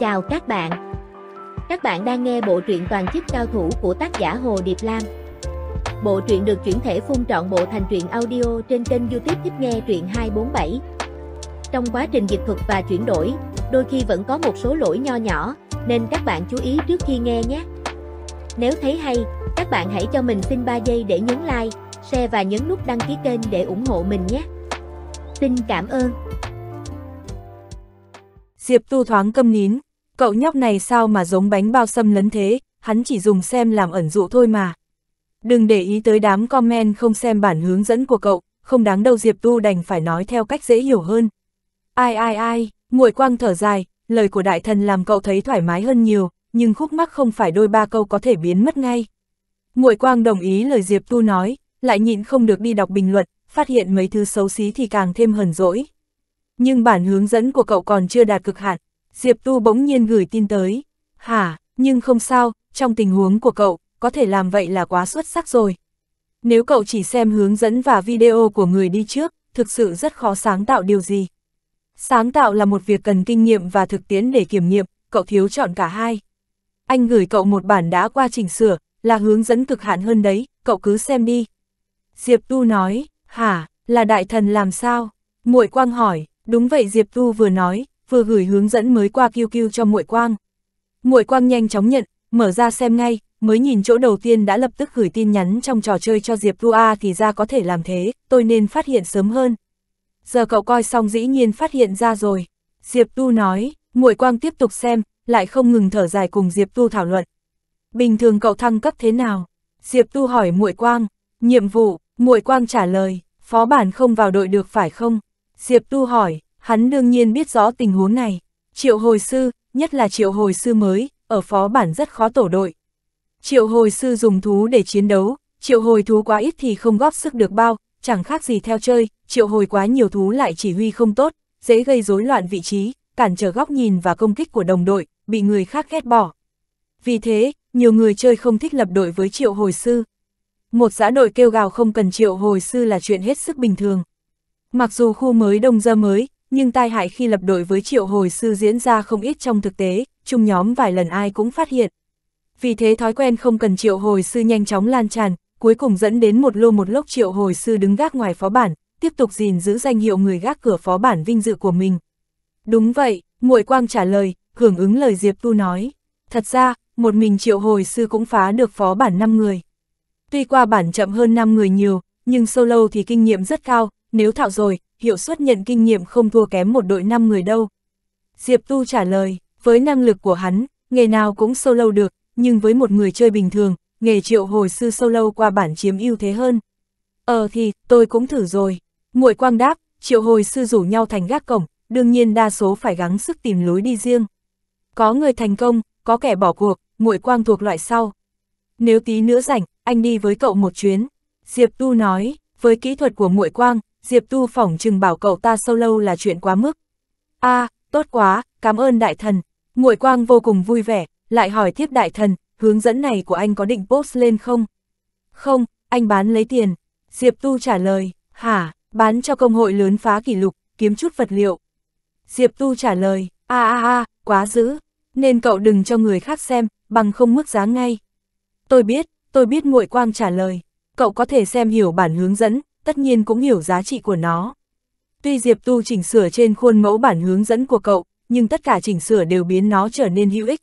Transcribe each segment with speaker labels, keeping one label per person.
Speaker 1: Chào các bạn. Các bạn đang nghe bộ truyện toàn chức cao thủ của tác giả Hồ Điệp Lam. Bộ truyện được chuyển thể phun trọn bộ thành truyện audio trên kênh YouTube Thích Nghe Truyện 247. Trong quá trình dịch thuật và chuyển đổi, đôi khi vẫn có một số lỗi nho nhỏ, nên các bạn chú ý trước khi nghe nhé. Nếu thấy hay, các bạn hãy cho mình xin 3 giây để nhấn like, share và nhấn nút đăng ký kênh để ủng hộ mình nhé. Xin cảm ơn.
Speaker 2: Diệp Tu thoáng câm nín, cậu nhóc này sao mà giống bánh bao xâm lấn thế, hắn chỉ dùng xem làm ẩn dụ thôi mà. Đừng để ý tới đám comment không xem bản hướng dẫn của cậu, không đáng đâu Diệp Tu đành phải nói theo cách dễ hiểu hơn. Ai ai ai, muội quang thở dài, lời của đại thần làm cậu thấy thoải mái hơn nhiều, nhưng khúc mắc không phải đôi ba câu có thể biến mất ngay. Muội quang đồng ý lời Diệp Tu nói, lại nhịn không được đi đọc bình luận, phát hiện mấy thứ xấu xí thì càng thêm hờn dỗi. Nhưng bản hướng dẫn của cậu còn chưa đạt cực hạn, Diệp Tu bỗng nhiên gửi tin tới. Hả, nhưng không sao, trong tình huống của cậu, có thể làm vậy là quá xuất sắc rồi. Nếu cậu chỉ xem hướng dẫn và video của người đi trước, thực sự rất khó sáng tạo điều gì. Sáng tạo là một việc cần kinh nghiệm và thực tiễn để kiểm nghiệm, cậu thiếu chọn cả hai. Anh gửi cậu một bản đã qua chỉnh sửa, là hướng dẫn cực hạn hơn đấy, cậu cứ xem đi. Diệp Tu nói, hả, là đại thần làm sao? muội Quang hỏi, đúng vậy Diệp Tu vừa nói, vừa gửi hướng dẫn mới qua QQ cho muội Quang. muội Quang nhanh chóng nhận, mở ra xem ngay, mới nhìn chỗ đầu tiên đã lập tức gửi tin nhắn trong trò chơi cho Diệp Tu A thì ra có thể làm thế, tôi nên phát hiện sớm hơn. Giờ cậu coi xong dĩ nhiên phát hiện ra rồi. Diệp Tu nói, muội Quang tiếp tục xem, lại không ngừng thở dài cùng Diệp Tu thảo luận. Bình thường cậu thăng cấp thế nào? Diệp Tu hỏi muội Quang, nhiệm vụ, muội Quang trả lời, phó bản không vào đội được phải không? Diệp Tu hỏi, hắn đương nhiên biết rõ tình huống này. Triệu hồi sư, nhất là triệu hồi sư mới, ở phó bản rất khó tổ đội. Triệu hồi sư dùng thú để chiến đấu, triệu hồi thú quá ít thì không góp sức được bao, chẳng khác gì theo chơi, triệu hồi quá nhiều thú lại chỉ huy không tốt, dễ gây rối loạn vị trí, cản trở góc nhìn và công kích của đồng đội, bị người khác ghét bỏ. Vì thế, nhiều người chơi không thích lập đội với triệu hồi sư. Một giã đội kêu gào không cần triệu hồi sư là chuyện hết sức bình thường. Mặc dù khu mới đông dơ mới, nhưng tai hại khi lập đội với triệu hồi sư diễn ra không ít trong thực tế, chung nhóm vài lần ai cũng phát hiện. Vì thế thói quen không cần triệu hồi sư nhanh chóng lan tràn, cuối cùng dẫn đến một lô một lốc triệu hồi sư đứng gác ngoài phó bản, tiếp tục gìn giữ danh hiệu người gác cửa phó bản vinh dự của mình. Đúng vậy, muội quang trả lời, hưởng ứng lời Diệp Tu nói. Thật ra, một mình triệu hồi sư cũng phá được phó bản 5 người. Tuy qua bản chậm hơn 5 người nhiều, nhưng solo thì kinh nghiệm rất cao, nếu thạo rồi, hiệu suất nhận kinh nghiệm không thua kém một đội 5 người đâu. Diệp Tu trả lời, với năng lực của hắn, nghề nào cũng solo được, nhưng với một người chơi bình thường, nghề triệu hồi sư solo qua bản chiếm ưu thế hơn. Ờ thì, tôi cũng thử rồi. muội quang đáp, triệu hồi sư rủ nhau thành gác cổng, đương nhiên đa số phải gắng sức tìm lối đi riêng. Có người thành công, có kẻ bỏ cuộc, muội quang thuộc loại sau. Nếu tí nữa rảnh, anh đi với cậu một chuyến. Diệp Tu nói, với kỹ thuật của muội quang, Diệp Tu phỏng chừng bảo cậu ta sâu lâu là chuyện quá mức. a à, tốt quá, cảm ơn đại thần. Ngụy quang vô cùng vui vẻ, lại hỏi tiếp đại thần, hướng dẫn này của anh có định post lên không? Không, anh bán lấy tiền. Diệp Tu trả lời, hả, bán cho công hội lớn phá kỷ lục, kiếm chút vật liệu. Diệp Tu trả lời, a a a, quá dữ, nên cậu đừng cho người khác xem, bằng không mức giá ngay. Tôi biết, tôi biết Ngụy quang trả lời, cậu có thể xem hiểu bản hướng dẫn, tất nhiên cũng hiểu giá trị của nó. Tuy Diệp Tu chỉnh sửa trên khuôn mẫu bản hướng dẫn của cậu, nhưng tất cả chỉnh sửa đều biến nó trở nên hữu ích.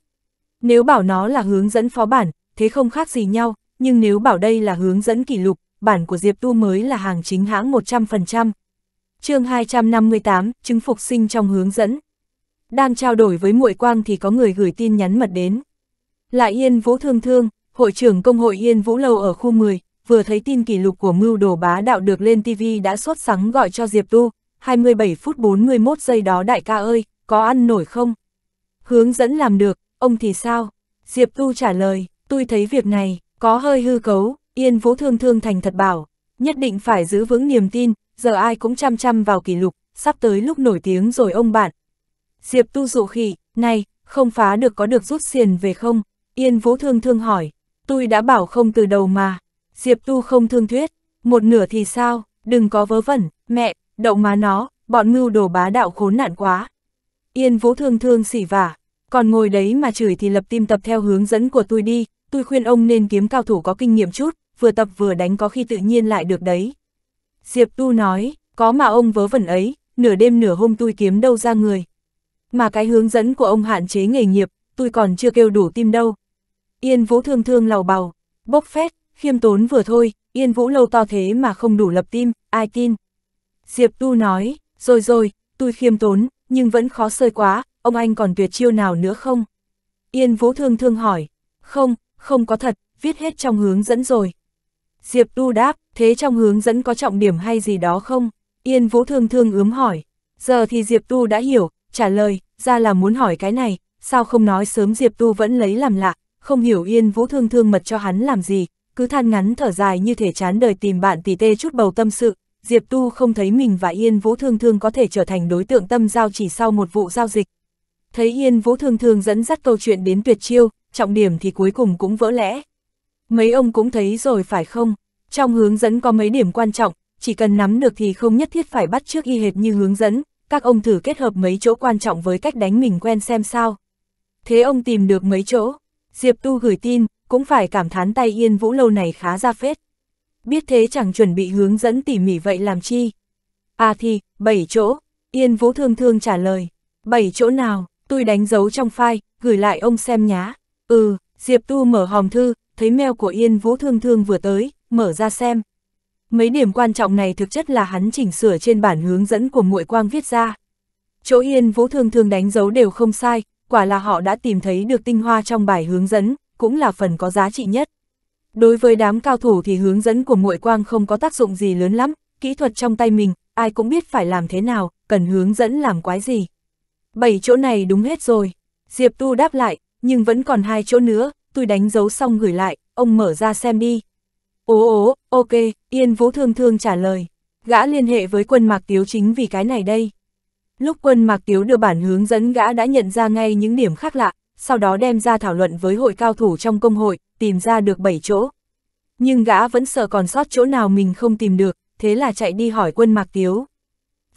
Speaker 2: Nếu bảo nó là hướng dẫn phó bản, thế không khác gì nhau, nhưng nếu bảo đây là hướng dẫn kỷ lục, bản của Diệp Tu mới là hàng chính hãng 100%. chương 258, chứng phục sinh trong hướng dẫn. Đang trao đổi với muội quang thì có người gửi tin nhắn mật đến. Lại Yên Vũ Thương Thương, hội trưởng công hội Yên Vũ Lâu ở khu 10, vừa thấy tin kỷ lục của mưu đồ bá đạo được lên TV đã sốt sắng gọi cho Diệp Tu, 27 phút 41 giây đó đại ca ơi, có ăn nổi không? Hướng dẫn làm được, ông thì sao? Diệp Tu trả lời, tôi thấy việc này, có hơi hư cấu, Yên Vũ Thương Thương thành thật bảo, nhất định phải giữ vững niềm tin, giờ ai cũng chăm chăm vào kỷ lục, sắp tới lúc nổi tiếng rồi ông bạn. Diệp Tu dụ khỉ, này, không phá được có được rút xiền về không? Yên Vũ Thương Thương hỏi, tôi đã bảo không từ đầu mà. Diệp Tu không thương thuyết, một nửa thì sao, đừng có vớ vẩn, mẹ, đậu má nó, bọn mưu đồ bá đạo khốn nạn quá. Yên Vũ Thương Thương xỉ vả, Còn ngồi đấy mà chửi thì lập tim tập theo hướng dẫn của tôi đi, tôi khuyên ông nên kiếm cao thủ có kinh nghiệm chút, vừa tập vừa đánh có khi tự nhiên lại được đấy. Diệp Tu nói, có mà ông vớ vẩn ấy, nửa đêm nửa hôm tôi kiếm đâu ra người. Mà cái hướng dẫn của ông hạn chế nghề nghiệp, tôi còn chưa kêu đủ tim đâu. Yên Vũ thương thương lầu bầu, bốc phét, khiêm tốn vừa thôi, Yên Vũ lâu to thế mà không đủ lập tim, ai tin. Diệp Tu nói, rồi rồi, tôi khiêm tốn, nhưng vẫn khó sơi quá, ông anh còn tuyệt chiêu nào nữa không? Yên Vũ thương thương hỏi, không, không có thật, viết hết trong hướng dẫn rồi. Diệp Tu đáp, thế trong hướng dẫn có trọng điểm hay gì đó không? Yên Vũ thương thương ướm hỏi. Giờ thì Diệp Tu đã hiểu, trả lời, ra là muốn hỏi cái này, sao không nói sớm Diệp Tu vẫn lấy làm lạ, không hiểu Yên Vũ thương thương mật cho hắn làm gì, cứ than ngắn thở dài như thể chán đời tìm bạn tỉ tê chút bầu tâm sự. Diệp Tu không thấy mình và Yên Vũ thương thương có thể trở thành đối tượng tâm giao chỉ sau một vụ giao dịch. Thấy Yên Vũ thương thương dẫn dắt câu chuyện đến tuyệt chiêu, trọng điểm thì cuối cùng cũng vỡ lẽ. Mấy ông cũng thấy rồi phải không? Trong hướng dẫn có mấy điểm quan trọng, chỉ cần nắm được thì không nhất thiết phải bắt trước y hệt như hướng dẫn, các ông thử kết hợp mấy chỗ quan trọng với cách đánh mình quen xem sao. Thế ông tìm được mấy chỗ, Diệp Tu gửi tin, cũng phải cảm thán tay Yên Vũ lâu này khá ra phết. Biết thế chẳng chuẩn bị hướng dẫn tỉ mỉ vậy làm chi. À thì, bảy chỗ, Yên Vũ thương thương trả lời. Bảy chỗ nào, tôi đánh dấu trong file, gửi lại ông xem nhá. Ừ, Diệp Tu mở hòm thư, thấy mail của Yên Vũ thương thương vừa tới, mở ra xem. Mấy điểm quan trọng này thực chất là hắn chỉnh sửa trên bản hướng dẫn của muội quang viết ra. Chỗ Yên Vũ Thương Thương đánh dấu đều không sai, quả là họ đã tìm thấy được tinh hoa trong bài hướng dẫn, cũng là phần có giá trị nhất. Đối với đám cao thủ thì hướng dẫn của muội quang không có tác dụng gì lớn lắm, kỹ thuật trong tay mình, ai cũng biết phải làm thế nào, cần hướng dẫn làm quái gì. Bảy chỗ này đúng hết rồi. Diệp Tu đáp lại, nhưng vẫn còn hai chỗ nữa, tôi đánh dấu xong gửi lại, ông mở ra xem đi. Ố ố, ok, Yên Vũ Thương Thương trả lời. Gã liên hệ với quân Mạc Tiếu chính vì cái này đây. Lúc quân Mạc Tiếu đưa bản hướng dẫn gã đã nhận ra ngay những điểm khác lạ, sau đó đem ra thảo luận với hội cao thủ trong công hội, tìm ra được 7 chỗ. Nhưng gã vẫn sợ còn sót chỗ nào mình không tìm được, thế là chạy đi hỏi quân Mạc Tiếu.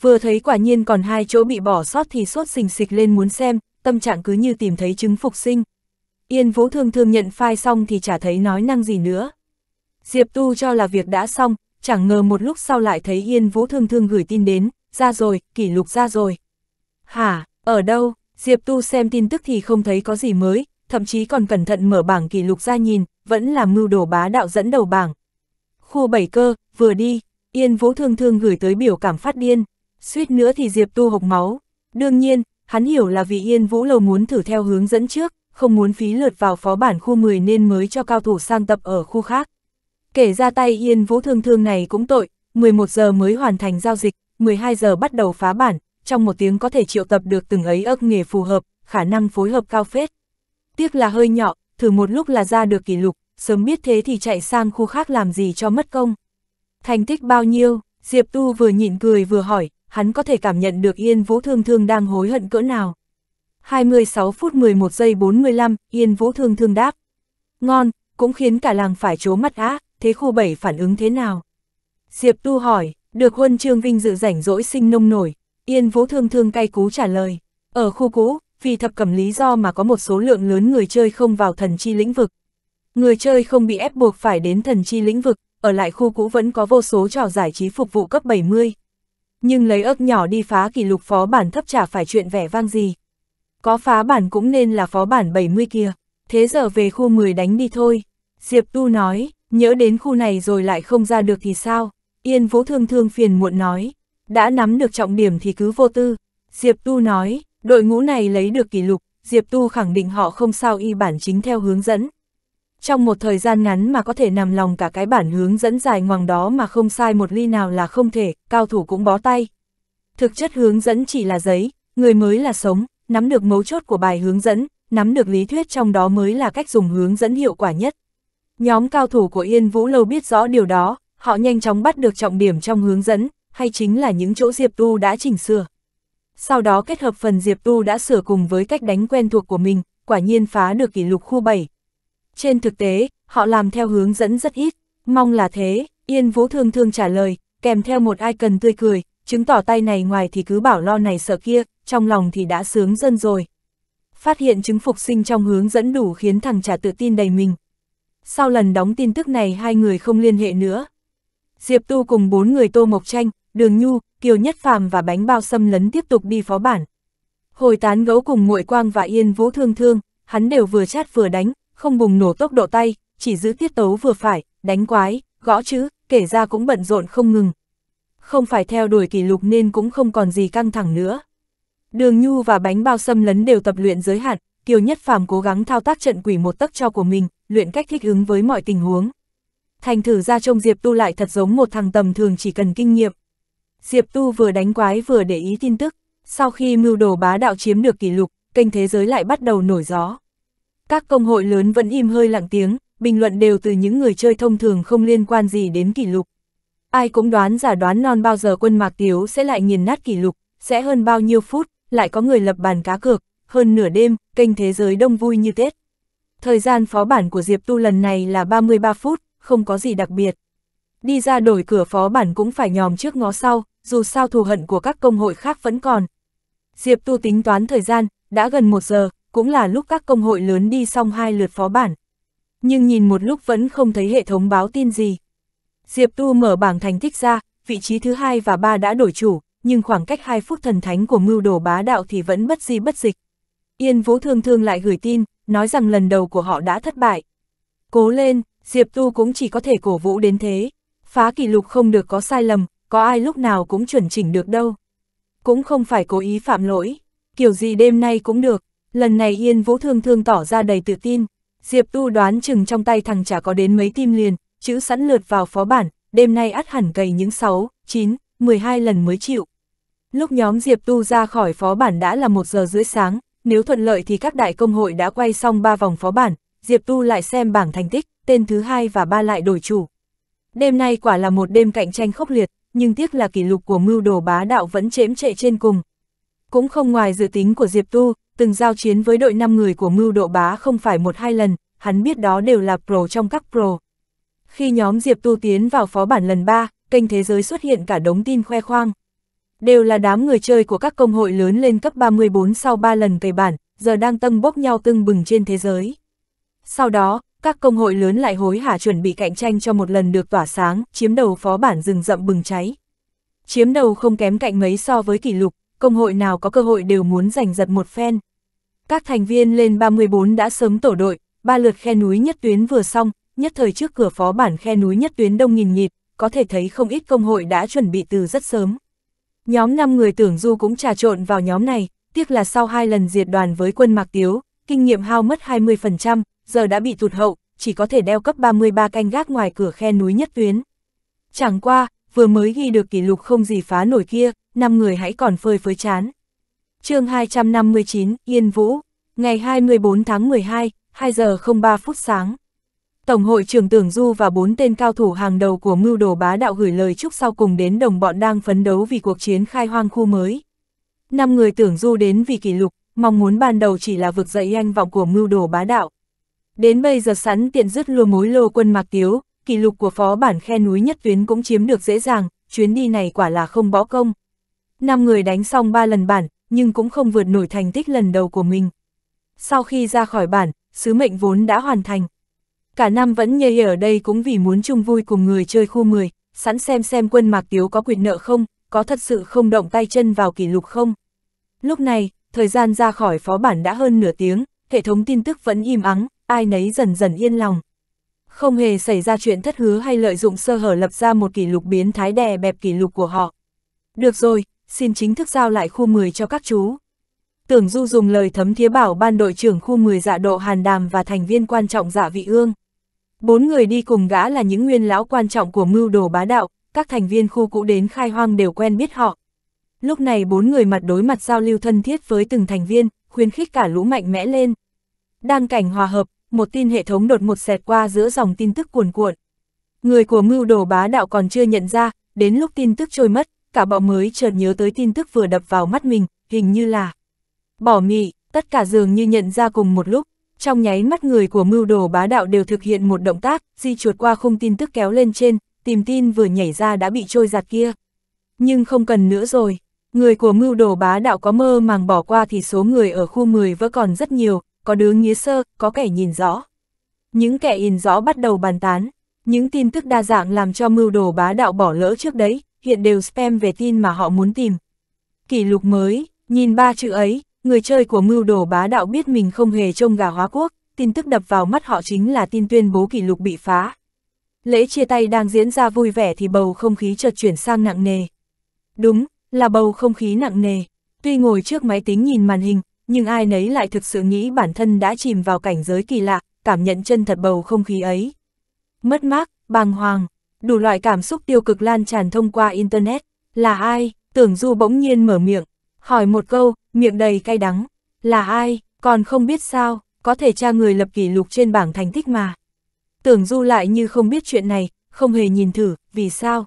Speaker 2: Vừa thấy quả nhiên còn hai chỗ bị bỏ sót thì sốt xình xịch lên muốn xem, tâm trạng cứ như tìm thấy chứng phục sinh. Yên Vũ Thương Thương nhận file xong thì chả thấy nói năng gì nữa. Diệp Tu cho là việc đã xong, chẳng ngờ một lúc sau lại thấy Yên Vũ Thương Thương gửi tin đến, ra rồi, kỷ lục ra rồi. Hả, ở đâu? Diệp Tu xem tin tức thì không thấy có gì mới, thậm chí còn cẩn thận mở bảng kỷ lục ra nhìn, vẫn là mưu đồ bá đạo dẫn đầu bảng. Khu bảy cơ, vừa đi, Yên Vũ Thương Thương gửi tới biểu cảm phát điên, suýt nữa thì Diệp Tu hộc máu. Đương nhiên, hắn hiểu là vì Yên Vũ Lầu muốn thử theo hướng dẫn trước, không muốn phí lượt vào phó bản khu 10 nên mới cho cao thủ sang tập ở khu khác. Kể ra tay Yên Vũ Thương Thương này cũng tội, 11 giờ mới hoàn thành giao dịch, 12 giờ bắt đầu phá bản, trong một tiếng có thể triệu tập được từng ấy ức nghề phù hợp, khả năng phối hợp cao phết. Tiếc là hơi nhỏ, thử một lúc là ra được kỷ lục, sớm biết thế thì chạy sang khu khác làm gì cho mất công. Thành tích bao nhiêu, Diệp Tu vừa nhịn cười vừa hỏi, hắn có thể cảm nhận được Yên Vũ Thương Thương đang hối hận cỡ nào. 26 phút 11 giây 45, Yên Vũ Thương Thương đáp. Ngon, cũng khiến cả làng phải chố mắt á, thế khu 7 phản ứng thế nào? Diệp Tu hỏi, được huân chương vinh dự rảnh rỗi sinh nông nổi, Yên Vũ Thương Thương cay cú trả lời. Ở khu cũ, vì thập cầm lý do mà có một số lượng lớn người chơi không vào thần chi lĩnh vực. Người chơi không bị ép buộc phải đến thần chi lĩnh vực, ở lại khu cũ vẫn có vô số trò giải trí phục vụ cấp 70. Nhưng lấy ớt nhỏ đi phá kỷ lục phó bản thấp chả phải chuyện vẻ vang gì. Có phá bản cũng nên là phó bản 70 kia, thế giờ về khu 10 đánh đi thôi. Diệp Tu nói, nhớ đến khu này rồi lại không ra được thì sao? Yên Vũ Thương Thương phiền muộn nói, đã nắm được trọng điểm thì cứ vô tư. Diệp Tu nói, đội ngũ này lấy được kỷ lục, Diệp Tu khẳng định họ không sao y bản chính theo hướng dẫn. Trong một thời gian ngắn mà có thể nằm lòng cả cái bản hướng dẫn dài ngoằng đó mà không sai một ly nào là không thể, cao thủ cũng bó tay. Thực chất hướng dẫn chỉ là giấy, người mới là sống, nắm được mấu chốt của bài hướng dẫn, nắm được lý thuyết trong đó mới là cách dùng hướng dẫn hiệu quả nhất. Nhóm cao thủ của Yên Vũ Lâu biết rõ điều đó, họ nhanh chóng bắt được trọng điểm trong hướng dẫn, hay chính là những chỗ Diệp Tu đã chỉnh sửa. Sau đó kết hợp phần Diệp Tu đã sửa cùng với cách đánh quen thuộc của mình, quả nhiên phá được kỷ lục khu 7. Trên thực tế, họ làm theo hướng dẫn rất ít, mong là thế, Yên Vũ thương thương trả lời, kèm theo một ai cần tươi cười, chứng tỏ tay này ngoài thì cứ bảo lo này sợ kia, trong lòng thì đã sướng dân rồi. phát hiện chứng phục sinh trong hướng dẫn đủ khiến thằng trả tự tin đầy mình. Sau lần đóng tin tức này hai người không liên hệ nữa. Diệp Tu cùng bốn người Tô Mộc Tranh, Đường Nhu, Kiều Nhất Phàm và Bánh Bao Xâm lấn tiếp tục đi phó bản. Hồi tán gấu cùng Ngụy Quang và Yên Vũ Thương Thương, hắn đều vừa chát vừa đánh, không bùng nổ tốc độ tay, chỉ giữ tiết tấu vừa phải, đánh quái, gõ chữ, kể ra cũng bận rộn không ngừng. Không phải theo đuổi kỷ lục nên cũng không còn gì căng thẳng nữa. Đường Nhu và bánh bao xâm lấn đều tập luyện giới hạn, Kiều Nhất Phàm cố gắng thao tác trận quỷ một tấc cho của mình, luyện cách thích ứng với mọi tình huống. Thành thử ra trông Diệp Tu lại thật giống một thằng tầm thường chỉ cần kinh nghiệm. Diệp Tu vừa đánh quái vừa để ý tin tức, sau khi mưu đồ bá đạo chiếm được kỷ lục, kênh thế giới lại bắt đầu nổi gió. Các công hội lớn vẫn im hơi lặng tiếng, bình luận đều từ những người chơi thông thường không liên quan gì đến kỷ lục. Ai cũng đoán giả đoán non bao giờ quân Mạc Tiếu sẽ lại nghiền nát kỷ lục, sẽ hơn bao nhiêu phút, lại có người lập bàn cá cược, hơn nửa đêm, kênh thế giới đông vui như Tết. Thời gian phó bản của Diệp Tu lần này là 33 phút, không có gì đặc biệt. Đi ra đổi cửa phó bản cũng phải nhòm trước ngó sau, dù sao thù hận của các công hội khác vẫn còn. Diệp Tu tính toán thời gian, đã gần một giờ, cũng là lúc các công hội lớn đi xong hai lượt phó bản. Nhưng nhìn một lúc vẫn không thấy hệ thống báo tin gì. Diệp Tu mở bảng thành tích ra, vị trí thứ hai và ba đã đổi chủ, nhưng khoảng cách 2 phút thần thánh của mưu đồ bá đạo thì vẫn bất di bất dịch. Yên Vũ Thương Thương lại gửi tin, nói rằng lần đầu của họ đã thất bại. Cố lên, Diệp Tu cũng chỉ có thể cổ vũ đến thế. Phá kỷ lục không được có sai lầm, có ai lúc nào cũng chuẩn chỉnh được đâu. Cũng không phải cố ý phạm lỗi, kiểu gì đêm nay cũng được. Lần này Yên Vũ Thương Thương tỏ ra đầy tự tin. Diệp Tu đoán chừng trong tay thằng chả có đến mấy tim liền, chữ sẵn lượt vào phó bản, đêm nay ắt hẳn cày những 6, 9, 12 lần mới chịu. Lúc nhóm Diệp Tu ra khỏi phó bản đã là một giờ rưỡi sáng, nếu thuận lợi thì các đại công hội đã quay xong 3 vòng phó bản, Diệp Tu lại xem bảng thành tích, tên thứ hai và ba lại đổi chủ. Đêm nay quả là một đêm cạnh tranh khốc liệt, nhưng tiếc là kỷ lục của mưu đồ bá đạo vẫn chếm trệ trên cùng. Cũng không ngoài dự tính của Diệp Tu, từng giao chiến với đội 5 người của mưu độ bá không phải một hai lần, hắn biết đó đều là pro trong các pro. Khi nhóm Diệp Tu tiến vào phó bản lần 3, kênh thế giới xuất hiện cả đống tin khoe khoang. Đều là đám người chơi của các công hội lớn lên cấp 34 sau 3 lần cày bản, giờ đang tâm bốc nhau tưng bừng trên thế giới. Sau đó, các công hội lớn lại hối hả chuẩn bị cạnh tranh cho một lần được tỏa sáng, chiếm đầu phó bản rừng rậm bừng cháy. Chiếm đầu không kém cạnh mấy so với kỷ lục, công hội nào có cơ hội đều muốn giành giật một phen. Các thành viên lên 34 đã sớm tổ đội, ba lượt khe núi nhất tuyến vừa xong, nhất thời trước cửa phó bản khe núi nhất tuyến đông nghìn nghịt, có thể thấy không ít công hội đã chuẩn bị từ rất sớm. Nhóm 5 người tưởng du cũng trà trộn vào nhóm này, tiếc là sau hai lần diệt đoàn với quân Mạc Tiếu, kinh nghiệm hao mất 20%, giờ đã bị tụt hậu, chỉ có thể đeo cấp 33 canh gác ngoài cửa khe núi nhất tuyến. Chẳng qua, vừa mới ghi được kỷ lục không gì phá nổi kia, 5 người hãy còn phơi phới chán. chương 259, Yên Vũ, ngày 24 tháng 12, 2 giờ 03 phút sáng. Tổng hội trưởng Tưởng Du và bốn tên cao thủ hàng đầu của mưu đồ bá đạo gửi lời chúc sau cùng đến đồng bọn đang phấn đấu vì cuộc chiến khai hoang khu mới. Năm người Tưởng Du đến vì kỷ lục, mong muốn ban đầu chỉ là vực dậy anh vọng của mưu đồ bá đạo. Đến bây giờ sẵn tiện dứt lùa mối lô quân Mạc Tiếu, kỷ lục của phó bản khe núi nhất tuyến cũng chiếm được dễ dàng, chuyến đi này quả là không bỏ công. Năm người đánh xong ba lần bản, nhưng cũng không vượt nổi thành tích lần đầu của mình. Sau khi ra khỏi bản, sứ mệnh vốn đã hoàn thành. Cả năm vẫn nhây ở đây cũng vì muốn chung vui cùng người chơi khu 10, sẵn xem xem quân Mạc Tiếu có quyền nợ không, có thật sự không động tay chân vào kỷ lục không. Lúc này, thời gian ra khỏi phó bản đã hơn nửa tiếng, hệ thống tin tức vẫn im ắng, ai nấy dần dần yên lòng. Không hề xảy ra chuyện thất hứa hay lợi dụng sơ hở lập ra một kỷ lục biến thái đè bẹp kỷ lục của họ. Được rồi, xin chính thức giao lại khu 10 cho các chú. Tưởng Du dùng lời thấm thía bảo ban đội trưởng khu 10 dạ độ hàn đàm và thành viên quan trọng dạ vị ương. Bốn người đi cùng gã là những nguyên lão quan trọng của mưu đồ bá đạo, các thành viên khu cũ đến khai hoang đều quen biết họ. Lúc này bốn người mặt đối mặt giao lưu thân thiết với từng thành viên, khuyến khích cả lũ mạnh mẽ lên. Đang cảnh hòa hợp, một tin hệ thống đột một xẹt qua giữa dòng tin tức cuồn cuộn. Người của mưu đồ bá đạo còn chưa nhận ra, đến lúc tin tức trôi mất, cả bọn mới chợt nhớ tới tin tức vừa đập vào mắt mình, hình như là bỏ mị, tất cả dường như nhận ra cùng một lúc, trong nháy mắt người của mưu đồ bá đạo đều thực hiện một động tác, di chuột qua khung tin tức kéo lên trên, tìm tin vừa nhảy ra đã bị trôi giặt kia. Nhưng không cần nữa rồi, Người của mưu đồ bá đạo có mơ màng bỏ qua thì số người ở khu 10 vẫn còn rất nhiều, có đứa nghĩa sơ, có kẻ nhìn rõ. Những kẻ in rõ bắt đầu bàn tán, những tin tức đa dạng làm cho mưu đồ bá đạo bỏ lỡ trước đấy, hiện đều spam về tin mà họ muốn tìm. Kỷ lục mới, nhìn ba chữ ấy, người chơi của mưu đồ bá đạo biết mình không hề trông gà hóa quốc, tin tức đập vào mắt họ chính là tin tuyên bố kỷ lục bị phá. Lễ chia tay đang diễn ra vui vẻ thì bầu không khí chợt chuyển sang nặng nề. Đúng, là bầu không khí nặng nề. Tuy ngồi trước máy tính nhìn màn hình, nhưng ai nấy lại thực sự nghĩ bản thân đã chìm vào cảnh giới kỳ lạ, cảm nhận chân thật bầu không khí ấy. Mất mát, bàng hoàng, đủ loại cảm xúc tiêu cực lan tràn thông qua Internet. Là ai? Tưởng Du bỗng nhiên mở miệng, hỏi một câu, miệng đầy cay đắng. Là ai? Còn không biết sao, có thể tra người lập kỷ lục trên bảng thành tích mà. Tưởng Du lại như không biết chuyện này, không hề nhìn thử, vì sao?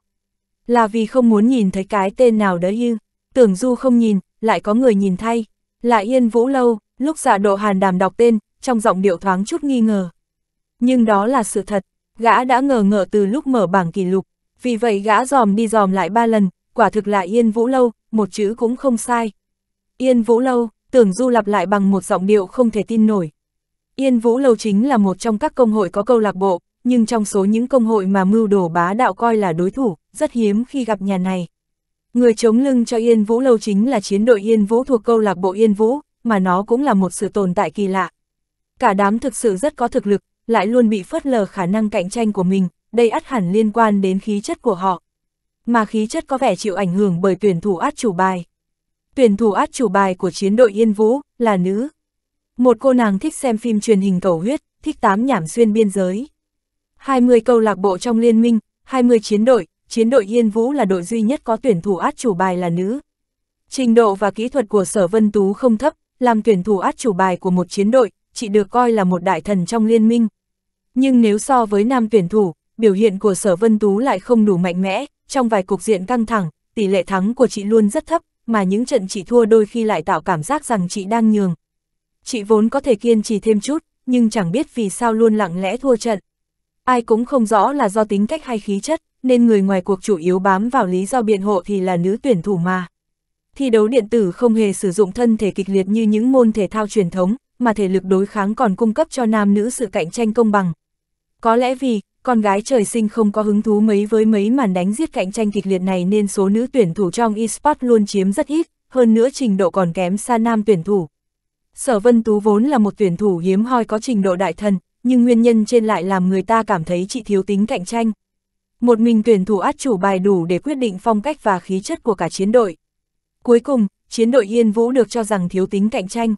Speaker 2: Là vì không muốn nhìn thấy cái tên nào đó như, tưởng Du không nhìn, lại có người nhìn thay. Là Yên Vũ Lâu, lúc dạ độ hàn đàm đọc tên, trong giọng điệu thoáng chút nghi ngờ. Nhưng đó là sự thật, gã đã ngờ ngợ từ lúc mở bảng kỷ lục, vì vậy gã dòm đi dòm lại ba lần, quả thực là Yên Vũ Lâu, một chữ cũng không sai. Yên Vũ Lâu, tưởng Du lặp lại bằng một giọng điệu không thể tin nổi. Yên Vũ Lâu chính là một trong các công hội có câu lạc bộ, nhưng trong số những công hội mà mưu đồ bá đạo coi là đối thủ, rất hiếm khi gặp nhà này. Người chống lưng cho Yên Vũ Lâu chính là chiến đội Yên Vũ thuộc câu lạc bộ Yên Vũ, mà nó cũng là một sự tồn tại kỳ lạ. Cả đám thực sự rất có thực lực, lại luôn bị phớt lờ khả năng cạnh tranh của mình, đây ắt hẳn liên quan đến khí chất của họ. Mà khí chất có vẻ chịu ảnh hưởng bởi tuyển thủ át chủ bài. Tuyển thủ át chủ bài của chiến đội Yên Vũ là nữ. Một cô nàng thích xem phim truyền hình cầu huyết, thích tám nhảm xuyên biên giới. 20 câu lạc bộ trong liên minh, 20 chiến đội, chiến đội Yên Vũ là đội duy nhất có tuyển thủ át chủ bài là nữ. Trình độ và kỹ thuật của Sở Vân Tú không thấp, làm tuyển thủ át chủ bài của một chiến đội, chị được coi là một đại thần trong liên minh. Nhưng nếu so với nam tuyển thủ, biểu hiện của Sở Vân Tú lại không đủ mạnh mẽ, trong vài cục diện căng thẳng, tỷ lệ thắng của chị luôn rất thấp, mà những trận chị thua đôi khi lại tạo cảm giác rằng chị đang nhường. Chị vốn có thể kiên trì thêm chút, nhưng chẳng biết vì sao luôn lặng lẽ thua trận. Ai cũng không rõ là do tính cách hay khí chất, nên người ngoài cuộc chủ yếu bám vào lý do biện hộ thì là nữ tuyển thủ mà. Thi đấu điện tử không hề sử dụng thân thể kịch liệt như những môn thể thao truyền thống, mà thể lực đối kháng còn cung cấp cho nam nữ sự cạnh tranh công bằng. Có lẽ vì, con gái trời sinh không có hứng thú mấy với mấy màn đánh giết cạnh tranh kịch liệt này nên số nữ tuyển thủ trong eSport luôn chiếm rất ít, hơn nữa trình độ còn kém xa nam tuyển thủ. Sở Vân Tú vốn là một tuyển thủ hiếm hoi có trình độ đại thần, nhưng nguyên nhân trên lại làm người ta cảm thấy chị thiếu tính cạnh tranh. Một mình tuyển thủ át chủ bài đủ để quyết định phong cách và khí chất của cả chiến đội. Cuối cùng, chiến đội Yên Vũ được cho rằng thiếu tính cạnh tranh.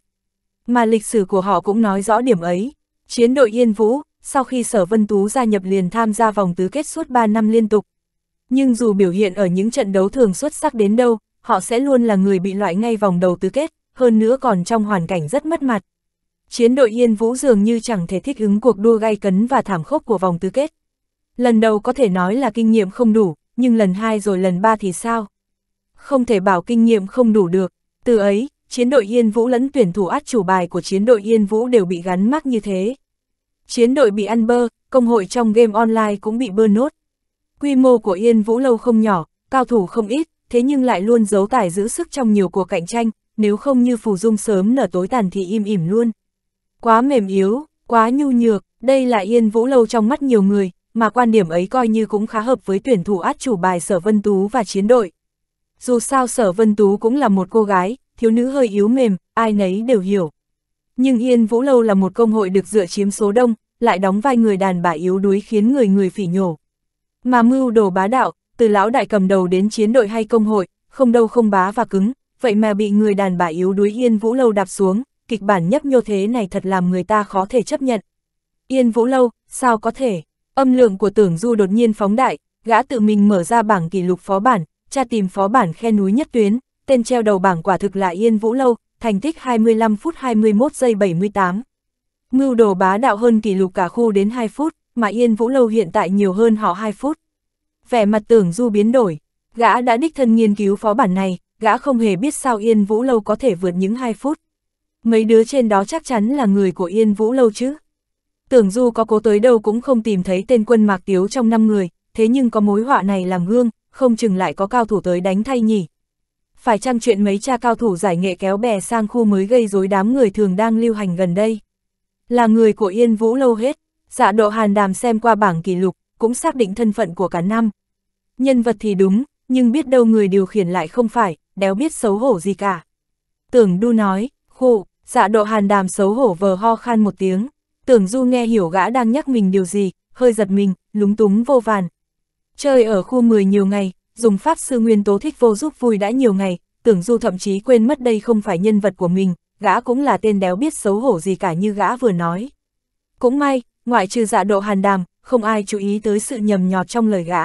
Speaker 2: Mà lịch sử của họ cũng nói rõ điểm ấy. Chiến đội Yên Vũ, sau khi Sở Vân Tú gia nhập liền tham gia vòng tứ kết suốt 3 năm liên tục. Nhưng dù biểu hiện ở những trận đấu thường xuất sắc đến đâu, họ sẽ luôn là người bị loại ngay vòng đầu tứ kết, hơn nữa còn trong hoàn cảnh rất mất mặt. Chiến đội Yên Vũ dường như chẳng thể thích ứng cuộc đua gay cấn và thảm khốc của vòng tứ kết. Lần đầu có thể nói là kinh nghiệm không đủ, nhưng lần hai rồi lần ba thì sao? Không thể bảo kinh nghiệm không đủ được, từ ấy, chiến đội Yên Vũ lẫn tuyển thủ át chủ bài của chiến đội Yên Vũ đều bị gắn mắc như thế. Chiến đội bị ăn bơ, công hội trong game online cũng bị bơ nốt. Quy mô của Yên Vũ lâu không nhỏ, cao thủ không ít, thế nhưng lại luôn giấu tài giữ sức trong nhiều cuộc cạnh tranh, nếu không như phù dung sớm nở tối tàn thì im ỉm luôn. Quá mềm yếu, quá nhu nhược, đây là Yên Vũ lâu trong mắt nhiều người, mà quan điểm ấy coi như cũng khá hợp với tuyển thủ át chủ bài Sở Vân Tú và chiến đội. Dù sao Sở Vân Tú cũng là một cô gái, thiếu nữ hơi yếu mềm, ai nấy đều hiểu. Nhưng Yên Vũ Lâu là một công hội được dựa chiếm số đông, lại đóng vai người đàn bà yếu đuối khiến người người phỉ nhổ. Mà mưu đồ bá đạo, từ lão đại cầm đầu đến chiến đội hay công hội, không đâu không bá và cứng, vậy mà bị người đàn bà yếu đuối Yên Vũ Lâu đạp xuống, kịch bản nhấp nhô thế này thật làm người ta khó thể chấp nhận. Yên Vũ Lâu, sao có thể? Âm lượng của tưởng du đột nhiên phóng đại, gã tự mình mở ra bảng kỷ lục phó bản, tra tìm phó bản khe núi nhất tuyến, tên treo đầu bảng quả thực là Yên Vũ Lâu, thành tích 25 phút 21 giây 78. Mưu đồ bá đạo hơn kỷ lục cả khu đến 2 phút, mà Yên Vũ Lâu hiện tại nhiều hơn họ 2 phút. Vẻ mặt tưởng du biến đổi, gã đã đích thân nghiên cứu phó bản này, gã không hề biết sao Yên Vũ Lâu có thể vượt những 2 phút. Mấy đứa trên đó chắc chắn là người của Yên Vũ Lâu chứ. Tưởng du có cố tới đâu cũng không tìm thấy tên quân Mạc Tiếu trong năm người, thế nhưng có mối họa này làm gương, không chừng lại có cao thủ tới đánh thay nhỉ. phải chăng chuyện mấy cha cao thủ giải nghệ kéo bè sang khu mới gây rối đám người thường đang lưu hành gần đây. Là người của Yên Vũ lâu hết, dạ độ hàn đàm xem qua bảng kỷ lục, cũng xác định thân phận của cả năm. Nhân vật thì đúng, nhưng biết đâu người điều khiển lại không phải, đéo biết xấu hổ gì cả. Tưởng đu nói, khụ dạ độ hàn đàm xấu hổ vờ ho khan một tiếng. Tưởng du nghe hiểu gã đang nhắc mình điều gì, hơi giật mình, lúng túng vô vàn. Chơi ở khu 10 nhiều ngày, dùng pháp sư nguyên tố thích vô giúp vui đã nhiều ngày, tưởng du thậm chí quên mất đây không phải nhân vật của mình, gã cũng là tên đéo biết xấu hổ gì cả như gã vừa nói. Cũng may, ngoại trừ dạ độ hàn đàm, không ai chú ý tới sự nhầm nhọt trong lời gã.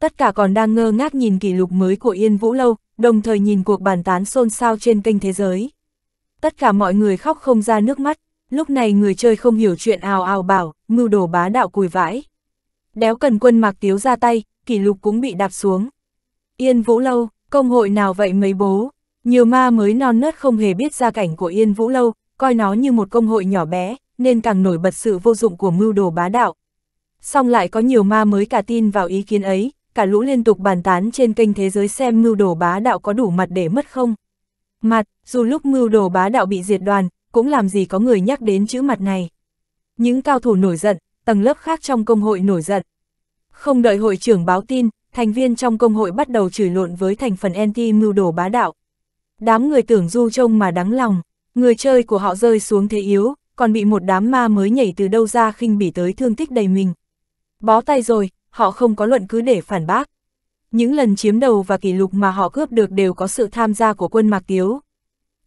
Speaker 2: Tất cả còn đang ngơ ngác nhìn kỷ lục mới của Yên Vũ Lâu, đồng thời nhìn cuộc bàn tán xôn xao trên kênh thế giới. Tất cả mọi người khóc không ra nước mắt, lúc này người chơi không hiểu chuyện ào ào bảo, mưu đồ bá đạo cùi vãi. Đéo cần quân mạc tiếu ra tay, kỷ lục cũng bị đạp xuống. Yên Vũ Lâu, công hội nào vậy mấy bố? Nhiều ma mới non nớt không hề biết gia cảnh của Yên Vũ Lâu, coi nó như một công hội nhỏ bé, nên càng nổi bật sự vô dụng của mưu đồ bá đạo. song lại có nhiều ma mới cả tin vào ý kiến ấy, cả lũ liên tục bàn tán trên kênh thế giới xem mưu đồ bá đạo có đủ mặt để mất không. Mặt, dù lúc mưu đồ bá đạo bị diệt đoàn, cũng làm gì có người nhắc đến chữ mặt này. Những cao thủ nổi giận, tầng lớp khác trong công hội nổi giận. Không đợi hội trưởng báo tin, thành viên trong công hội bắt đầu chửi lộn với thành phần anti mưu đồ bá đạo. Đám người tưởng du trông mà đắng lòng, người chơi của họ rơi xuống thế yếu, còn bị một đám ma mới nhảy từ đâu ra khinh bỉ tới thương tích đầy mình. Bó tay rồi, họ không có luận cứ để phản bác. Những lần chiếm đầu và kỷ lục mà họ cướp được đều có sự tham gia của quân Mạc Tiếu.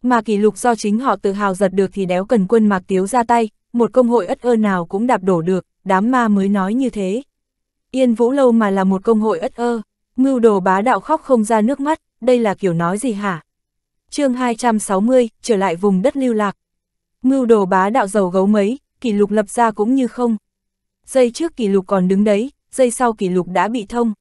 Speaker 2: Mà kỷ lục do chính họ tự hào giật được thì đéo cần quân Mạc Tiếu ra tay, một công hội ất ơ nào cũng đạp đổ được, đám ma mới nói như thế. Yên Vũ Lâu mà là một công hội ất ơ, mưu đồ bá đạo khóc không ra nước mắt, đây là kiểu nói gì hả? chương 260, trở lại vùng đất lưu lạc. Mưu đồ bá đạo giàu gấu mấy, kỷ lục lập ra cũng như không. Giây trước kỷ lục còn đứng đấy, giây sau kỷ lục đã bị thông.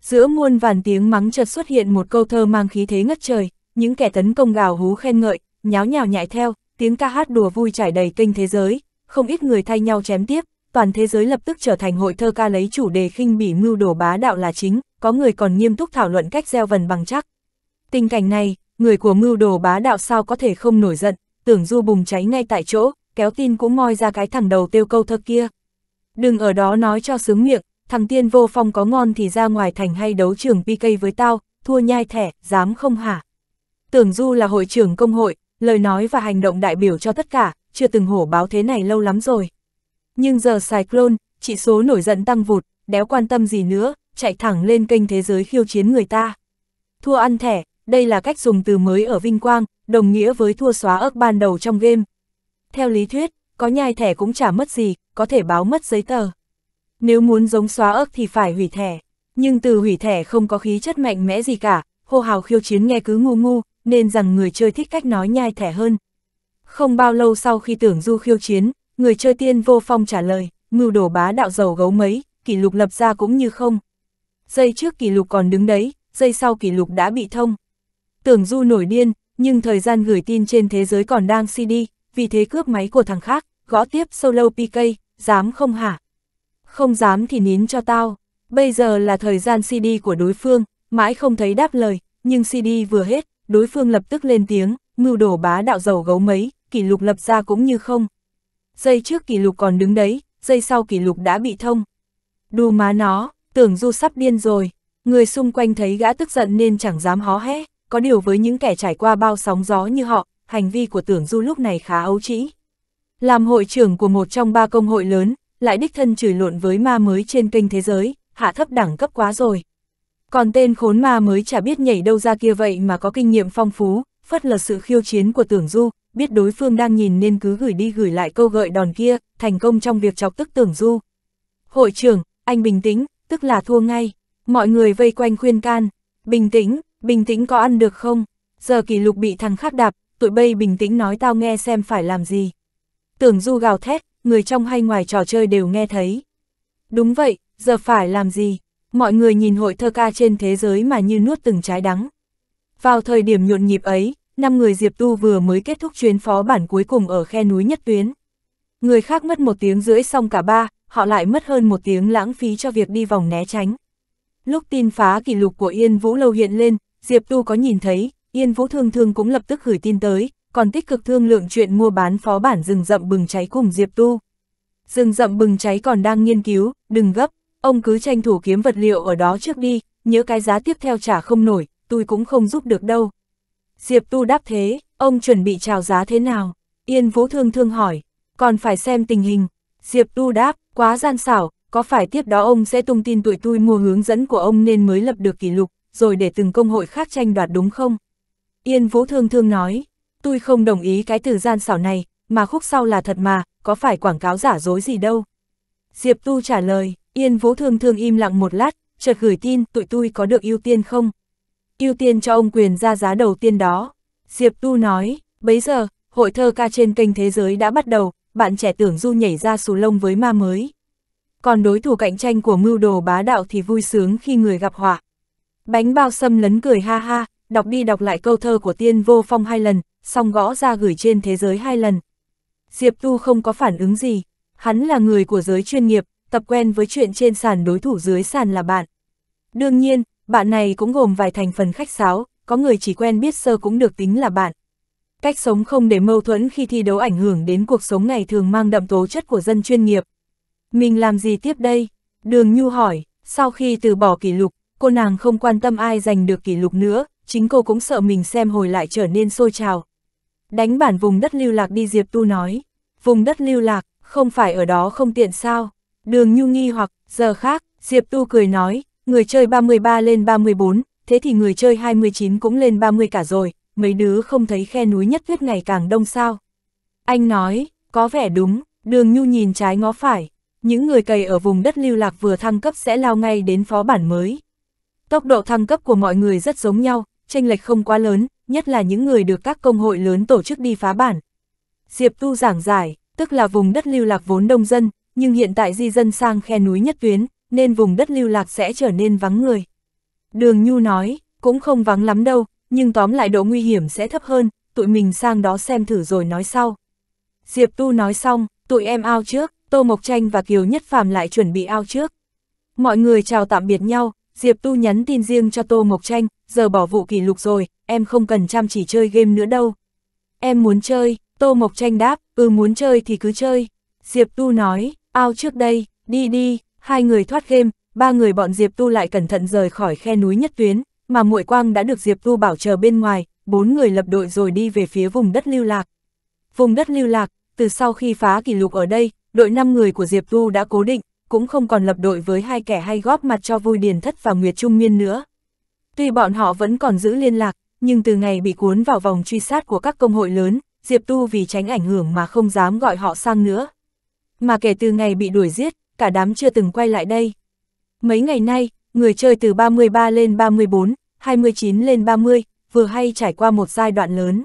Speaker 2: Giữa muôn vàn tiếng mắng chợt xuất hiện một câu thơ mang khí thế ngất trời, những kẻ tấn công gào hú khen ngợi, nháo nhào nhại theo, tiếng ca hát đùa vui trải đầy kênh thế giới, không ít người thay nhau chém tiếp, toàn thế giới lập tức trở thành hội thơ ca lấy chủ đề khinh bỉ mưu đồ bá đạo là chính, có người còn nghiêm túc thảo luận cách gieo vần bằng chắc. Tình cảnh này, người của mưu đồ bá đạo sao có thể không nổi giận, tưởng du bùng cháy ngay tại chỗ, kéo tin cũng moi ra cái thằng đầu tiêu câu thơ kia. Đừng ở đó nói cho sướng miệng, thằng tiên vô phong có ngon thì ra ngoài thành hay đấu trường PK với tao, thua nhai thẻ, dám không hả? Tưởng Du là hội trưởng công hội, lời nói và hành động đại biểu cho tất cả, chưa từng hổ báo thế này lâu lắm rồi. Nhưng giờ Cyclone, chỉ số nổi giận tăng vụt, đéo quan tâm gì nữa, chạy thẳng lên kênh thế giới khiêu chiến người ta. Thua ăn thẻ, đây là cách dùng từ mới ở Vinh Quang, đồng nghĩa với thua xóa ớt ban đầu trong game. Theo lý thuyết, có nhai thẻ cũng chả mất gì, có thể báo mất giấy tờ. Nếu muốn giống xóa ớt thì phải hủy thẻ, nhưng từ hủy thẻ không có khí chất mạnh mẽ gì cả, hô hào khiêu chiến nghe cứ ngu ngu, nên rằng người chơi thích cách nói nhai thẻ hơn. Không bao lâu sau khi tưởng du khiêu chiến, người chơi tiên vô phong trả lời, mưu đồ bá đạo dầu gấu mấy, kỷ lục lập ra cũng như không. Giây trước kỷ lục còn đứng đấy, giây sau kỷ lục đã bị thông. Tưởng du nổi điên, nhưng thời gian gửi tin trên thế giới còn đang CD, vì thế cướp máy của thằng khác, gõ tiếp solo PK, dám không hả? Không dám thì nín cho tao, bây giờ là thời gian CD của đối phương, mãi không thấy đáp lời, nhưng CD vừa hết, đối phương lập tức lên tiếng, mưu đồ bá đạo dầu gấu mấy, kỷ lục lập ra cũng như không. Giây trước kỷ lục còn đứng đấy, giây sau kỷ lục đã bị thông. Đù má nó, tưởng du sắp điên rồi, người xung quanh thấy gã tức giận nên chẳng dám hó hé, có điều với những kẻ trải qua bao sóng gió như họ, hành vi của tưởng du lúc này khá ấu trĩ. Làm hội trưởng của một trong ba công hội lớn, lại đích thân chửi lộn với ma mới trên kênh thế giới, hạ thấp đẳng cấp quá rồi. Còn tên khốn ma mới chả biết nhảy đâu ra kia vậy mà có kinh nghiệm phong phú, phất là sự khiêu chiến của tưởng du, biết đối phương đang nhìn nên cứ gửi đi gửi lại câu gợi đòn kia, thành công trong việc chọc tức tưởng du. Hội trưởng, anh bình tĩnh, tức là thua ngay. Mọi người vây quanh khuyên can. Bình tĩnh, bình tĩnh có ăn được không? Giờ kỷ lục bị thằng khác đạp, tụi bây bình tĩnh nói tao nghe xem phải làm gì. Tưởng du gào thét, người trong hay ngoài trò chơi đều nghe thấy. Đúng vậy, giờ phải làm gì? Mọi người nhìn hội thơ ca trên thế giới mà như nuốt từng trái đắng. Vào thời điểm nhộn nhịp ấy, năm người Diệp Tu vừa mới kết thúc chuyến phó bản cuối cùng ở khe núi nhất tuyến. Người khác mất một tiếng rưỡi xong cả ba, họ lại mất hơn một tiếng lãng phí cho việc đi vòng né tránh. Lúc tin phá kỷ lục của Yên Vũ Lâu hiện lên, Diệp Tu có nhìn thấy, Yên Vũ Thương Thương cũng lập tức gửi tin tới, còn tích cực thương lượng chuyện mua bán phó bản rừng rậm bừng cháy cùng Diệp Tu. Rừng rậm bừng cháy còn đang nghiên cứu, đừng gấp, ông cứ tranh thủ kiếm vật liệu ở đó trước đi, nhớ cái giá tiếp theo trả không nổi, tôi cũng không giúp được đâu. Diệp Tu đáp thế, ông chuẩn bị chào giá thế nào? Yên Vũ Thương Thương hỏi, còn phải xem tình hình. Diệp Tu đáp, quá gian xảo, có phải tiếp đó ông sẽ tung tin tụi tôi mua hướng dẫn của ông nên mới lập được kỷ lục, rồi để từng công hội khác tranh đoạt đúng không? Yên Vũ Thương Thương nói, tôi không đồng ý cái từ gian xảo này, mà khúc sau là thật mà, có phải quảng cáo giả dối gì đâu. Diệp Tu trả lời, Yên Vũ Thương Thương im lặng một lát, chợt gửi tin tụi tôi có được ưu tiên không? Ưu tiên cho ông quyền ra giá đầu tiên đó. Diệp Tu nói, bấy giờ, hội thơ ca trên kênh thế giới đã bắt đầu, bạn trẻ tưởng du nhảy ra xù lông với ma mới. Còn đối thủ cạnh tranh của mưu đồ bá đạo thì vui sướng khi người gặp họa. Bánh bao xâm lấn cười ha ha, đọc đi đọc lại câu thơ của tiên vô phong hai lần, xong gõ ra gửi trên thế giới hai lần. Diệp Tu không có phản ứng gì, hắn là người của giới chuyên nghiệp, tập quen với chuyện trên sàn đối thủ dưới sàn là bạn. Đương nhiên, bạn này cũng gồm vài thành phần khách sáo, có người chỉ quen biết sơ cũng được tính là bạn. Cách sống không để mâu thuẫn khi thi đấu ảnh hưởng đến cuộc sống ngày thường mang đậm tố chất của dân chuyên nghiệp. Mình làm gì tiếp đây? Đường Nhu hỏi, sau khi từ bỏ kỷ lục, cô nàng không quan tâm ai giành được kỷ lục nữa, chính cô cũng sợ mình xem hồi lại trở nên sôi trào. Đánh bản vùng đất lưu lạc đi Diệp Tu nói, vùng đất lưu lạc, không phải ở đó không tiện sao? Đường Nhu nghi hoặc, giờ khác, Diệp Tu cười nói, người chơi 33 lên 34, thế thì người chơi 29 cũng lên 30 cả rồi, mấy đứa không thấy khe núi nhất tuyết ngày càng đông sao. Anh nói, có vẻ đúng, đường Nhu nhìn trái ngó phải, những người cày ở vùng đất lưu lạc vừa thăng cấp sẽ lao ngay đến phó bản mới. Tốc độ thăng cấp của mọi người rất giống nhau, tranh lệch không quá lớn, nhất là những người được các công hội lớn tổ chức đi phá bản. Diệp Tu giảng giải, tức là vùng đất lưu lạc vốn đông dân, nhưng hiện tại di dân sang khe núi nhất tuyến, nên vùng đất lưu lạc sẽ trở nên vắng người. Đường Nhu nói, cũng không vắng lắm đâu, nhưng tóm lại độ nguy hiểm sẽ thấp hơn, tụi mình sang đó xem thử rồi nói sau. Diệp Tu nói xong, tụi em ao trước, Tô Mộc Tranh và Kiều Nhất Phàm lại chuẩn bị ao trước. Mọi người chào tạm biệt nhau, Diệp Tu nhắn tin riêng cho Tô Mộc Tranh, giờ bỏ vụ kỷ lục rồi, em không cần chăm chỉ chơi game nữa đâu. Em muốn chơi, Tô Mộc Tranh đáp, ừ muốn chơi thì cứ chơi. Diệp Tu nói, ao trước đây, đi đi, hai người thoát game, ba người bọn Diệp Tu lại cẩn thận rời khỏi khe núi nhất tuyến, mà muội quang đã được Diệp Tu bảo chờ bên ngoài, bốn người lập đội rồi đi về phía vùng đất lưu lạc. Vùng đất lưu lạc, từ sau khi phá kỷ lục ở đây, đội 5 người của Diệp Tu đã cố định, cũng không còn lập đội với hai kẻ hay góp mặt cho vui Điền Thất và Nguyệt Trung Miên nữa. Tuy bọn họ vẫn còn giữ liên lạc, nhưng từ ngày bị cuốn vào vòng truy sát của các công hội lớn, Diệp Tu vì tránh ảnh hưởng mà không dám gọi họ sang nữa. Mà kể từ ngày bị đuổi giết, cả đám chưa từng quay lại đây. Mấy ngày nay, người chơi từ 33 lên 34, 29 lên 30, vừa hay trải qua một giai đoạn lớn.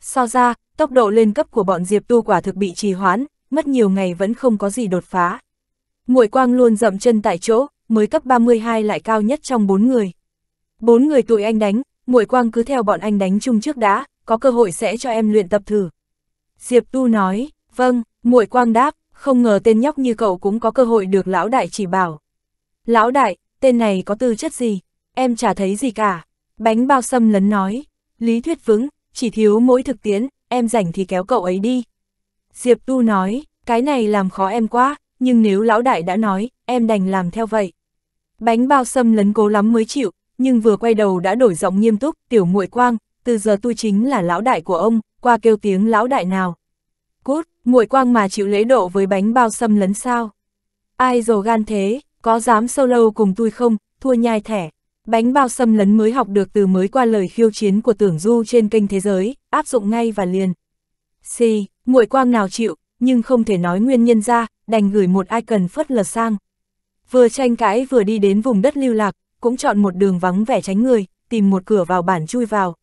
Speaker 2: So ra, tốc độ lên cấp của bọn Diệp Tu quả thực bị trì hoãn, mất nhiều ngày vẫn không có gì đột phá. Muội Quang luôn dậm chân tại chỗ, mới cấp 32 lại cao nhất trong bốn người. Bốn người tụi anh đánh, Muội Quang cứ theo bọn anh đánh chung trước đã, có cơ hội sẽ cho em luyện tập thử. Diệp Tu nói, vâng, Muội Quang đáp, không ngờ tên nhóc như cậu cũng có cơ hội được lão đại chỉ bảo. Lão đại, tên này có tư chất gì? Em chả thấy gì cả. Bánh bao xâm lấn nói, lý thuyết vững, chỉ thiếu mỗi thực tiễn, em rảnh thì kéo cậu ấy đi. Diệp Tu nói, cái này làm khó em quá, nhưng nếu lão đại đã nói, em đành làm theo vậy. Bánh bao xâm lấn cố lắm mới chịu, nhưng vừa quay đầu đã đổi giọng nghiêm túc, tiểu muội quang, từ giờ tôi chính là lão đại của ông, qua kêu tiếng lão đại nào. Muội quang mà chịu lễ độ với bánh bao xâm lấn sao? Ai dồ gan thế, có dám solo cùng tôi không, thua nhai thẻ. Bánh bao xâm lấn mới học được từ mới qua lời khiêu chiến của tưởng du trên kênh thế giới, áp dụng ngay và liền. Xì, muội quang nào chịu, nhưng không thể nói nguyên nhân ra, đành gửi một icon phất lờ sang. Vừa tranh cãi vừa đi đến vùng đất lưu lạc, cũng chọn một đường vắng vẻ tránh người, tìm một cửa vào bản chui vào.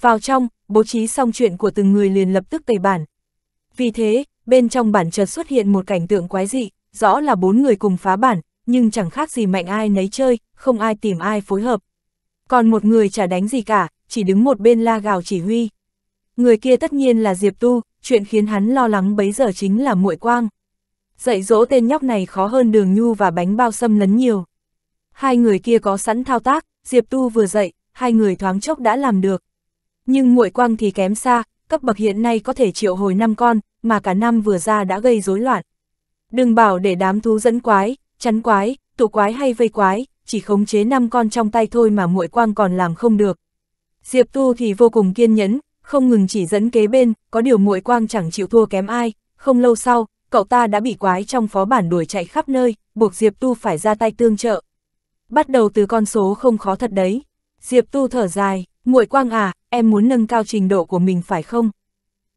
Speaker 2: Vào trong, bố trí xong chuyện của từng người liền lập tức tẩy bản. Vì thế, bên trong bản chợt xuất hiện một cảnh tượng quái dị, rõ là bốn người cùng phá bản, nhưng chẳng khác gì mạnh ai nấy chơi, không ai tìm ai phối hợp. Còn một người chả đánh gì cả, chỉ đứng một bên la gào chỉ huy. Người kia tất nhiên là Diệp Tu, chuyện khiến hắn lo lắng bấy giờ chính là muội quang. Dạy dỗ tên nhóc này khó hơn đường nhu và bánh bao xâm lấn nhiều. Hai người kia có sẵn thao tác, Diệp Tu vừa dạy, hai người thoáng chốc đã làm được. Nhưng muội quang thì kém xa, cấp bậc hiện nay có thể triệu hồi năm con, mà cả năm vừa ra đã gây rối loạn. Đừng bảo để đám thú dẫn quái, chắn quái, tụ quái hay vây quái, chỉ khống chế năm con trong tay thôi mà muội quang còn làm không được. Diệp Tu thì vô cùng kiên nhẫn, không ngừng chỉ dẫn kế bên, có điều muội quang chẳng chịu thua kém ai, không lâu sau, cậu ta đã bị quái trong phó bản đuổi chạy khắp nơi, buộc Diệp Tu phải ra tay tương trợ. Bắt đầu từ con số không khó thật đấy. Diệp Tu thở dài, muội quang à, em muốn nâng cao trình độ của mình phải không?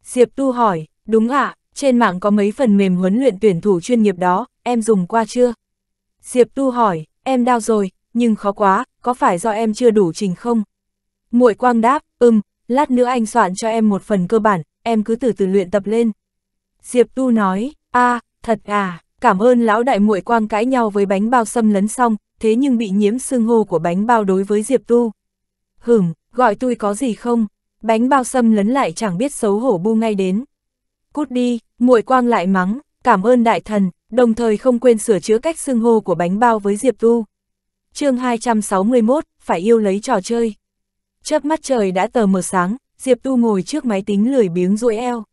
Speaker 2: Diệp Tu hỏi, đúng ạ, à, trên mạng có mấy phần mềm huấn luyện tuyển thủ chuyên nghiệp đó, em dùng qua chưa? Diệp Tu hỏi, em đau rồi, nhưng khó quá, có phải do em chưa đủ trình không? Muội quang đáp, ừm, lát nữa anh soạn cho em một phần cơ bản, em cứ từ từ luyện tập lên. Diệp Tu nói, a thật à, cảm ơn lão đại muội quang cãi nhau với bánh bao xâm lấn xong, thế nhưng bị nhiễm xương hô của bánh bao đối với Diệp Tu. Hửm, gọi tôi có gì không? Bánh bao xâm lấn lại chẳng biết xấu hổ bu ngay đến. Cút đi, muội quang lại mắng, cảm ơn đại thần, đồng thời không quên sửa chữa cách xưng hô của bánh bao với Diệp Tu. chương 261, phải yêu lấy trò chơi. Chớp mắt trời đã tờ mờ sáng, Diệp Tu ngồi trước máy tính lười biếng duỗi eo.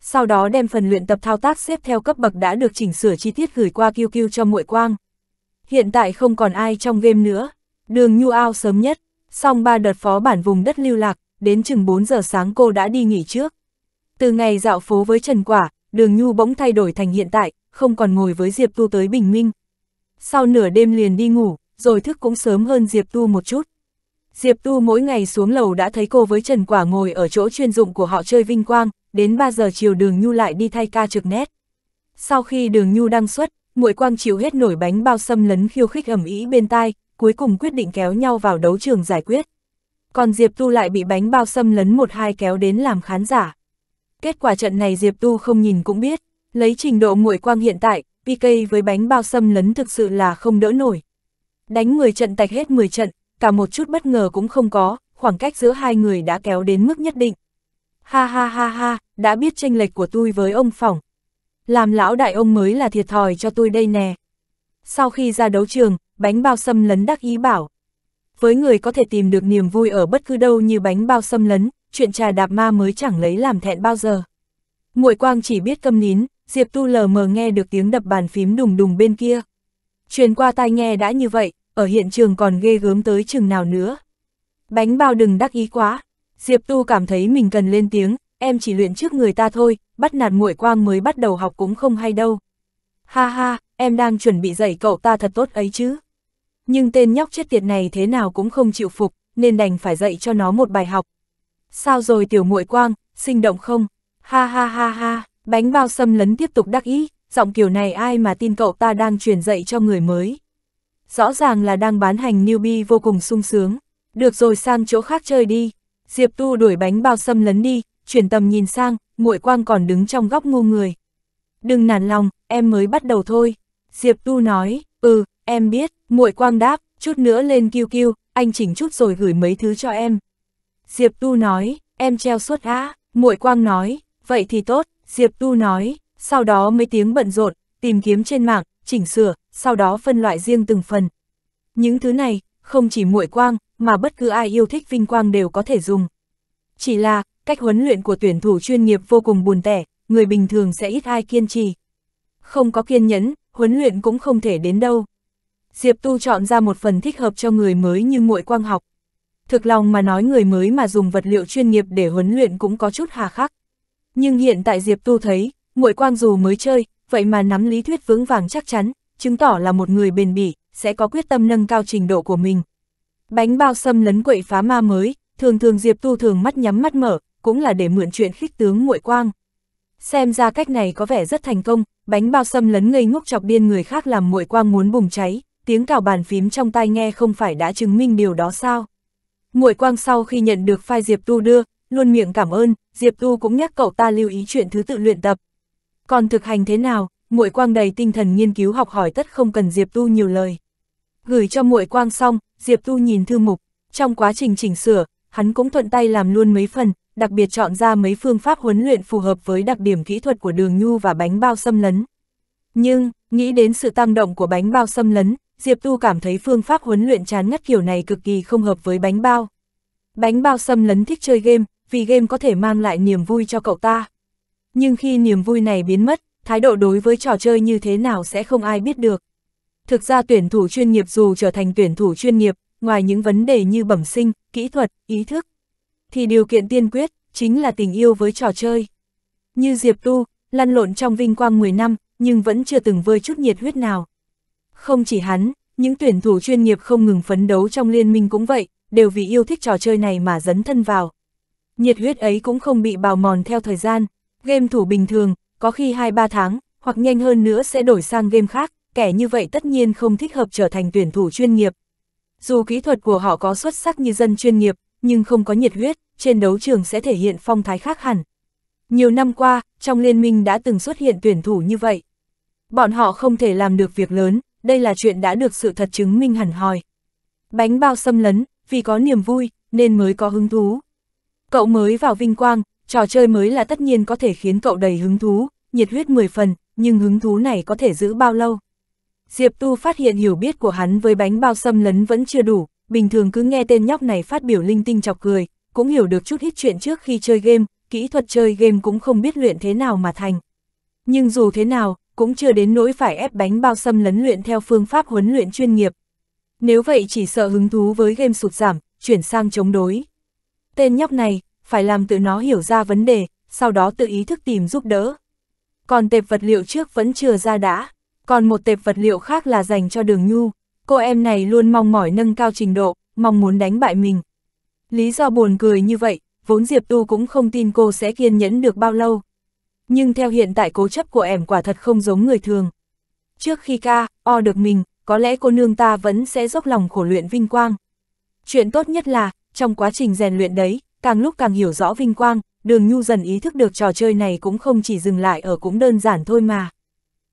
Speaker 2: Sau đó đem phần luyện tập thao tác xếp theo cấp bậc đã được chỉnh sửa chi tiết gửi qua QQ cho muội quang. Hiện tại không còn ai trong game nữa. Đường nhu ao sớm nhất, xong ba đợt phó bản vùng đất lưu lạc, đến chừng 4 giờ sáng cô đã đi nghỉ trước. Từ ngày dạo phố với Trần Quả, đường nhu bỗng thay đổi thành hiện tại, không còn ngồi với Diệp Tu tới bình minh. Sau nửa đêm liền đi ngủ, rồi thức cũng sớm hơn Diệp Tu một chút. Diệp Tu mỗi ngày xuống lầu đã thấy cô với Trần Quả ngồi ở chỗ chuyên dụng của họ chơi vinh quang, đến 3 giờ chiều đường Nhu lại đi thay ca trực nét. Sau khi đường Nhu đăng xuất, muội quang chịu hết nổi bánh bao xâm lấn khiêu khích ẩm ý bên tai, cuối cùng quyết định kéo nhau vào đấu trường giải quyết. Còn Diệp Tu lại bị bánh bao xâm lấn một hai kéo đến làm khán giả. Kết quả trận này Diệp Tu không nhìn cũng biết, lấy trình độ muội quang hiện tại, PK với bánh bao xâm lấn thực sự là không đỡ nổi. Đánh 10 trận tạch hết 10 trận, cả một chút bất ngờ cũng không có, khoảng cách giữa hai người đã kéo đến mức nhất định. Ha ha ha ha, đã biết tranh lệch của tôi với ông Phỏng. Làm lão đại ông mới là thiệt thòi cho tôi đây nè. Sau khi ra đấu trường, bánh bao xâm lấn đắc ý bảo. Với người có thể tìm được niềm vui ở bất cứ đâu như bánh bao xâm lấn, chuyện trà đạp ma mới chẳng lấy làm thẹn bao giờ. Muội quang chỉ biết câm nín, Diệp Tu lờ mờ nghe được tiếng đập bàn phím đùng đùng bên kia. Truyền qua tai nghe đã như vậy, ở hiện trường còn ghê gớm tới chừng nào nữa. Bánh bao đừng đắc ý quá. Diệp Tu cảm thấy mình cần lên tiếng, em chỉ luyện trước người ta thôi, bắt nạt muội quang mới bắt đầu học cũng không hay đâu. Ha ha, em đang chuẩn bị dạy cậu ta thật tốt ấy chứ. Nhưng tên nhóc chết tiệt này thế nào cũng không chịu phục, nên đành phải dạy cho nó một bài học. Sao rồi tiểu muội quang, sinh động không? Ha ha ha ha, bánh bao xâm lấn tiếp tục đắc ý, giọng kiểu này ai mà tin cậu ta đang truyền dạy cho người mới. Rõ ràng là đang bán hành newbie vô cùng sung sướng. Được rồi sang chỗ khác chơi đi. Diệp Tu đuổi bánh bao xâm lấn đi, chuyển tầm nhìn sang, muội quang còn đứng trong góc ngu người. Đừng nản lòng, em mới bắt đầu thôi. Diệp Tu nói, ừ, em biết, muội quang đáp, chút nữa lên kêu kêu, anh chỉnh chút rồi gửi mấy thứ cho em. Diệp Tu nói, em treo suốt á, muội quang nói, vậy thì tốt, Diệp Tu nói, sau đó mấy tiếng bận rộn, tìm kiếm trên mạng, chỉnh sửa, sau đó phân loại riêng từng phần. Những thứ này, không chỉ muội quang, mà bất cứ ai yêu thích vinh quang đều có thể dùng. Chỉ là, cách huấn luyện của tuyển thủ chuyên nghiệp vô cùng buồn tẻ, người bình thường sẽ ít ai kiên trì. Không có kiên nhẫn, huấn luyện cũng không thể đến đâu. Diệp Tu chọn ra một phần thích hợp cho người mới như muội quang học. Thực lòng mà nói người mới mà dùng vật liệu chuyên nghiệp để huấn luyện cũng có chút hà khắc. Nhưng hiện tại Diệp Tu thấy, muội quang dù mới chơi, vậy mà nắm lý thuyết vững vàng chắc chắn, chứng tỏ là một người bền bỉ, sẽ có quyết tâm nâng cao trình độ của mình. Bánh bao xâm lấn quậy phá ma mới, thường thường Diệp Tu thường mắt nhắm mắt mở, cũng là để mượn chuyện khích tướng muội quang. Xem ra cách này có vẻ rất thành công, bánh bao xâm lấn ngây ngốc chọc điên người khác làm muội quang muốn bùng cháy, tiếng cào bàn phím trong tai nghe không phải đã chứng minh điều đó sao. Muội quang sau khi nhận được file Diệp Tu đưa, luôn miệng cảm ơn, Diệp Tu cũng nhắc cậu ta lưu ý chuyện thứ tự luyện tập. Còn thực hành thế nào, muội quang đầy tinh thần nghiên cứu học hỏi tất không cần Diệp Tu nhiều lời. Gửi cho muội quang xong, Diệp Tu nhìn thư mục, trong quá trình chỉnh sửa, hắn cũng thuận tay làm luôn mấy phần, đặc biệt chọn ra mấy phương pháp huấn luyện phù hợp với đặc điểm kỹ thuật của đường nhu và bánh bao xâm lấn. Nhưng, nghĩ đến sự tăng động của bánh bao xâm lấn, Diệp Tu cảm thấy phương pháp huấn luyện chán ngắt kiểu này cực kỳ không hợp với bánh bao. Bánh bao xâm lấn thích chơi game, vì game có thể mang lại niềm vui cho cậu ta. Nhưng khi niềm vui này biến mất, thái độ đối với trò chơi như thế nào sẽ không ai biết được. Thực ra tuyển thủ chuyên nghiệp dù trở thành tuyển thủ chuyên nghiệp, ngoài những vấn đề như bẩm sinh, kỹ thuật, ý thức, thì điều kiện tiên quyết chính là tình yêu với trò chơi. Như Diệp Tu, lăn lộn trong vinh quang 10 năm, nhưng vẫn chưa từng vơi chút nhiệt huyết nào. Không chỉ hắn, những tuyển thủ chuyên nghiệp không ngừng phấn đấu trong liên minh cũng vậy, đều vì yêu thích trò chơi này mà dấn thân vào. Nhiệt huyết ấy cũng không bị bào mòn theo thời gian, game thủ bình thường, có khi 2-3 tháng, hoặc nhanh hơn nữa sẽ đổi sang game khác, kẻ như vậy tất nhiên không thích hợp trở thành tuyển thủ chuyên nghiệp. Dù kỹ thuật của họ có xuất sắc như dân chuyên nghiệp, nhưng không có nhiệt huyết, trên đấu trường sẽ thể hiện phong thái khác hẳn. Nhiều năm qua, trong liên minh đã từng xuất hiện tuyển thủ như vậy. Bọn họ không thể làm được việc lớn, đây là chuyện đã được sự thật chứng minh hẳn hòi Bánh bao xâm lấn, vì có niềm vui, nên mới có hứng thú. Cậu mới vào vinh quang, trò chơi mới là tất nhiên có thể khiến cậu đầy hứng thú, nhiệt huyết 10 phần, nhưng hứng thú này có thể giữ bao lâu? Diệp Tu phát hiện hiểu biết của hắn với bánh bao xâm lấn vẫn chưa đủ, bình thường cứ nghe tên nhóc này phát biểu linh tinh chọc cười, cũng hiểu được chút ít chuyện trước khi chơi game, kỹ thuật chơi game cũng không biết luyện thế nào mà thành. Nhưng dù thế nào, cũng chưa đến nỗi phải ép bánh bao xâm lấn luyện theo phương pháp huấn luyện chuyên nghiệp. Nếu vậy chỉ sợ hứng thú với game sụt giảm, chuyển sang chống đối. Tên nhóc này, phải làm tự nó hiểu ra vấn đề, sau đó tự ý thức tìm giúp đỡ. Còn tệp vật liệu trước vẫn chưa ra đã, còn một tệp vật liệu khác là dành cho đường nhu. Cô em này luôn mong mỏi nâng cao trình độ, mong muốn đánh bại mình. Lý do buồn cười như vậy, vốn Diệp Tu cũng không tin cô sẽ kiên nhẫn được bao lâu. Nhưng theo hiện tại cố chấp của em quả thật không giống người thường. Trước khi ca, o được mình, có lẽ cô nương ta vẫn sẽ dốc lòng khổ luyện vinh quang. Chuyện tốt nhất là, trong quá trình rèn luyện đấy, càng lúc càng hiểu rõ vinh quang, đường nhu dần ý thức được trò chơi này cũng không chỉ dừng lại ở cũng đơn giản thôi mà.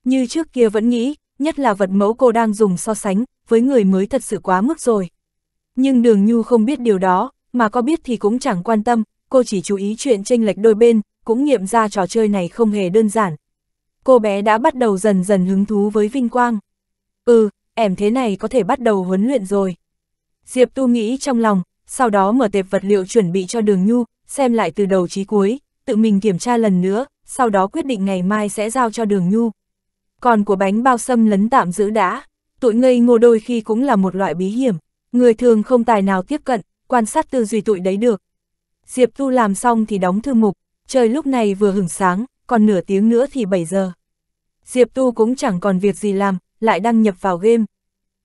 Speaker 2: Như trước kia vẫn nghĩ, nhất là vật mẫu cô đang dùng so sánh, với người mới thật sự quá mức rồi. Nhưng đường nhu không biết điều đó, mà có biết thì cũng chẳng quan tâm, cô chỉ chú ý chuyện tranh lệch đôi bên, cũng nghiệm ra trò chơi này không hề đơn giản. Cô bé đã bắt đầu dần dần hứng thú với vinh quang. Ừ, em thế này có thể bắt đầu huấn luyện rồi. Diệp Tu nghĩ trong lòng, sau đó mở tệp vật liệu chuẩn bị cho đường nhu, xem lại từ đầu chí cuối, tự mình kiểm tra lần nữa, sau đó quyết định ngày mai sẽ giao cho đường nhu. Còn của bánh bao xâm lấn tạm giữ đã, tụi ngây ngô đôi khi cũng là một loại bí hiểm, người thường không tài nào tiếp cận, quan sát tư duy tụi đấy được. Diệp Tu làm xong thì đóng thư mục, trời lúc này vừa hửng sáng, còn nửa tiếng nữa thì 7 giờ. Diệp Tu cũng chẳng còn việc gì làm, lại đăng nhập vào game.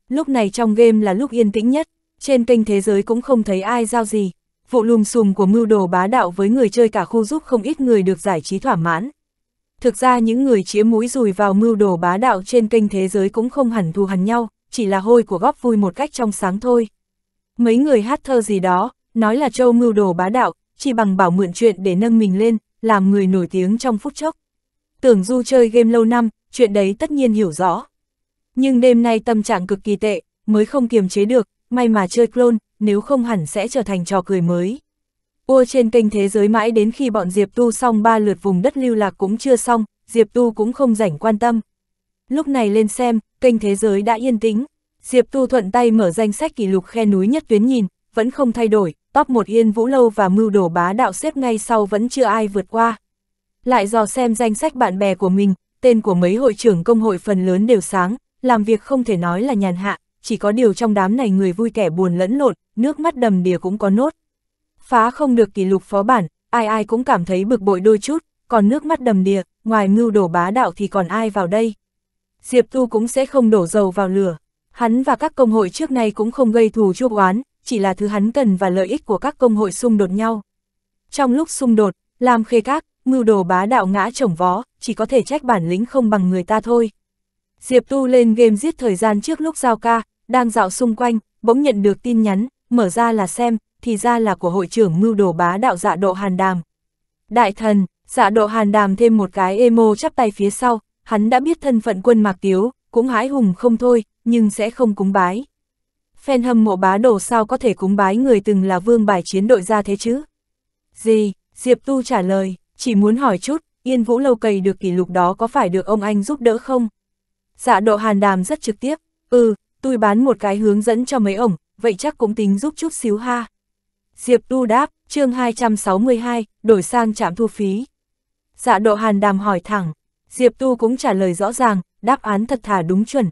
Speaker 2: Lúc này trong game là lúc yên tĩnh nhất, trên kênh thế giới cũng không thấy ai giao gì. Vụ lùm xùm của mưu đồ bá đạo với người chơi cả khu giúp không ít người được giải trí thỏa mãn. Thực ra những người chĩa mũi rùi vào mưu đồ bá đạo trên kênh thế giới cũng không hẳn thù hằn nhau, chỉ là hôi của góp vui một cách trong sáng thôi. Mấy người hát thơ gì đó, nói là châu mưu đồ bá đạo, chỉ bằng bảo mượn chuyện để nâng mình lên, làm người nổi tiếng trong phút chốc. Tưởng du chơi game lâu năm, chuyện đấy tất nhiên hiểu rõ. Nhưng đêm nay tâm trạng cực kỳ tệ, mới không kiềm chế được, may mà chơi clone, nếu không hẳn sẽ trở thành trò cười mới. Ua trên kênh thế giới mãi đến khi bọn Diệp Tu xong ba lượt vùng đất lưu lạc cũng chưa xong, Diệp Tu cũng không rảnh quan tâm. Lúc này lên xem, kênh thế giới đã yên tĩnh. Diệp Tu thuận tay mở danh sách kỷ lục khe núi nhất tuyến nhìn, vẫn không thay đổi, top một Yên Vũ Lâu và mưu đồ bá đạo xếp ngay sau vẫn chưa ai vượt qua. Lại dò xem danh sách bạn bè của mình, tên của mấy hội trưởng công hội phần lớn đều sáng, làm việc không thể nói là nhàn hạ, chỉ có điều trong đám này người vui kẻ buồn lẫn lộn, nước mắt đầm đìa cũng có nốt. Phá không được kỷ lục phó bản, ai ai cũng cảm thấy bực bội đôi chút, còn nước mắt đầm đìa, ngoài mưu đổ bá đạo thì còn ai vào đây. Diệp Tu cũng sẽ không đổ dầu vào lửa. Hắn và các công hội trước nay cũng không gây thù chuốc oán, chỉ là thứ hắn cần và lợi ích của các công hội xung đột nhau. Trong lúc xung đột, làm khê các, mưu đồ bá đạo ngã chồng vó, chỉ có thể trách bản lĩnh không bằng người ta thôi. Diệp Tu lên game giết thời gian trước lúc giao ca, đang dạo xung quanh, bỗng nhận được tin nhắn, mở ra là xem, thì ra là của hội trưởng mưu đồ bá đạo dạ độ hàn đàm. Đại thần, dạ độ hàn đàm thêm một cái emo chắp tay phía sau, hắn đã biết thân phận quân mạc tiếu, cũng hái hùng không thôi, nhưng sẽ không cúng bái. Phen hâm mộ bá đồ sao có thể cúng bái người từng là vương bài chiến đội ra thế chứ? Gì? Diệp Tu trả lời, chỉ muốn hỏi chút, Yên Vũ Lâu cầy được kỷ lục đó có phải được ông anh giúp đỡ không? Dạ độ hàn đàm rất trực tiếp, ừ, tôi bán một cái hướng dẫn cho mấy ổng, vậy chắc cũng tính giúp chút xíu ha. Diệp Tu đáp, chương 262, đổi sang trạm thu phí. Dạ độ hàn đàm hỏi thẳng, Diệp Tu cũng trả lời rõ ràng, đáp án thật thà đúng chuẩn.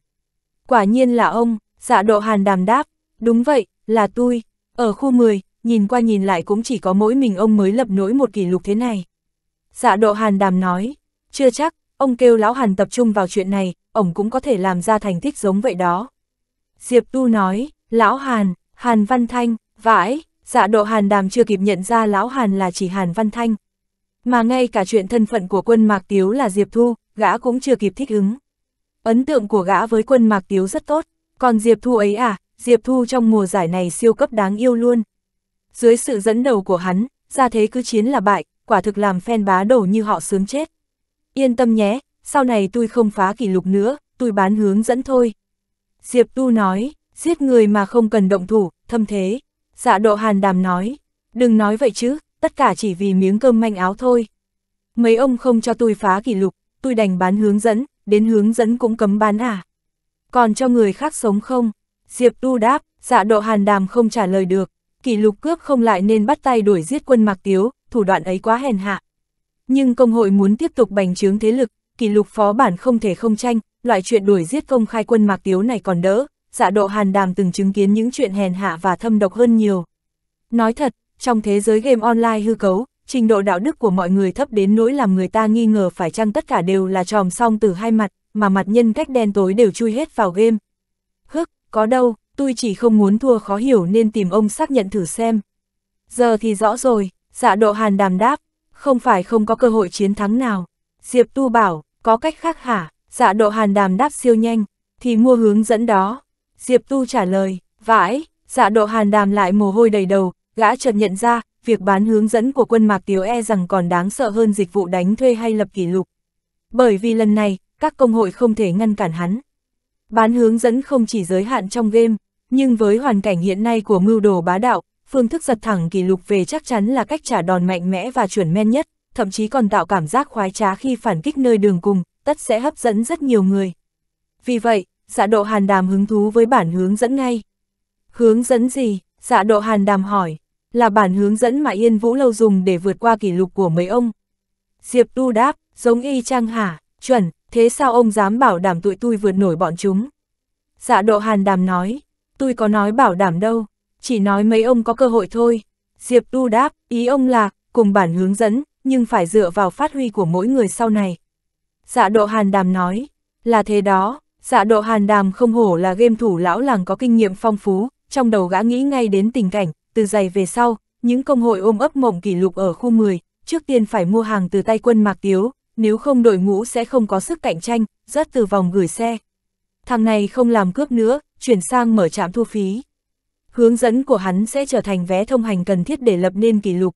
Speaker 2: Quả nhiên là ông, dạ độ hàn đàm đáp, đúng vậy, là tôi, ở khu 10, nhìn qua nhìn lại cũng chỉ có mỗi mình ông mới lập nổi một kỷ lục thế này. Dạ độ hàn đàm nói, chưa chắc, ông kêu lão hàn tập trung vào chuyện này, ông cũng có thể làm ra thành tích giống vậy đó. Diệp Tu nói, lão hàn, hàn văn thanh, vãi, dạ độ hàn đàm chưa kịp nhận ra lão hàn là chỉ hàn văn thanh. Mà ngay cả chuyện thân phận của quân Mạc Tiếu là Diệp Thu, gã cũng chưa kịp thích ứng. Ấn tượng của gã với quân Mạc Tiếu rất tốt, còn Diệp Thu ấy à, Diệp Thu trong mùa giải này siêu cấp đáng yêu luôn. Dưới sự dẫn đầu của hắn, ra thế cứ chiến là bại, quả thực làm fan bá đổ như họ sướng chết. Yên tâm nhé, sau này tôi không phá kỷ lục nữa, tôi bán hướng dẫn thôi. Diệp Tu nói, giết người mà không cần động thủ, thâm thế. Dạ độ hàn đàm nói, đừng nói vậy chứ, tất cả chỉ vì miếng cơm manh áo thôi. Mấy ông không cho tôi phá kỷ lục, tôi đành bán hướng dẫn, đến hướng dẫn cũng cấm bán à. Còn cho người khác sống không? Diệp Tu đáp, dạ độ hàn đàm không trả lời được, kỷ lục cướp không lại nên bắt tay đuổi giết quân Mạc Tiếu, thủ đoạn ấy quá hèn hạ. Nhưng công hội muốn tiếp tục bành trướng thế lực, kỷ lục phó bản không thể không tranh, loại chuyện đuổi giết công khai quân Mạc Tiếu này còn đỡ, dạ độ hàn đàm từng chứng kiến những chuyện hèn hạ và thâm độc hơn nhiều. Nói thật, trong thế giới game online hư cấu, trình độ đạo đức của mọi người thấp đến nỗi làm người ta nghi ngờ phải chăng tất cả đều là tròm song từ hai mặt, mà mặt nhân cách đen tối đều chui hết vào game. Hức, có đâu, tôi chỉ không muốn thua khó hiểu nên tìm ông xác nhận thử xem. Giờ thì rõ rồi, dạ độ hàn đàm đáp, không phải không có cơ hội chiến thắng nào. Diệp Tu bảo, có cách khác hả? Dạ độ hàn đàm đáp siêu nhanh, thì mua hướng dẫn đó. Diệp Tu trả lời, vãi, dạ độ hàn đàm lại mồ hôi đầy đầu, gã chợt nhận ra, việc bán hướng dẫn của quân Mạc Tiếu e rằng còn đáng sợ hơn dịch vụ đánh thuê hay lập kỷ lục. Bởi vì lần này, các công hội không thể ngăn cản hắn. Bán hướng dẫn không chỉ giới hạn trong game, nhưng với hoàn cảnh hiện nay của mưu đồ bá đạo, phương thức giật thẳng kỷ lục về chắc chắn là cách trả đòn mạnh mẽ và chuẩn men nhất, thậm chí còn tạo cảm giác khoái trá khi phản kích nơi đường cùng, tất sẽ hấp dẫn rất nhiều người. Vì vậy, dạ độ hàn đàm hứng thú với bản hướng dẫn ngay. Hướng dẫn gì? Dạ độ hàn đàm hỏi, là bản hướng dẫn mà Yên Vũ Lâu dùng để vượt qua kỷ lục của mấy ông. Diệp Tu đáp, giống y chang hả, chuẩn, thế sao ông dám bảo đảm tụi tôi vượt nổi bọn chúng? Dạ độ hàn đàm nói, tôi có nói bảo đảm đâu, chỉ nói mấy ông có cơ hội thôi. Diệp Tu đáp, ý ông là, cùng bản hướng dẫn, nhưng phải dựa vào phát huy của mỗi người sau này. Dạ độ hàn đàm nói, là thế đó, dạ độ hàn đàm không hổ là game thủ lão làng có kinh nghiệm phong phú, trong đầu gã nghĩ ngay đến tình cảnh, từ giày về sau, những công hội ôm ấp mộng kỷ lục ở khu 10, trước tiên phải mua hàng từ tay quân Mạc Tiếu, nếu không đội ngũ sẽ không có sức cạnh tranh, rớt từ vòng gửi xe. Thằng này không làm cướp nữa, chuyển sang mở trạm thu phí. Hướng dẫn của hắn sẽ trở thành vé thông hành cần thiết để lập nên kỷ lục.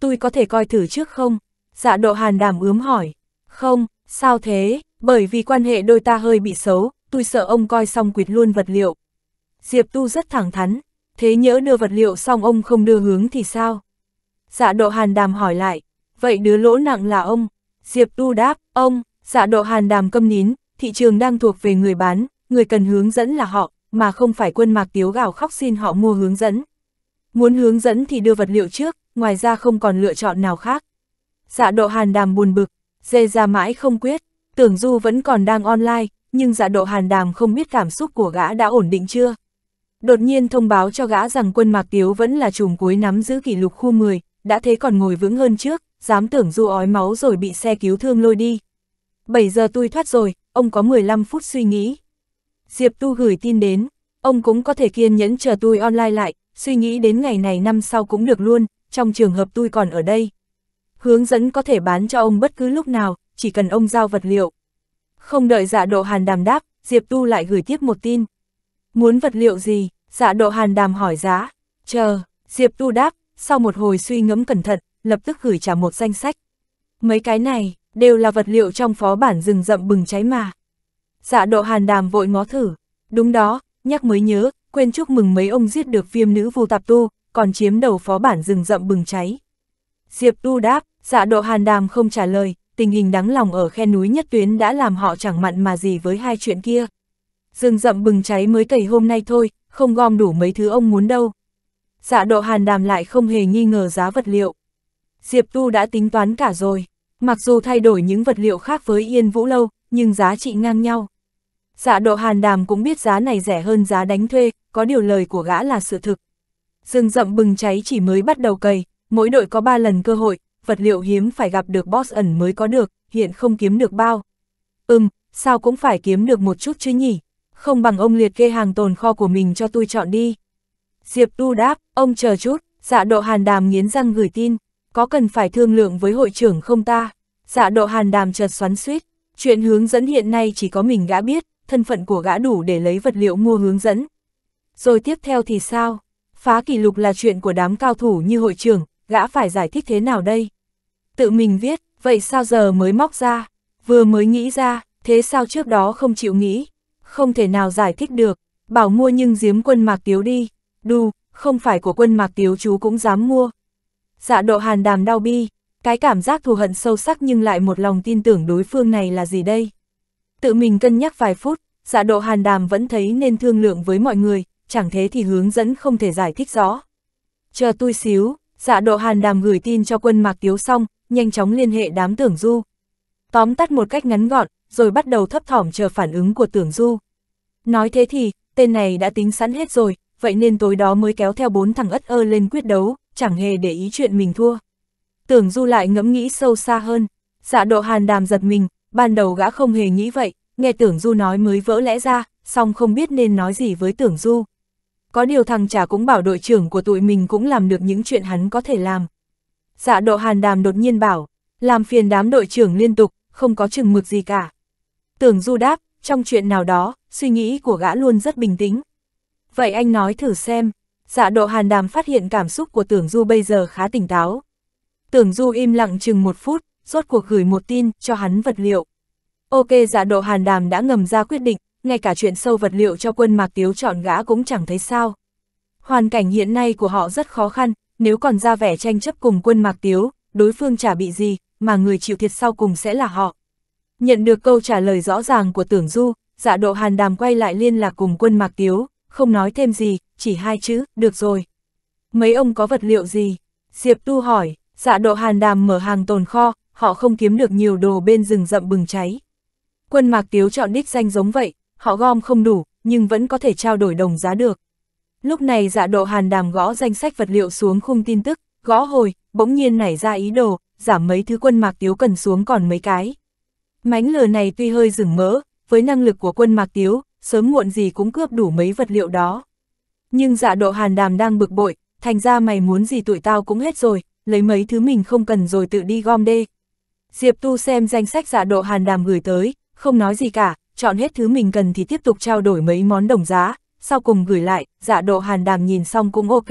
Speaker 2: Tôi có thể coi thử trước không? Dạ độ hàn đàm ướm hỏi. Không, sao thế? Bởi vì quan hệ đôi ta hơi bị xấu, tôi sợ ông coi xong quyệt luôn vật liệu. Diệp Tu rất thẳng thắn, thế nhỡ đưa vật liệu xong ông không đưa hướng thì sao? Dạ độ hàn đàm hỏi lại, vậy đứa lỗ nặng là ông? Diệp Tu đáp, ông, dạ độ hàn đàm câm nín, thị trường đang thuộc về người bán, người cần hướng dẫn là họ, mà không phải quân mạc tiếu gào khóc xin họ mua hướng dẫn. Muốn hướng dẫn thì đưa vật liệu trước, ngoài ra không còn lựa chọn nào khác. Dạ độ hàn đàm buồn bực, dê ra mãi không quyết, tưởng du vẫn còn đang online, nhưng dạ độ hàn đàm không biết cảm xúc của gã đã ổn định chưa. Đột nhiên thông báo cho gã rằng quân Mạc Tiếu vẫn là chùm cuối nắm giữ kỷ lục khu 10, đã thế còn ngồi vững hơn trước, dám tưởng du ói máu rồi bị xe cứu thương lôi đi. 7 giờ tôi thoát rồi, ông có 15 phút suy nghĩ. Diệp Tu gửi tin đến, ông cũng có thể kiên nhẫn chờ tôi online lại, suy nghĩ đến ngày này năm sau cũng được luôn, trong trường hợp tôi còn ở đây. Hướng dẫn có thể bán cho ông bất cứ lúc nào, chỉ cần ông giao vật liệu. Không đợi dạ độ hàn đàm đáp, Diệp Tu lại gửi tiếp một tin. Muốn vật liệu gì? Dạ độ hàn đàm hỏi giá. Chờ, Diệp Tu đáp, sau một hồi suy ngẫm cẩn thận, lập tức gửi trả một danh sách. Mấy cái này, đều là vật liệu trong phó bản rừng rậm bừng cháy mà. Dạ độ hàn đàm vội ngó thử. Đúng đó, nhắc mới nhớ, quên chúc mừng mấy ông giết được viêm nữ vu tạp tu, còn chiếm đầu phó bản rừng rậm bừng cháy. Diệp Tu đáp, dạ độ hàn đàm không trả lời, tình hình đáng lòng ở khe núi nhất tuyến đã làm họ chẳng mặn mà gì với hai chuyện kia. Rừng rậm bừng cháy mới cày hôm nay thôi, không gom đủ mấy thứ ông muốn đâu. Dạ độ hàn đàm lại không hề nghi ngờ giá vật liệu. Diệp Tu đã tính toán cả rồi, mặc dù thay đổi những vật liệu khác với Yên Vũ Lâu, nhưng giá trị ngang nhau. Dạ độ hàn đàm cũng biết giá này rẻ hơn giá đánh thuê, có điều lời của gã là sự thực. Rừng rậm bừng cháy chỉ mới bắt đầu cày, mỗi đội có 3 lần cơ hội, vật liệu hiếm phải gặp được boss ẩn mới có được, hiện không kiếm được bao. Ừm, sao cũng phải kiếm được một chút chứ nhỉ, không bằng ông liệt kê hàng tồn kho của mình cho tôi chọn đi. Diệp Tu đáp, ông chờ chút, dạ độ hàn đàm nghiến răng gửi tin, có cần phải thương lượng với hội trưởng không ta? Dạ độ hàn đàm chợt xoắn suýt, chuyện hướng dẫn hiện nay chỉ có mình gã biết, thân phận của gã đủ để lấy vật liệu mua hướng dẫn. Rồi tiếp theo thì sao? Phá kỷ lục là chuyện của đám cao thủ như hội trưởng, gã phải giải thích thế nào đây? Tự mình viết, vậy sao giờ mới móc ra? Vừa mới nghĩ ra, thế sao trước đó không chịu nghĩ? Không thể nào giải thích được, bảo mua nhưng giếm quân mạc tiếu đi. Đù, không phải của quân mạc tiếu chú cũng dám mua. Dạ độ hàn đàm đau bi, cái cảm giác thù hận sâu sắc nhưng lại một lòng tin tưởng đối phương này là gì đây? Tự mình cân nhắc vài phút, dạ độ hàn đàm vẫn thấy nên thương lượng với mọi người, chẳng thế thì hướng dẫn không thể giải thích rõ. Chờ tôi xíu, dạ độ hàn đàm gửi tin cho quân mạc tiếu xong, nhanh chóng liên hệ đám tưởng du. Tóm tắt một cách ngắn gọn, rồi bắt đầu thấp thỏm chờ phản ứng của tưởng du. Nói thế thì, tên này đã tính sẵn hết rồi, vậy nên tối đó mới kéo theo bốn thằng ất ơ lên quyết đấu, chẳng hề để ý chuyện mình thua. Tưởng du lại ngẫm nghĩ sâu xa hơn, dạ độ hàn đàm giật mình, ban đầu gã không hề nghĩ vậy, nghe tưởng du nói mới vỡ lẽ ra, song không biết nên nói gì với tưởng du. Có điều thằng trả cũng bảo đội trưởng của tụi mình cũng làm được những chuyện hắn có thể làm. Dạ độ hàn đàm đột nhiên bảo, làm phiền đám đội trưởng liên tục, không có chừng mực gì cả. Tưởng du đáp, trong chuyện nào đó, suy nghĩ của gã luôn rất bình tĩnh. Vậy anh nói thử xem, dạ độ hàn đàm phát hiện cảm xúc của tưởng du bây giờ khá tỉnh táo. Tưởng du im lặng chừng một phút, rốt cuộc gửi một tin cho hắn vật liệu. Ok dạ độ hàn đàm đã ngầm ra quyết định, ngay cả chuyện sâu vật liệu cho quân mạc tiếu chọn gã cũng chẳng thấy sao. Hoàn cảnh hiện nay của họ rất khó khăn, nếu còn ra vẻ tranh chấp cùng quân mạc tiếu, đối phương chả bị gì, mà người chịu thiệt sau cùng sẽ là họ. Nhận được câu trả lời rõ ràng của tưởng du, dạ độ hàn đàm quay lại liên lạc cùng quân mạc tiếu, không nói thêm gì, chỉ hai chữ, được rồi. Mấy ông có vật liệu gì? Diệp tu hỏi, dạ độ hàn đàm mở hàng tồn kho, họ không kiếm được nhiều đồ bên rừng rậm bừng cháy. Quân mạc tiếu chọn đích danh giống vậy, họ gom không đủ, nhưng vẫn có thể trao đổi đồng giá được. Lúc này dạ độ hàn đàm gõ danh sách vật liệu xuống khung tin tức, gõ hồi, bỗng nhiên nảy ra ý đồ, giảm mấy thứ quân mạc tiếu cần xuống còn mấy cái. Mánh lừa này tuy hơi rừng mỡ, với năng lực của quân mạc tiếu, sớm muộn gì cũng cướp đủ mấy vật liệu đó. Nhưng dạ độ hàn đàm đang bực bội, thành ra mày muốn gì tụi tao cũng hết rồi, lấy mấy thứ mình không cần rồi tự đi gom đê. Diệp Tu xem danh sách dạ độ hàn đàm gửi tới, không nói gì cả, chọn hết thứ mình cần thì tiếp tục trao đổi mấy món đồng giá, sau cùng gửi lại, dạ độ hàn đàm nhìn xong cũng ok.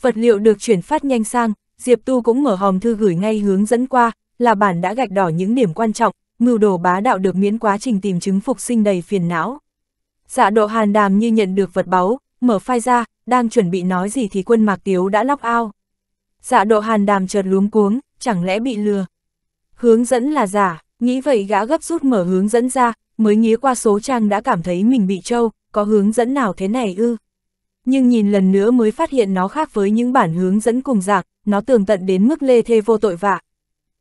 Speaker 2: Vật liệu được chuyển phát nhanh sang, Diệp Tu cũng mở hòm thư gửi ngay hướng dẫn qua, là bản đã gạch đỏ những điểm quan trọng, mưu đồ bá đạo được miễn quá trình tìm chứng phục sinh đầy phiền não. Dạ độ hàn đàm như nhận được vật báu, mở phai ra, đang chuẩn bị nói gì thì quân mạc tiếu đã lóc ao. Dạ độ hàn đàm chợt luống cuống, chẳng lẽ bị lừa. Hướng dẫn là giả, nghĩ vậy gã gấp rút mở hướng dẫn ra, mới nghía qua số trang đã cảm thấy mình bị trâu, có hướng dẫn nào thế này ư. Nhưng nhìn lần nữa mới phát hiện nó khác với những bản hướng dẫn cùng dạng, nó tường tận đến mức lê thê vô tội vạ.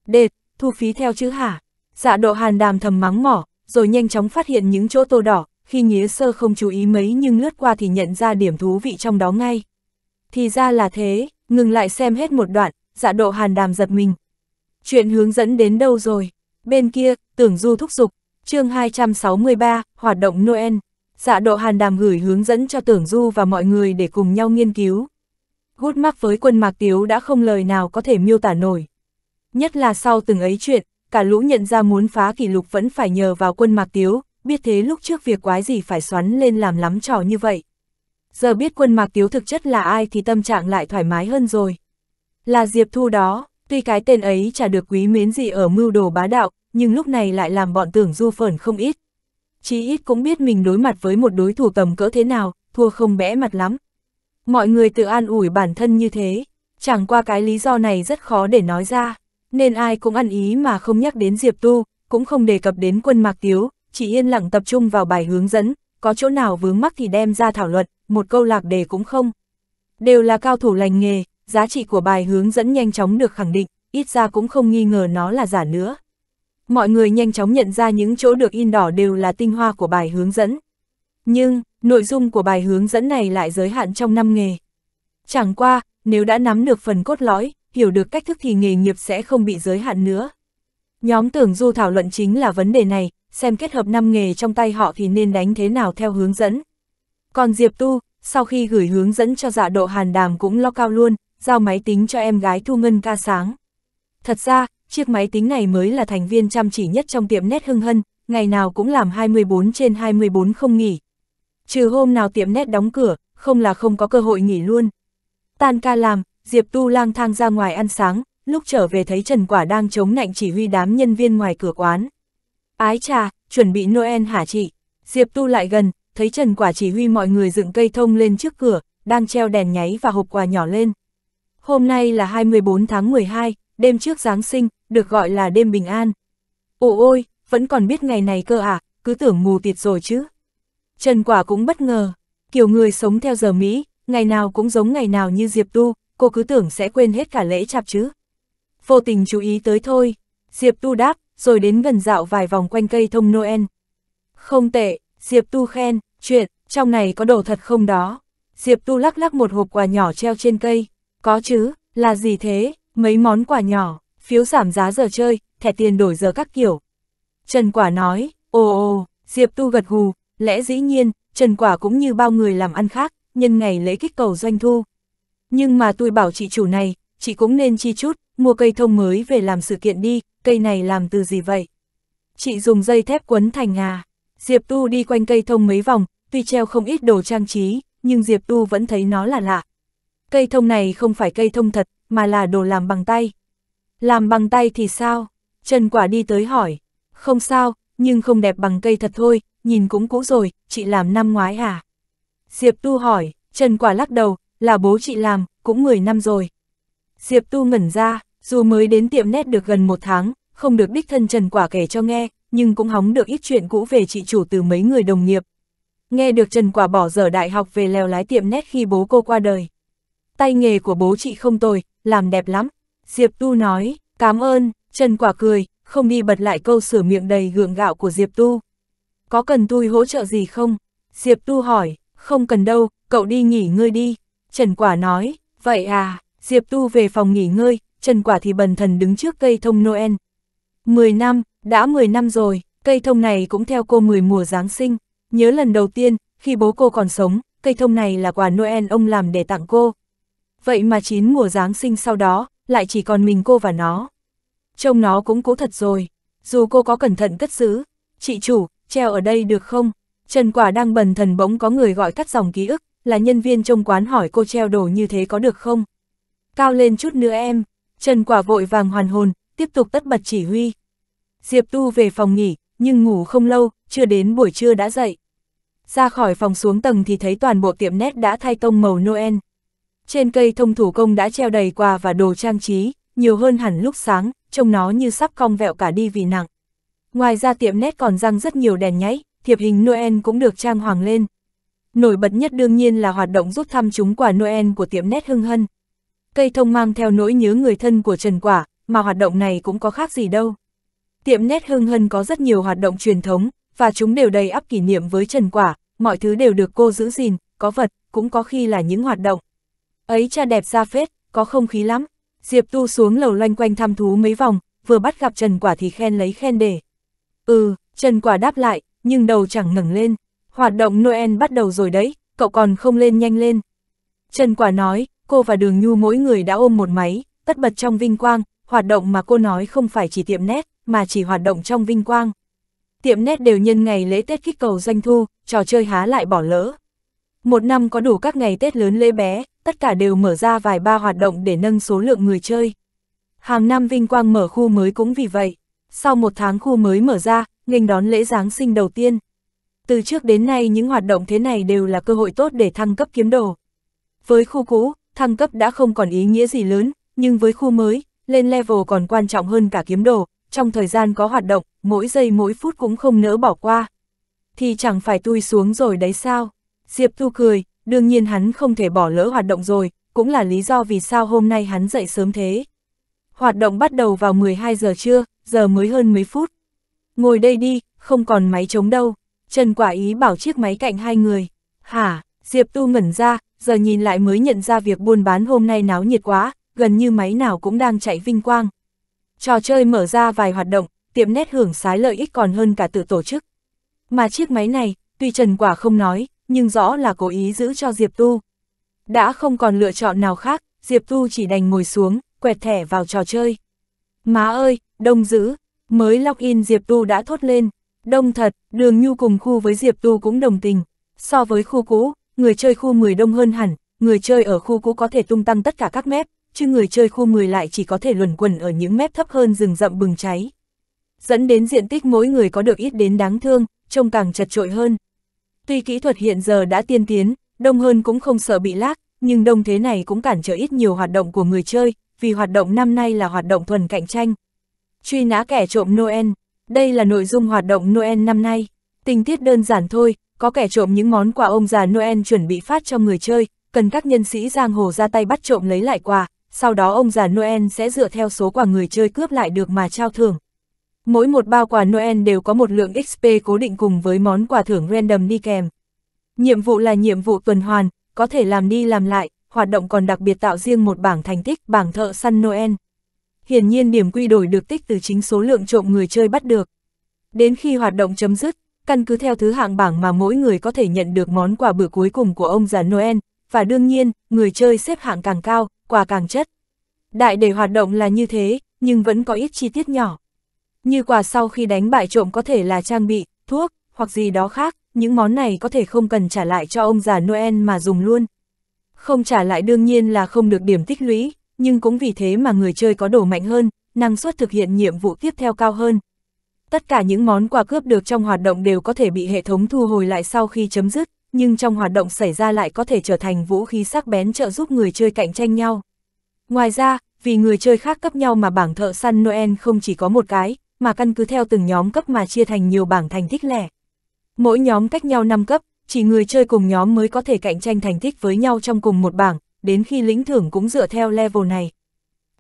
Speaker 2: Đệt, thu phí theo chữ hả? Dạ độ hàn đàm thầm mắng mỏ, rồi nhanh chóng phát hiện những chỗ tô đỏ, khi nghĩa sơ không chú ý mấy nhưng lướt qua thì nhận ra điểm thú vị trong đó ngay. Thì ra là thế, ngừng lại xem hết một đoạn, dạ độ hàn đàm giật mình. Chuyện hướng dẫn đến đâu rồi? Bên kia, tưởng du thúc giục, chương 263, hoạt động Noel. Dạ độ hàn đàm gửi hướng dẫn cho tưởng du và mọi người để cùng nhau nghiên cứu. Gút mắc với quân mạc tiếu đã không lời nào có thể miêu tả nổi. Nhất là sau từng ấy chuyện, cả lũ nhận ra muốn phá kỷ lục vẫn phải nhờ vào quân mạc tiếu, biết thế lúc trước việc quái gì phải xoắn lên làm lắm trò như vậy. Giờ biết quân mạc tiếu thực chất là ai thì tâm trạng lại thoải mái hơn rồi. Là Diệp Thu đó, tuy cái tên ấy chả được quý mến gì ở mưu đồ bá đạo, nhưng lúc này lại làm bọn tưởng du phởn không ít. Chí ít cũng biết mình đối mặt với một đối thủ tầm cỡ thế nào, thua không bẽ mặt lắm. Mọi người tự an ủi bản thân như thế, chẳng qua cái lý do này rất khó để nói ra, nên ai cũng ăn ý mà không nhắc đến Diệp Tu, cũng không đề cập đến quân Mạc Tiếu, chỉ yên lặng tập trung vào bài hướng dẫn, có chỗ nào vướng mắc thì đem ra thảo luận, một câu lạc đề cũng không. Đều là cao thủ lành nghề, giá trị của bài hướng dẫn nhanh chóng được khẳng định, ít ra cũng không nghi ngờ nó là giả nữa. Mọi người nhanh chóng nhận ra những chỗ được in đỏ đều là tinh hoa của bài hướng dẫn. Nhưng, nội dung của bài hướng dẫn này lại giới hạn trong năm nghề. Chẳng qua, nếu đã nắm được phần cốt lõi, hiểu được cách thức thì nghề nghiệp sẽ không bị giới hạn nữa. Nhóm tưởng du thảo luận chính là vấn đề này, xem kết hợp 5 nghề trong tay họ thì nên đánh thế nào theo hướng dẫn. Còn Diệp Tu, sau khi gửi hướng dẫn cho dạ độ hàn đàm cũng lo cao luôn, giao máy tính cho em gái Thu Ngân ca sáng. Thật ra, chiếc máy tính này mới là thành viên chăm chỉ nhất trong tiệm nét hưng hân, ngày nào cũng làm 24 trên 24 không nghỉ. Trừ hôm nào tiệm nét đóng cửa, không là không có cơ hội nghỉ luôn. Tan ca làm, Diệp Tu lang thang ra ngoài ăn sáng, lúc trở về thấy Trần Quả đang chống nạnh chỉ huy đám nhân viên ngoài cửa quán. Ái trà, chuẩn bị Noel hả chị? Diệp Tu lại gần, thấy Trần Quả chỉ huy mọi người dựng cây thông lên trước cửa, đang treo đèn nháy và hộp quà nhỏ lên. Hôm nay là 24 tháng 12, đêm trước Giáng sinh, được gọi là đêm bình an. Ồ ôi, vẫn còn biết ngày này cơ à, cứ tưởng mù tịt rồi chứ. Trần Quả cũng bất ngờ, kiểu người sống theo giờ Mỹ, ngày nào cũng giống ngày nào như Diệp Tu, cô cứ tưởng sẽ quên hết cả lễ chạp chứ. Vô tình chú ý tới thôi, Diệp Tu đáp, rồi đến gần dạo vài vòng quanh cây thông Noel. Không tệ, Diệp Tu khen, chuyện, trong này có đồ thật không đó. Diệp Tu lắc lắc một hộp quà nhỏ treo trên cây. Có chứ, là gì thế, mấy món quà nhỏ, phiếu giảm giá giờ chơi, thẻ tiền đổi giờ các kiểu. Trần Quả nói, ồ ồ, Diệp Tu gật gù, lẽ dĩ nhiên, Trần Quả cũng như bao người làm ăn khác, nhân ngày lễ kích cầu doanh thu. Nhưng mà tôi bảo chị chủ này, chị cũng nên chi chút, mua cây thông mới về làm sự kiện đi, cây này làm từ gì vậy? Chị dùng dây thép quấn thành à? Diệp Tu đi quanh cây thông mấy vòng, tuy treo không ít đồ trang trí, nhưng Diệp Tu vẫn thấy nó là lạ. Cây thông này không phải cây thông thật, mà là đồ làm bằng tay. Làm bằng tay thì sao? Trần Quả đi tới hỏi. Không sao, nhưng không đẹp bằng cây thật thôi, nhìn cũng cũ rồi, chị làm năm ngoái à? Diệp Tu hỏi, Trần Quả lắc đầu, là bố chị làm, cũng 10 năm rồi. Diệp Tu ngẩn ra, dù mới đến tiệm nét được gần một tháng, không được đích thân Trần Quả kể cho nghe, nhưng cũng hóng được ít chuyện cũ về chị chủ từ mấy người đồng nghiệp. Nghe được Trần Quả bỏ dở đại học về leo lái tiệm nét khi bố cô qua đời. Tay nghề của bố chị không tồi, làm đẹp lắm. Diệp Tu nói, cảm ơn, Trần Quả cười, không đi bật lại câu sửa miệng đầy gượng gạo của Diệp Tu. Có cần tôi hỗ trợ gì không? Diệp Tu hỏi, không cần đâu, cậu đi nghỉ ngơi đi. Trần Quả nói, vậy à, Diệp Tu về phòng nghỉ ngơi, Trần Quả thì bần thần đứng trước cây thông Noel. 10 năm, đã 10 năm rồi, cây thông này cũng theo cô 10 mùa Giáng sinh. Nhớ lần đầu tiên, khi bố cô còn sống, cây thông này là quà Noel ông làm để tặng cô. Vậy mà chín mùa Giáng sinh sau đó, lại chỉ còn mình cô và nó. Trông nó cũng cố thật rồi, dù cô có cẩn thận cất giữ. Chị chủ, treo ở đây được không? Trần Quả đang bần thần bỗng có người gọi cắt dòng ký ức, là nhân viên trong quán hỏi cô treo đồ như thế có được không? Cao lên chút nữa em. Trần Quả vội vàng hoàn hồn, tiếp tục tất bật chỉ huy. Diệp Tu về phòng nghỉ, nhưng ngủ không lâu, chưa đến buổi trưa đã dậy. Ra khỏi phòng xuống tầng thì thấy toàn bộ tiệm nét đã thay tông màu Noel. Trên cây thông thủ công đã treo đầy quà và đồ trang trí, nhiều hơn hẳn lúc sáng, trông nó như sắp cong vẹo cả đi vì nặng. Ngoài ra tiệm nét còn răng rất nhiều đèn nháy, thiệp hình Noel cũng được trang hoàng lên. Nổi bật nhất đương nhiên là hoạt động rút thăm chúng quà Noel của tiệm nét hưng hân. Cây thông mang theo nỗi nhớ người thân của Trần Quả, mà hoạt động này cũng có khác gì đâu. Tiệm nét hưng hân có rất nhiều hoạt động truyền thống, và chúng đều đầy ắp kỷ niệm với Trần Quả, mọi thứ đều được cô giữ gìn, có vật, cũng có khi là những hoạt động. Ấy cha đẹp ra phết, có không khí lắm. Diệp Tu xuống lầu loanh quanh thăm thú mấy vòng, vừa bắt gặp Trần Quả thì khen lấy khen để. Ừ, Trần Quả đáp lại, nhưng đầu chẳng ngẩng lên. Hoạt động Noel bắt đầu rồi đấy, cậu còn không lên nhanh lên. Trần Quả nói, cô và Đường Nhu mỗi người đã ôm một máy, tất bật trong vinh quang, hoạt động mà cô nói không phải chỉ tiệm nét, mà chỉ hoạt động trong vinh quang. Tiệm nét đều nhân ngày lễ Tết kích cầu doanh thu, trò chơi há lại bỏ lỡ. Một năm có đủ các ngày Tết lớn lễ bé, tất cả đều mở ra vài ba hoạt động để nâng số lượng người chơi. Hàng năm Vinh Quang mở khu mới cũng vì vậy. Sau một tháng khu mới mở ra, nghênh đón lễ Giáng sinh đầu tiên. Từ trước đến nay những hoạt động thế này đều là cơ hội tốt để thăng cấp kiếm đồ. Với khu cũ, thăng cấp đã không còn ý nghĩa gì lớn, nhưng với khu mới, lên level còn quan trọng hơn cả kiếm đồ, trong thời gian có hoạt động, mỗi giây mỗi phút cũng không nỡ bỏ qua. Thì chẳng phải tui xuống rồi đấy sao? Diệp Thu cười, đương nhiên hắn không thể bỏ lỡ hoạt động rồi, cũng là lý do vì sao hôm nay hắn dậy sớm thế. Hoạt động bắt đầu vào 12 giờ trưa, giờ mới hơn mấy phút. Ngồi đây đi, không còn máy chống đâu. Trần Quả Ý bảo chiếc máy cạnh hai người. Hả, Diệp Tu ngẩn ra, giờ nhìn lại mới nhận ra việc buôn bán hôm nay náo nhiệt quá, gần như máy nào cũng đang chạy vinh quang. Trò chơi mở ra vài hoạt động, tiệm nét hưởng sái lợi ích còn hơn cả tự tổ chức. Mà chiếc máy này, tuy Trần Quả không nói, nhưng rõ là cố ý giữ cho Diệp Tu. Đã không còn lựa chọn nào khác, Diệp Tu chỉ đành ngồi xuống, quẹt thẻ vào trò chơi. Má ơi, đông dữ, mới login Diệp Tu đã thốt lên. Đông thật, đường nhu cùng khu với Diệp Tu cũng đồng tình. So với khu cũ, người chơi khu 10 đông hơn hẳn, người chơi ở khu cũ có thể tung tăng tất cả các mép, chứ người chơi khu 10 lại chỉ có thể luẩn quẩn ở những mép thấp hơn rừng rậm bừng cháy. Dẫn đến diện tích mỗi người có được ít đến đáng thương, trông càng chật trội hơn. Tuy kỹ thuật hiện giờ đã tiên tiến, đông hơn cũng không sợ bị lác, nhưng đông thế này cũng cản trở ít nhiều hoạt động của người chơi, vì hoạt động năm nay là hoạt động thuần cạnh tranh. Truy nã kẻ trộm Noel, đây là nội dung hoạt động Noel năm nay. Tình tiết đơn giản thôi, có kẻ trộm những món quà ông già Noel chuẩn bị phát cho người chơi, cần các nhân sĩ giang hồ ra tay bắt trộm lấy lại quà, sau đó ông già Noel sẽ dựa theo số quà người chơi cướp lại được mà trao thưởng. Mỗi một bao quà Noel đều có một lượng XP cố định cùng với món quà thưởng random đi kèm. Nhiệm vụ là nhiệm vụ tuần hoàn, có thể làm đi làm lại, hoạt động còn đặc biệt tạo riêng một bảng thành tích, bảng thợ săn Noel. Hiển nhiên điểm quy đổi được tích từ chính số lượng trộm người chơi bắt được. Đến khi hoạt động chấm dứt, căn cứ theo thứ hạng bảng mà mỗi người có thể nhận được món quà bữa cuối cùng của ông già Noel, và đương nhiên, người chơi xếp hạng càng cao, quà càng chất. Đại để hoạt động là như thế, nhưng vẫn có ít chi tiết nhỏ. Như quà sau khi đánh bại trộm có thể là trang bị, thuốc, hoặc gì đó khác, những món này có thể không cần trả lại cho ông già Noel mà dùng luôn. Không trả lại đương nhiên là không được điểm tích lũy, nhưng cũng vì thế mà người chơi có đồ mạnh hơn, năng suất thực hiện nhiệm vụ tiếp theo cao hơn. Tất cả những món quà cướp được trong hoạt động đều có thể bị hệ thống thu hồi lại sau khi chấm dứt, nhưng trong hoạt động xảy ra lại có thể trở thành vũ khí sắc bén trợ giúp người chơi cạnh tranh nhau. Ngoài ra, vì người chơi khác cấp nhau mà bảng thợ săn Noel không chỉ có một cái, mà căn cứ theo từng nhóm cấp mà chia thành nhiều bảng thành tích lẻ. Mỗi nhóm cách nhau 5 cấp, chỉ người chơi cùng nhóm mới có thể cạnh tranh thành tích với nhau trong cùng một bảng, đến khi lĩnh thưởng cũng dựa theo level này.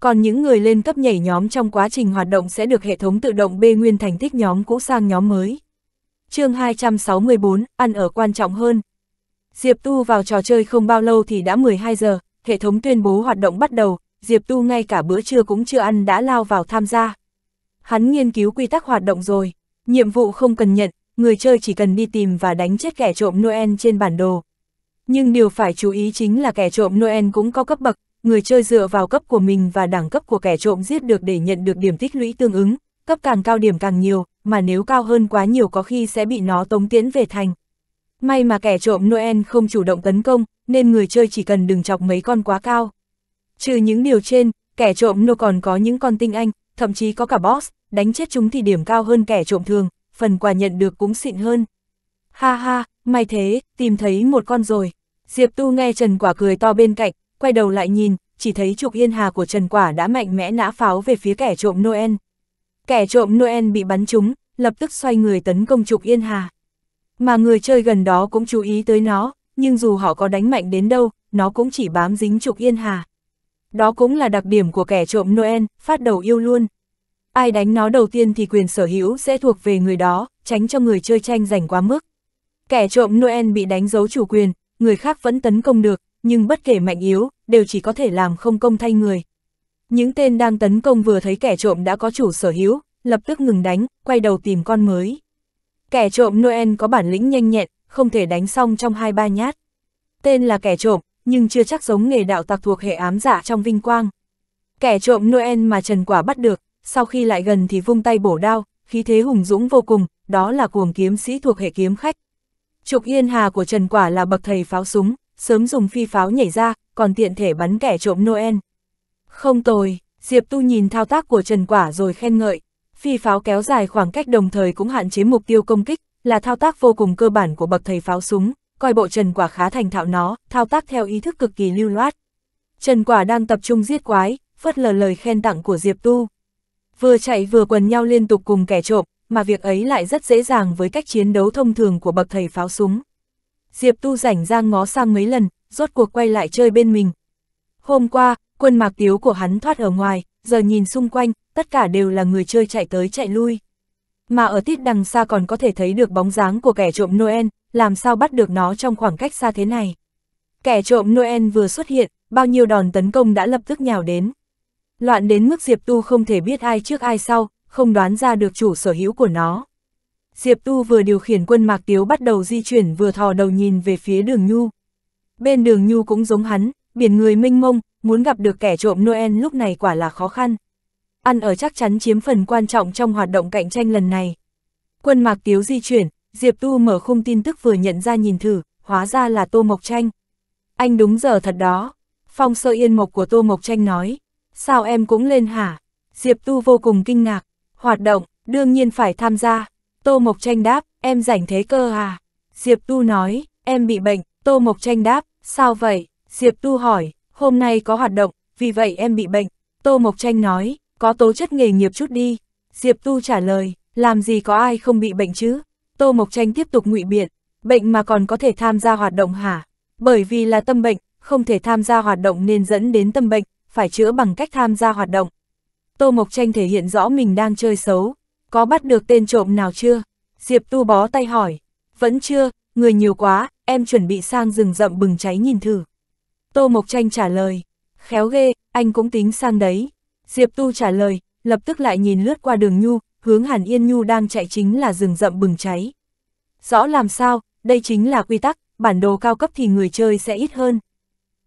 Speaker 2: Còn những người lên cấp nhảy nhóm trong quá trình hoạt động sẽ được hệ thống tự động bê nguyên thành tích nhóm cũ sang nhóm mới. chương 264, ăn ở quan trọng hơn. Diệp Tu vào trò chơi không bao lâu thì đã 12 giờ, hệ thống tuyên bố hoạt động bắt đầu, Diệp Tu ngay cả bữa trưa cũng chưa ăn đã lao vào tham gia. Hắn nghiên cứu quy tắc hoạt động rồi, nhiệm vụ không cần nhận, người chơi chỉ cần đi tìm và đánh chết kẻ trộm Noel trên bản đồ. Nhưng điều phải chú ý chính là kẻ trộm Noel cũng có cấp bậc, người chơi dựa vào cấp của mình và đẳng cấp của kẻ trộm giết được để nhận được điểm tích lũy tương ứng, cấp càng cao điểm càng nhiều, mà nếu cao hơn quá nhiều có khi sẽ bị nó tống tiến về thành. May mà kẻ trộm Noel không chủ động tấn công, nên người chơi chỉ cần đừng chọc mấy con quá cao. Trừ những điều trên, kẻ trộm Noel còn có những con tinh anh, thậm chí có cả boss, đánh chết chúng thì điểm cao hơn kẻ trộm thường, phần quà nhận được cũng xịn hơn. Ha ha, may thế, tìm thấy một con rồi. Diệp Tu nghe Trần Quả cười to bên cạnh, quay đầu lại nhìn, chỉ thấy trục yên hà của Trần Quả đã mạnh mẽ nã pháo về phía kẻ trộm Noel. Kẻ trộm Noel bị bắn trúng, lập tức xoay người tấn công trục yên hà. Mà người chơi gần đó cũng chú ý tới nó, nhưng dù họ có đánh mạnh đến đâu, nó cũng chỉ bám dính trục yên hà. Đó cũng là đặc điểm của kẻ trộm Noel, phát đầu yêu luôn. Ai đánh nó đầu tiên thì quyền sở hữu sẽ thuộc về người đó, tránh cho người chơi tranh giành quá mức. Kẻ trộm Noel bị đánh dấu chủ quyền, người khác vẫn tấn công được, nhưng bất kể mạnh yếu, đều chỉ có thể làm không công thay người. Những tên đang tấn công vừa thấy kẻ trộm đã có chủ sở hữu, lập tức ngừng đánh, quay đầu tìm con mới. Kẻ trộm Noel có bản lĩnh nhanh nhẹn, không thể đánh xong trong hai ba nhát. Tên là kẻ trộm, nhưng chưa chắc giống nghề đạo tặc thuộc hệ ám giả trong vinh quang. Kẻ trộm Noel mà Trần Quả bắt được, sau khi lại gần thì vung tay bổ đao, khí thế hùng dũng vô cùng, đó là cuồng kiếm sĩ thuộc hệ kiếm khách. Trục Yên Hà của Trần Quả là bậc thầy pháo súng, sớm dùng phi pháo nhảy ra, còn tiện thể bắn kẻ trộm Noel. Không tồi, Diệp Tu nhìn thao tác của Trần Quả rồi khen ngợi. Phi pháo kéo dài khoảng cách đồng thời cũng hạn chế mục tiêu công kích, là thao tác vô cùng cơ bản của bậc thầy pháo súng, coi bộ Trần Quả khá thành thạo nó, thao tác theo ý thức cực kỳ lưu loát. Trần Quả đang tập trung giết quái, phớt lờ lời khen tặng của Diệp Tu. Vừa chạy vừa quần nhau liên tục cùng kẻ trộm, mà việc ấy lại rất dễ dàng với cách chiến đấu thông thường của bậc thầy pháo súng. Diệp Tu rảnh ra ngó sang mấy lần, rốt cuộc quay lại chơi bên mình. Hôm qua, quân mạc tiếu của hắn thoát ở ngoài, giờ nhìn xung quanh, tất cả đều là người chơi chạy tới chạy lui. Mà ở tít đằng xa còn có thể thấy được bóng dáng của kẻ trộm Noel, làm sao bắt được nó trong khoảng cách xa thế này. Kẻ trộm Noel vừa xuất hiện, bao nhiêu đòn tấn công đã lập tức nhào đến. Loạn đến mức Diệp Tu không thể biết ai trước ai sau, không đoán ra được chủ sở hữu của nó. Diệp Tu vừa điều khiển quân Mạc Tiếu bắt đầu di chuyển vừa thò đầu nhìn về phía đường Nhu. Bên đường Nhu cũng giống hắn, biển người mênh mông, muốn gặp được kẻ trộm Noel lúc này quả là khó khăn. Ăn ở chắc chắn chiếm phần quan trọng trong hoạt động cạnh tranh lần này. Quân Mạc Tiếu di chuyển, Diệp Tu mở khung tin tức vừa nhận ra nhìn thử, hóa ra là Tô Mộc Tranh. Anh đúng giờ thật đó. Phong sơ yên mộc của Tô Mộc Tranh nói. Sao em cũng lên hả? Diệp Tu vô cùng kinh ngạc. Hoạt động, đương nhiên phải tham gia. Tô Mộc Tranh đáp, em rảnh thế cơ à? Diệp Tu nói, em bị bệnh. Tô Mộc Tranh đáp, sao vậy? Diệp Tu hỏi, hôm nay có hoạt động, vì vậy em bị bệnh. Tô Mộc Tranh nói, có tố chất nghề nghiệp chút đi. Diệp Tu trả lời, làm gì có ai không bị bệnh chứ? Tô Mộc Tranh tiếp tục ngụy biện, bệnh mà còn có thể tham gia hoạt động hả? Bởi vì là tâm bệnh, không thể tham gia hoạt động nên dẫn đến tâm bệnh, phải chữa bằng cách tham gia hoạt động. Tô Mộc Tranh thể hiện rõ mình đang chơi xấu, có bắt được tên trộm nào chưa? Diệp Tu bó tay hỏi, vẫn chưa, người nhiều quá, em chuẩn bị sang rừng rậm bừng cháy nhìn thử. Tô Mộc Tranh trả lời, khéo ghê, anh cũng tính sang đấy. Diệp Tu trả lời, lập tức lại nhìn lướt qua đường Nhu, hướng Hàn Yên Nhu đang chạy chính là rừng rậm bừng cháy. Rõ làm sao, đây chính là quy tắc, bản đồ cao cấp thì người chơi sẽ ít hơn.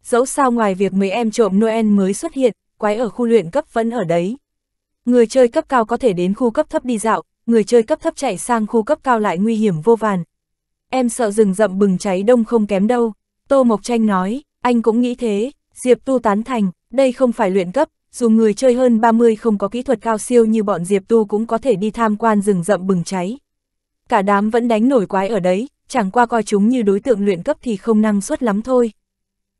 Speaker 2: Dẫu sao ngoài việc mấy em trộm Noel mới xuất hiện, quái ở khu luyện cấp vẫn ở đấy. Người chơi cấp cao có thể đến khu cấp thấp đi dạo, người chơi cấp thấp chạy sang khu cấp cao lại nguy hiểm vô vàn. Em sợ rừng rậm bừng cháy đông không kém đâu. Tô Mộc Tranh nói, anh cũng nghĩ thế, Diệp Tu tán thành, đây không phải luyện cấp, dù người chơi hơn 30 không có kỹ thuật cao siêu như bọn Diệp Tu cũng có thể đi tham quan rừng rậm bừng cháy. Cả đám vẫn đánh nổi quái ở đấy, chẳng qua coi chúng như đối tượng luyện cấp thì không năng suất lắm thôi.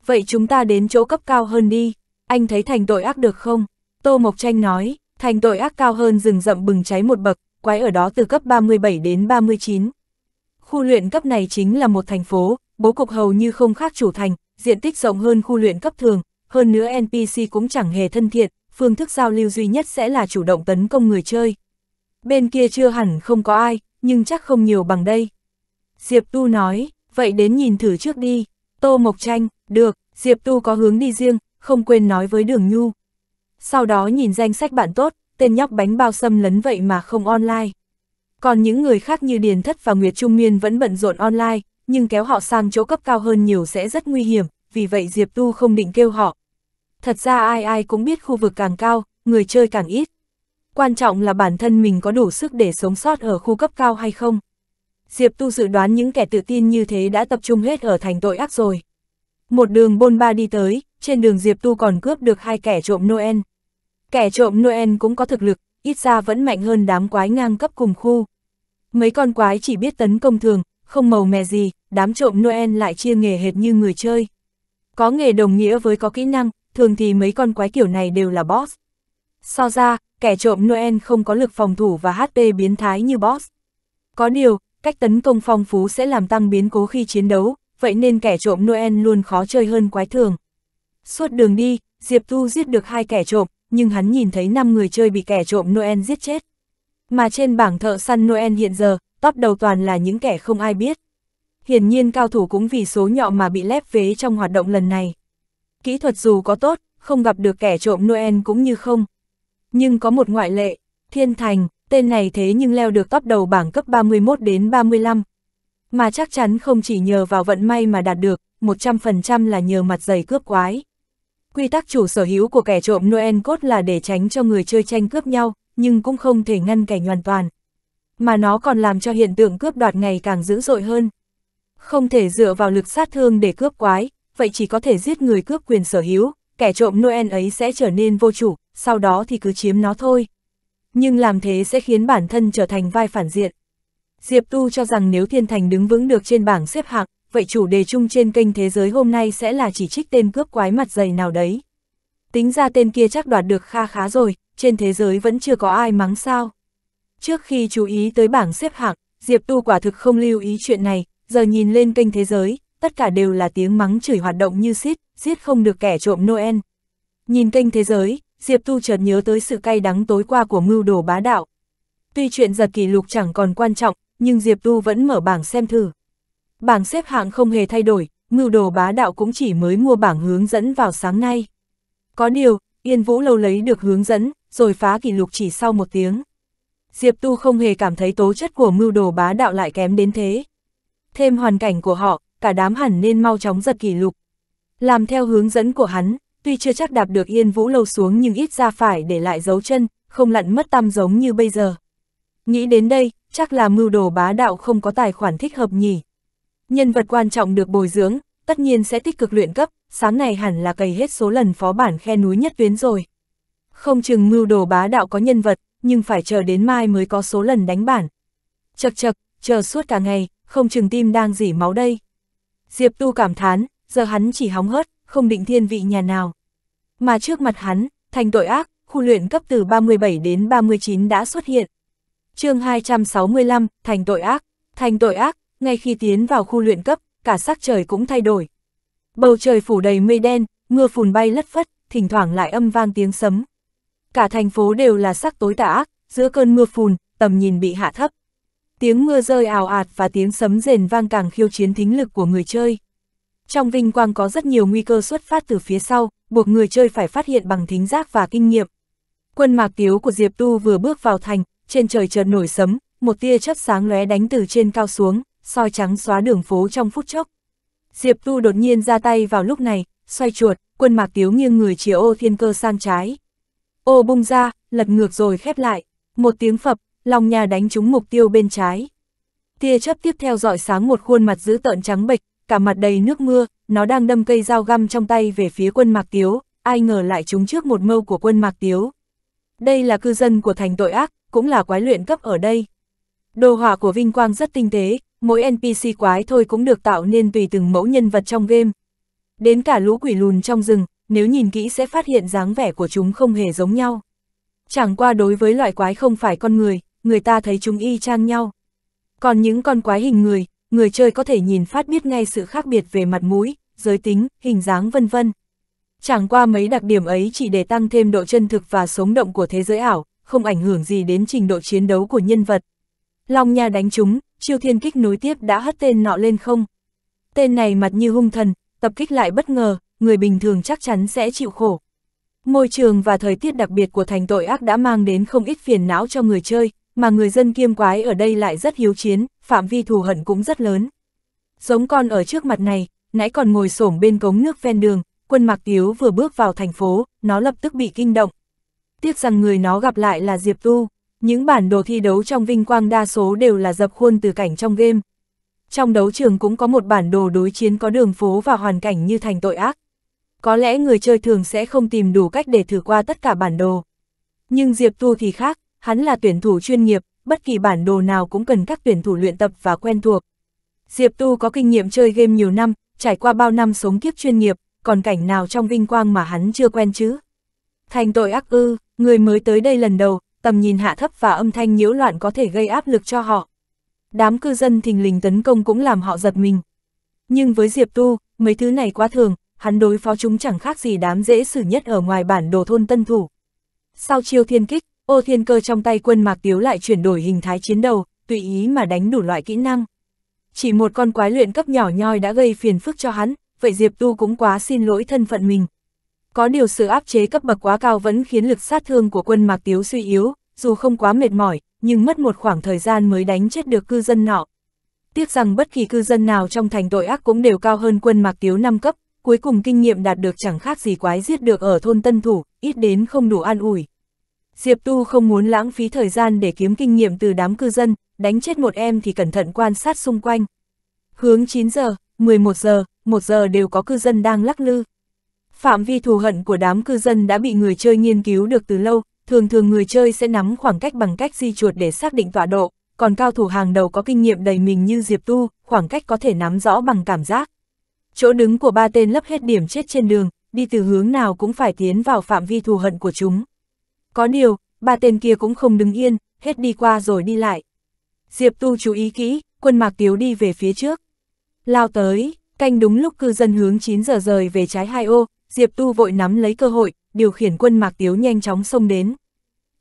Speaker 2: Vậy chúng ta đến chỗ cấp cao hơn đi, anh thấy thành tội ác được không? Tô Mộc Tranh nói, thành tội ác cao hơn rừng rậm bừng cháy một bậc, quái ở đó từ cấp 37 đến 39. Khu luyện cấp này chính là một thành phố, bố cục hầu như không khác chủ thành, diện tích rộng hơn khu luyện cấp thường, hơn nữa NPC cũng chẳng hề thân thiện, phương thức giao lưu duy nhất sẽ là chủ động tấn công người chơi. Bên kia chưa hẳn không có ai, nhưng chắc không nhiều bằng đây. Diệp Tu nói, vậy đến nhìn thử trước đi. Tô Mộc Tranh, được, Diệp Tu có hướng đi riêng, không quên nói với Đường Nhu. Sau đó nhìn danh sách bạn tốt, tên nhóc bánh bao xâm lấn vậy mà không online. Còn những người khác như Điền Thất và Nguyệt Trung Miên vẫn bận rộn online, nhưng kéo họ sang chỗ cấp cao hơn nhiều sẽ rất nguy hiểm, vì vậy Diệp Tu không định kêu họ. Thật ra ai ai cũng biết khu vực càng cao, người chơi càng ít. Quan trọng là bản thân mình có đủ sức để sống sót ở khu cấp cao hay không. Diệp Tu dự đoán những kẻ tự tin như thế đã tập trung hết ở thành tội ác rồi. Một đường bôn ba đi tới, trên đường Diệp Tu còn cướp được hai kẻ trộm Noel. Kẻ trộm Noel cũng có thực lực, ít ra vẫn mạnh hơn đám quái ngang cấp cùng khu. Mấy con quái chỉ biết tấn công thường, không màu mè gì, đám trộm Noel lại chia nghề hệt như người chơi. Có nghề đồng nghĩa với có kỹ năng, thường thì mấy con quái kiểu này đều là boss. So ra, kẻ trộm Noel không có lực phòng thủ và HP biến thái như boss. Có điều, cách tấn công phong phú sẽ làm tăng biến cố khi chiến đấu, vậy nên kẻ trộm Noel luôn khó chơi hơn quái thường. Suốt đường đi, Diệp Tu giết được hai kẻ trộm, nhưng hắn nhìn thấy 5 người chơi bị kẻ trộm Noel giết chết. Mà trên bảng thợ săn Noel hiện giờ, top đầu toàn là những kẻ không ai biết. Hiển nhiên cao thủ cũng vì số nhọ mà bị lép vế trong hoạt động lần này. Kỹ thuật dù có tốt, không gặp được kẻ trộm Noel cũng như không. Nhưng có một ngoại lệ, Thiên Thành, tên này thế nhưng leo được top đầu bảng cấp 31 đến 35. Mà chắc chắn không chỉ nhờ vào vận may mà đạt được, 100% là nhờ mặt dày cướp quái. Quy tắc chủ sở hữu của kẻ trộm Noel cốt là để tránh cho người chơi tranh cướp nhau, nhưng cũng không thể ngăn cảnh hoàn toàn. Mà nó còn làm cho hiện tượng cướp đoạt ngày càng dữ dội hơn. Không thể dựa vào lực sát thương để cướp quái, vậy chỉ có thể giết người cướp quyền sở hữu, kẻ trộm Noel ấy sẽ trở nên vô chủ, sau đó thì cứ chiếm nó thôi. Nhưng làm thế sẽ khiến bản thân trở thành vai phản diện. Diệp Tu cho rằng nếu Thiên Thành đứng vững được trên bảng xếp hạng, vậy chủ đề chung trên kênh thế giới hôm nay sẽ là chỉ trích tên cướp quái mặt dày nào đấy. Tính ra tên kia chắc đoạt được kha khá rồi, trên thế giới vẫn chưa có ai mắng sao. Trước khi chú ý tới bảng xếp hạng, Diệp Tu quả thực không lưu ý chuyện này, giờ nhìn lên kênh thế giới, tất cả đều là tiếng mắng chửi hoạt động như xít, giết không được kẻ trộm Noel. Nhìn kênh thế giới, Diệp Tu chợt nhớ tới sự cay đắng tối qua của mưu đồ bá đạo. Tuy chuyện giật kỷ lục chẳng còn quan trọng, nhưng Diệp Tu vẫn mở bảng xem thử. Bảng xếp hạng không hề thay đổi, mưu đồ bá đạo cũng chỉ mới mua bảng hướng dẫn vào sáng nay. Có điều, Yên Vũ lâu lấy được hướng dẫn, rồi phá kỷ lục chỉ sau một tiếng. Diệp Tu không hề cảm thấy tố chất của mưu đồ bá đạo lại kém đến thế. Thêm hoàn cảnh của họ, cả đám hẳn nên mau chóng giật kỷ lục. Làm theo hướng dẫn của hắn, tuy chưa chắc đạp được Yên Vũ lâu xuống nhưng ít ra phải để lại dấu chân, không lặn mất tăm giống như bây giờ. Nghĩ đến đây, chắc là mưu đồ bá đạo không có tài khoản thích hợp nhỉ. Nhân vật quan trọng được bồi dưỡng, tất nhiên sẽ tích cực luyện cấp, sáng này hẳn là cày hết số lần phó bản khe núi nhất tuyến rồi. Không chừng mưu đồ bá đạo có nhân vật, nhưng phải chờ đến mai mới có số lần đánh bản. Chật chật, chờ suốt cả ngày, không chừng tim đang dỉ máu đây. Diệp Tu cảm thán, giờ hắn chỉ hóng hớt, không định thiên vị nhà nào. Mà trước mặt hắn, thành tội ác, khu luyện cấp từ 37 đến 39 đã xuất hiện. chương 265, thành tội ác, thành tội ác, ngay khi tiến vào khu luyện cấp, cả sắc trời cũng thay đổi. Bầu trời phủ đầy mây đen, mưa phùn bay lất phất, thỉnh thoảng lại âm vang tiếng sấm. Cả thành phố đều là sắc tối tà ác, giữa cơn mưa phùn, tầm nhìn bị hạ thấp. Tiếng mưa rơi ào ạt và tiếng sấm rền vang càng khiêu chiến thính lực của người chơi. Trong vinh quang có rất nhiều nguy cơ xuất phát từ phía sau, buộc người chơi phải phát hiện bằng thính giác và kinh nghiệm. Quân mạc tiếu của Diệp Tu vừa bước vào thành, trên trời chợt nổi sấm, một tia chớp sáng lóe đánh từ trên cao xuống, soi trắng xóa đường phố trong phút chốc. Diệp Tu đột nhiên ra tay vào lúc này, xoay chuột, quân mạc tiếu nghiêng người chĩa ô thiên cơ sang trái. Ô bung ra, lật ngược rồi khép lại, một tiếng phập, lòng nhà đánh trúng mục tiêu bên trái. Tia chớp tiếp theo dọi sáng một khuôn mặt dữ tợn trắng bệch, cả mặt đầy nước mưa, nó đang đâm cây dao găm trong tay về phía quân Mạc Tiếu, ai ngờ lại trúng trước một mâu của quân Mạc Tiếu. Đây là cư dân của thành tội ác, cũng là quái luyện cấp ở đây. Đồ họa của Vinh Quang rất tinh tế, mỗi NPC quái thôi cũng được tạo nên tùy từng mẫu nhân vật trong game. Đến cả lũ quỷ lùn trong rừng, nếu nhìn kỹ sẽ phát hiện dáng vẻ của chúng không hề giống nhau. Chẳng qua đối với loại quái không phải con người, người ta thấy chúng y chang nhau. Còn những con quái hình người, người chơi có thể nhìn phát biết ngay sự khác biệt về mặt mũi, giới tính, hình dáng vân vân. Chẳng qua mấy đặc điểm ấy chỉ để tăng thêm độ chân thực và sống động của thế giới ảo, không ảnh hưởng gì đến trình độ chiến đấu của nhân vật. Long Nha đánh chúng, chiêu thiên kích nối tiếp đã hất tên nọ lên không. Tên này mặt như hung thần, tập kích lại bất ngờ, người bình thường chắc chắn sẽ chịu khổ. Môi trường và thời tiết đặc biệt của thành tội ác đã mang đến không ít phiền não cho người chơi, mà người dân kiêm quái ở đây lại rất hiếu chiến, phạm vi thù hận cũng rất lớn. Giống con ở trước mặt này, nãy còn ngồi xổm bên cống nước ven đường, quân Mạc Tiếu vừa bước vào thành phố, nó lập tức bị kinh động. Tiếc rằng người nó gặp lại là Diệp Tu, những bản đồ thi đấu trong vinh quang đa số đều là dập khuôn từ cảnh trong game. Trong đấu trường cũng có một bản đồ đối chiến có đường phố và hoàn cảnh như thành tội ác. Có lẽ người chơi thường sẽ không tìm đủ cách để thử qua tất cả bản đồ. Nhưng Diệp Tu thì khác, hắn là tuyển thủ chuyên nghiệp, bất kỳ bản đồ nào cũng cần các tuyển thủ luyện tập và quen thuộc. Diệp Tu có kinh nghiệm chơi game nhiều năm, trải qua bao năm sống kiếp chuyên nghiệp, còn cảnh nào trong vinh quang mà hắn chưa quen chứ? Thành tội ác ư, người mới tới đây lần đầu, tầm nhìn hạ thấp và âm thanh nhiễu loạn có thể gây áp lực cho họ. Đám cư dân thình lình tấn công cũng làm họ giật mình. Nhưng với Diệp Tu, mấy thứ này quá thường, hắn đối phó chúng chẳng khác gì đám dễ xử nhất ở ngoài bản đồ thôn tân thủ. Sau chiêu thiên kích, ô thiên cơ trong tay quân mạc tiếu lại chuyển đổi hình thái chiến đầu, tùy ý mà đánh đủ loại kỹ năng. Chỉ một con quái luyện cấp nhỏ nhoi đã gây phiền phức cho hắn, vậy Diệp Tu cũng quá xin lỗi thân phận mình. Có điều sự áp chế cấp bậc quá cao vẫn khiến lực sát thương của quân mạc tiếu suy yếu, dù không quá mệt mỏi, nhưng mất một khoảng thời gian mới đánh chết được cư dân nọ. Tiếc rằng bất kỳ cư dân nào trong thành tội ác cũng đều cao hơn quân mạc tiếu 5 cấp, cuối cùng kinh nghiệm đạt được chẳng khác gì quái giết được ở thôn Tân Thủ, ít đến không đủ an ủi. Diệp Tu không muốn lãng phí thời gian để kiếm kinh nghiệm từ đám cư dân, đánh chết một em thì cẩn thận quan sát xung quanh. Hướng 9 giờ, 11 giờ, 1 giờ đều có cư dân đang lắc lư. Phạm vi thù hận của đám cư dân đã bị người chơi nghiên cứu được từ lâu, thường thường người chơi sẽ nắm khoảng cách bằng cách di chuột để xác định tọa độ, còn cao thủ hàng đầu có kinh nghiệm đầy mình như Diệp Tu, khoảng cách có thể nắm rõ bằng cảm giác. Chỗ đứng của ba tên lấp hết điểm chết trên đường, đi từ hướng nào cũng phải tiến vào phạm vi thù hận của chúng. Có điều, ba tên kia cũng không đứng yên, hết đi qua rồi đi lại. Diệp Tu chú ý kỹ, quân mạc tiếu đi về phía trước, lao tới, canh đúng lúc cư dân hướng 9 giờ rời về trái hai ô, Diệp Tu vội nắm lấy cơ hội, điều khiển quân Mạc Tiếu nhanh chóng xông đến.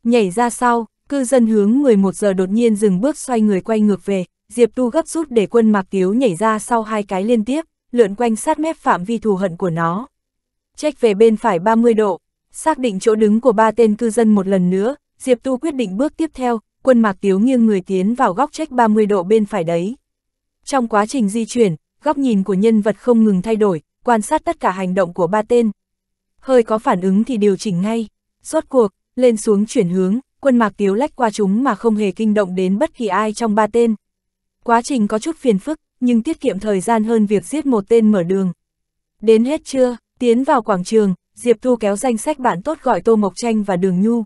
Speaker 2: Nhảy ra sau, cư dân hướng 11 giờ đột nhiên dừng bước xoay người quay ngược về, Diệp Tu gấp rút để quân Mạc Tiếu nhảy ra sau hai cái liên tiếp, lượn quanh sát mép phạm vi thù hận của nó. Trách về bên phải 30 độ, xác định chỗ đứng của ba tên cư dân một lần nữa, Diệp Tu quyết định bước tiếp theo, quân Mạc Tiếu nghiêng người tiến vào góc trách 30 độ bên phải đấy. Trong quá trình di chuyển, góc nhìn của nhân vật không ngừng thay đổi, quan sát tất cả hành động của ba tên. Hơi có phản ứng thì điều chỉnh ngay, rốt cuộc, lên xuống chuyển hướng, quân Mạc Tiếu lách qua chúng mà không hề kinh động đến bất kỳ ai trong ba tên. Quá trình có chút phiền phức, nhưng tiết kiệm thời gian hơn việc giết một tên mở đường. Đến hết chưa, tiến vào quảng trường, Diệp Thu kéo danh sách bạn tốt gọi Tô Mộc Tranh và Đường Nhu.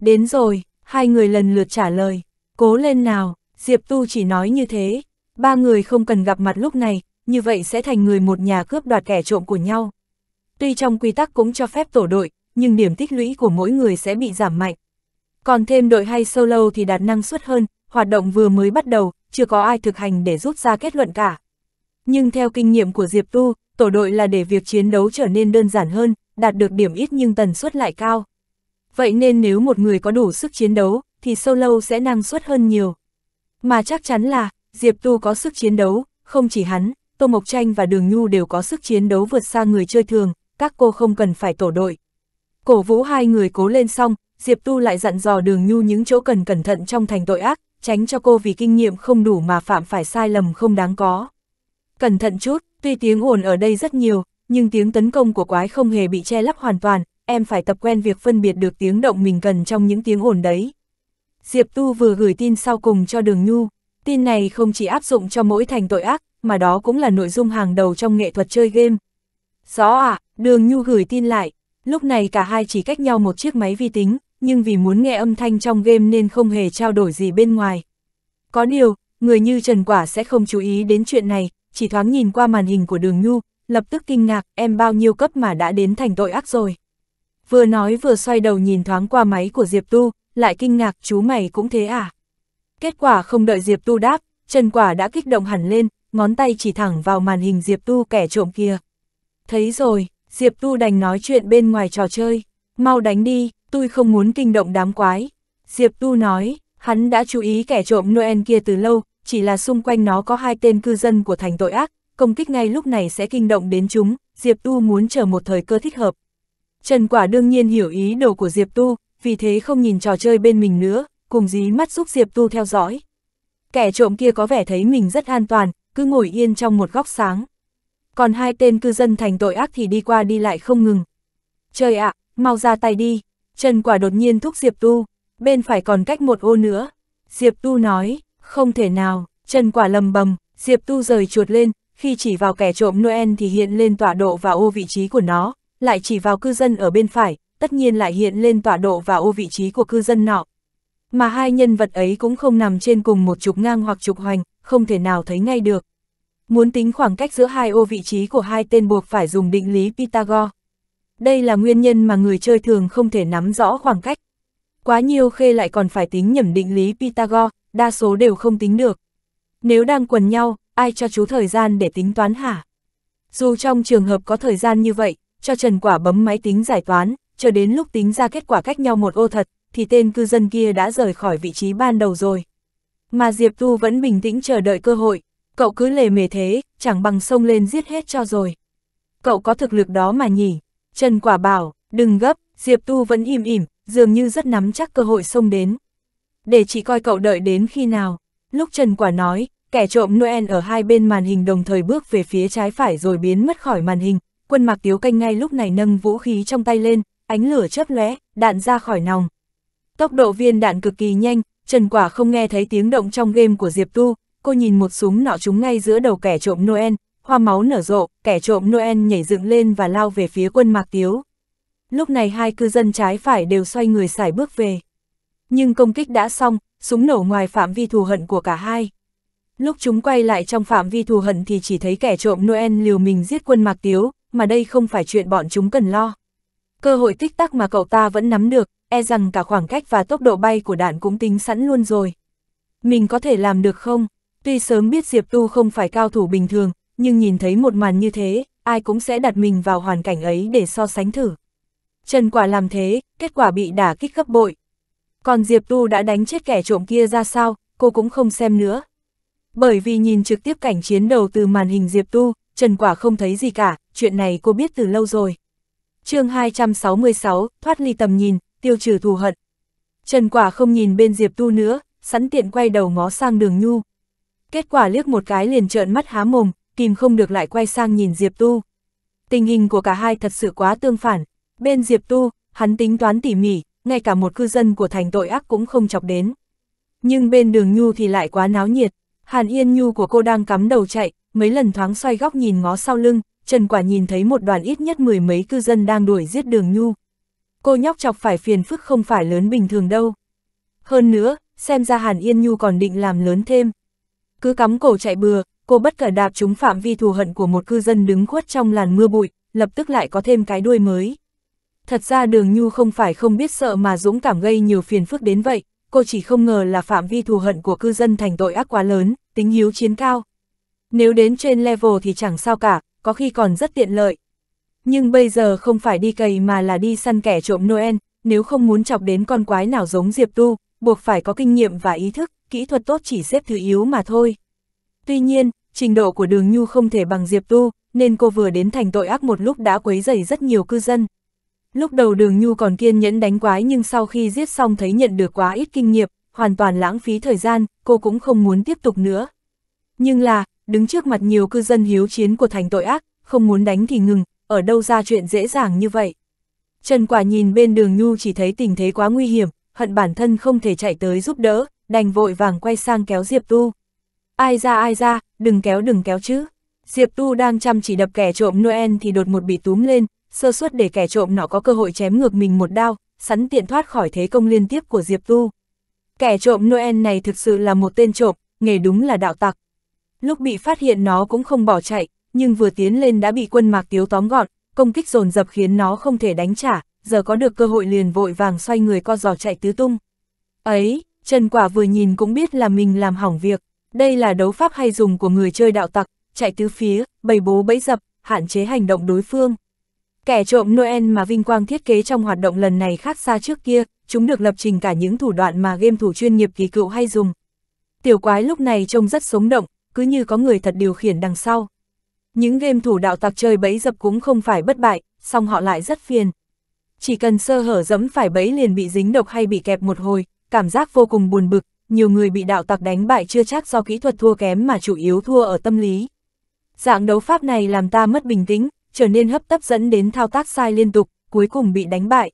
Speaker 2: Đến rồi, hai người lần lượt trả lời, cố lên nào, Diệp Tu chỉ nói như thế, ba người không cần gặp mặt lúc này, như vậy sẽ thành người một nhà cướp đoạt kẻ trộm của nhau. Tuy trong quy tắc cũng cho phép tổ đội, nhưng điểm tích lũy của mỗi người sẽ bị giảm mạnh. Còn thêm đội hay solo thì đạt năng suất hơn, hoạt động vừa mới bắt đầu, chưa có ai thực hành để rút ra kết luận cả. Nhưng theo kinh nghiệm của Diệp Tu, tổ đội là để việc chiến đấu trở nên đơn giản hơn, đạt được điểm ít nhưng tần suất lại cao. Vậy nên nếu một người có đủ sức chiến đấu, thì solo sẽ năng suất hơn nhiều. Mà chắc chắn là, Diệp Tu có sức chiến đấu, không chỉ hắn, Tô Mộc Tranh và Đường Nhu đều có sức chiến đấu vượt xa người chơi thường, các cô không cần phải tổ đội. Cổ vũ hai người cố lên xong, Diệp Tu lại dặn dò Đường Nhu những chỗ cần cẩn thận trong thành tội ác, tránh cho cô vì kinh nghiệm không đủ mà phạm phải sai lầm không đáng có. Cẩn thận chút, tuy tiếng ồn ở đây rất nhiều, nhưng tiếng tấn công của quái không hề bị che lấp hoàn toàn, em phải tập quen việc phân biệt được tiếng động mình cần trong những tiếng ồn đấy. Diệp Tu vừa gửi tin sau cùng cho Đường Nhu, tin này không chỉ áp dụng cho mỗi thành tội ác, mà đó cũng là nội dung hàng đầu trong nghệ thuật chơi game. Rõ à, Đường Nhu gửi tin lại, lúc này cả hai chỉ cách nhau một chiếc máy vi tính, nhưng vì muốn nghe âm thanh trong game nên không hề trao đổi gì bên ngoài. Có điều, người như Trần Quả sẽ không chú ý đến chuyện này, chỉ thoáng nhìn qua màn hình của đường Nhu, lập tức kinh ngạc, em bao nhiêu cấp mà đã đến thành tội ác rồi. Vừa nói vừa xoay đầu nhìn thoáng qua máy của Diệp Tu, lại kinh ngạc chú mày cũng thế à. Kết quả không đợi Diệp Tu đáp, Trần Quả đã kích động hẳn lên, ngón tay chỉ thẳng vào màn hình Diệp Tu kẻ trộm kia. Thấy rồi, Diệp Tu đành nói chuyện bên ngoài trò chơi, mau đánh đi, tôi không muốn kinh động đám quái. Diệp Tu nói, hắn đã chú ý kẻ trộm Noel kia từ lâu, chỉ là xung quanh nó có hai tên cư dân của thành tội ác, công kích ngay lúc này sẽ kinh động đến chúng, Diệp Tu muốn chờ một thời cơ thích hợp. Trần Quả đương nhiên hiểu ý đồ của Diệp Tu, vì thế không nhìn trò chơi bên mình nữa, cùng dí mắt giúp Diệp Tu theo dõi. Kẻ trộm kia có vẻ thấy mình rất an toàn, cứ ngồi yên trong một góc sáng. Còn hai tên cư dân thành tội ác thì đi qua đi lại không ngừng. Trời ạ, mau ra tay đi, Trần Quả đột nhiên thúc Diệp Tu, bên phải còn cách một ô nữa. Diệp Tu nói, không thể nào, Trần Quả lầm bầm, Diệp Tu rời chuột lên, khi chỉ vào kẻ trộm Noel thì hiện lên tọa độ và ô vị trí của nó, lại chỉ vào cư dân ở bên phải, tất nhiên lại hiện lên tọa độ và ô vị trí của cư dân nọ. Mà hai nhân vật ấy cũng không nằm trên cùng một trục ngang hoặc trục hoành, không thể nào thấy ngay được. Muốn tính khoảng cách giữa hai ô vị trí của hai tên buộc phải dùng định lý Pythagore. Đây là nguyên nhân mà người chơi thường không thể nắm rõ khoảng cách. Quá nhiều khê lại còn phải tính nhẩm định lý Pythagore, đa số đều không tính được. Nếu đang quần nhau, ai cho chú thời gian để tính toán hả? Dù trong trường hợp có thời gian như vậy, cho Trần Quả bấm máy tính giải toán, chờ đến lúc tính ra kết quả cách nhau một ô thật, thì tên cư dân kia đã rời khỏi vị trí ban đầu rồi. Mà Diệp Tu vẫn bình tĩnh chờ đợi cơ hội, cậu cứ lề mề thế, chẳng bằng sông lên giết hết cho rồi. Cậu có thực lực đó mà nhỉ? Trần Quả bảo, đừng gấp, Diệp Tu vẫn im ỉm, dường như rất nắm chắc cơ hội xông đến. Để chỉ coi cậu đợi đến khi nào. Lúc Trần Quả nói, kẻ trộm Noel ở hai bên màn hình đồng thời bước về phía trái phải rồi biến mất khỏi màn hình. Quân Mạc Tiếu Canh ngay lúc này nâng vũ khí trong tay lên, ánh lửa chớp lóe, đạn ra khỏi nòng. Tốc độ viên đạn cực kỳ nhanh, Trần Quả không nghe thấy tiếng động trong game của Diệp Tu, cô nhìn một súng nọ trúng ngay giữa đầu kẻ trộm Noel, hoa máu nở rộ, kẻ trộm Noel nhảy dựng lên và lao về phía quân Mạc Tiếu. Lúc này hai cư dân trái phải đều xoay người xài bước về. Nhưng công kích đã xong, súng nổ ngoài phạm vi thù hận của cả hai. Lúc chúng quay lại trong phạm vi thù hận thì chỉ thấy kẻ trộm Noel liều mình giết quân Mạc Tiếu, mà đây không phải chuyện bọn chúng cần lo. Cơ hội tích tắc mà cậu ta vẫn nắm được, e rằng cả khoảng cách và tốc độ bay của đạn cũng tính sẵn luôn rồi. Mình có thể làm được không? Tuy sớm biết Diệp Tu không phải cao thủ bình thường, nhưng nhìn thấy một màn như thế, ai cũng sẽ đặt mình vào hoàn cảnh ấy để so sánh thử. Trần Quả làm thế, kết quả bị đả kích gấp bội. Còn Diệp Tu đã đánh chết kẻ trộm kia ra sao, cô cũng không xem nữa. Bởi vì nhìn trực tiếp cảnh chiến đầu từ màn hình Diệp Tu, Trần Quả không thấy gì cả, chuyện này cô biết từ lâu rồi. chương 266, thoát ly tầm nhìn, tiêu trừ thù hận. Trần Quả không nhìn bên Diệp Tu nữa, sẵn tiện quay đầu ngó sang đường nhu. Kết quả liếc một cái liền trợn mắt há mồm, kìm không được lại quay sang nhìn Diệp Tu. Tình hình của cả hai thật sự quá tương phản. Bên Diệp Tu, hắn tính toán tỉ mỉ, ngay cả một cư dân của thành tội ác cũng không chọc đến. Nhưng bên đường Nhu thì lại quá náo nhiệt. Hàn Yên Nhu của cô đang cắm đầu chạy, mấy lần thoáng xoay góc nhìn ngó sau lưng, Trần Quả nhìn thấy một đoàn ít nhất mười mấy cư dân đang đuổi giết đường Nhu. Cô nhóc chọc phải phiền phức không phải lớn bình thường đâu. Hơn nữa, xem ra Hàn Yên Nhu còn định làm lớn thêm. Cứ cắm cổ chạy bừa, cô bất cẩn đạp trúng phạm vi thù hận của một cư dân đứng khuất trong làn mưa bụi, lập tức lại có thêm cái đuôi mới. Thật ra đường Nhu không phải không biết sợ mà dũng cảm gây nhiều phiền phức đến vậy, cô chỉ không ngờ là phạm vi thù hận của cư dân thành tội ác quá lớn, tính hiếu chiến cao. Nếu đến trên level thì chẳng sao cả, có khi còn rất tiện lợi. Nhưng bây giờ không phải đi cày mà là đi săn kẻ trộm Noel, nếu không muốn chọc đến con quái nào giống Diệp Tu, buộc phải có kinh nghiệm và ý thức, kỹ thuật tốt chỉ xếp thứ yếu mà thôi. Tuy nhiên, trình độ của đường Nhu không thể bằng Diệp Tu, nên cô vừa đến thành tội ác một lúc đã quấy dày rất nhiều cư dân. Lúc đầu đường Nhu còn kiên nhẫn đánh quái nhưng sau khi giết xong thấy nhận được quá ít kinh nghiệm, hoàn toàn lãng phí thời gian, cô cũng không muốn tiếp tục nữa. Nhưng là, đứng trước mặt nhiều cư dân hiếu chiến của thành tội ác, không muốn đánh thì ngừng, ở đâu ra chuyện dễ dàng như vậy. Trần Quả nhìn bên đường Nhu chỉ thấy tình thế quá nguy hiểm, hận bản thân không thể chạy tới giúp đỡ, đành vội vàng quay sang kéo Diệp Tu. Ai ra ai ra, đừng kéo đừng kéo chứ. Diệp Tu đang chăm chỉ đập kẻ trộm Noel thì đột một bị túm lên, sơ suất để kẻ trộm nọ có cơ hội chém ngược mình một đao, sắn tiện thoát khỏi thế công liên tiếp của Diệp Tu. Kẻ trộm Noel này thực sự là một tên trộm, nghề đúng là đạo tặc. Lúc bị phát hiện nó cũng không bỏ chạy, nhưng vừa tiến lên đã bị quân mạc tiếu tóm gọn, công kích dồn dập khiến nó không thể đánh trả, giờ có được cơ hội liền vội vàng xoay người co giò chạy tứ tung. Ấy, Trần Quả vừa nhìn cũng biết là mình làm hỏng việc, đây là đấu pháp hay dùng của người chơi đạo tặc, chạy tứ phía, bày bố bẫy dập, hạn chế hành động đối phương. Kẻ trộm Noel mà Vinh Quang thiết kế trong hoạt động lần này khác xa trước kia, chúng được lập trình cả những thủ đoạn mà game thủ chuyên nghiệp kỳ cựu hay dùng. Tiểu quái lúc này trông rất sống động, cứ như có người thật điều khiển đằng sau. Những game thủ đạo tặc chơi bẫy dập cũng không phải bất bại, song họ lại rất phiền. Chỉ cần sơ hở dẫm phải bẫy liền bị dính độc hay bị kẹp một hồi, cảm giác vô cùng buồn bực, nhiều người bị đạo tặc đánh bại chưa chắc do kỹ thuật thua kém mà chủ yếu thua ở tâm lý. Dạng đấu pháp này làm ta mất bình tĩnh, trở nên hấp tấp dẫn đến thao tác sai liên tục, cuối cùng bị đánh bại.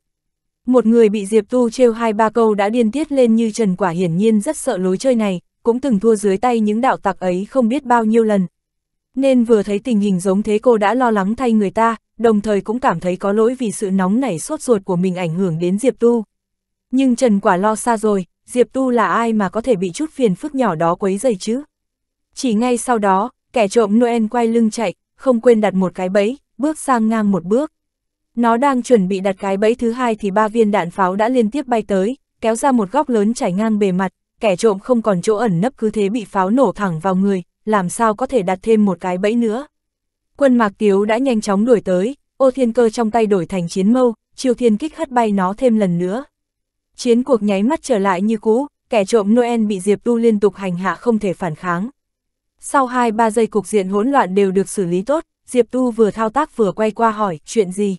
Speaker 2: Một người bị Diệp Tu trêu hai ba câu đã điên tiết lên như Trần Quả hiển nhiên rất sợ lối chơi này, cũng từng thua dưới tay những đạo tặc ấy không biết bao nhiêu lần. Nên vừa thấy tình hình giống thế cô đã lo lắng thay người ta, đồng thời cũng cảm thấy có lỗi vì sự nóng nảy sốt ruột của mình ảnh hưởng đến Diệp Tu. Nhưng Trần Quả lo xa rồi, Diệp Tu là ai mà có thể bị chút phiền phức nhỏ đó quấy dày chứ? Chỉ ngay sau đó, kẻ trộm Noel quay lưng chạy, không quên đặt một cái bẫy, bước sang ngang một bước. Nó đang chuẩn bị đặt cái bẫy thứ hai thì ba viên đạn pháo đã liên tiếp bay tới, kéo ra một góc lớn chảy ngang bề mặt, kẻ trộm không còn chỗ ẩn nấp cứ thế bị pháo nổ thẳng vào người, làm sao có thể đặt thêm một cái bẫy nữa. Quân Mạc Tiếu đã nhanh chóng đuổi tới, ô thiên cơ trong tay đổi thành chiến mâu, chiêu thiên kích hất bay nó thêm lần nữa. Chiến cuộc nháy mắt trở lại như cũ, kẻ trộm Noel bị Diệp Tu liên tục hành hạ không thể phản kháng. Sau 2-3 giây cục diện hỗn loạn đều được xử lý tốt, Diệp Tu vừa thao tác vừa quay qua hỏi, chuyện gì?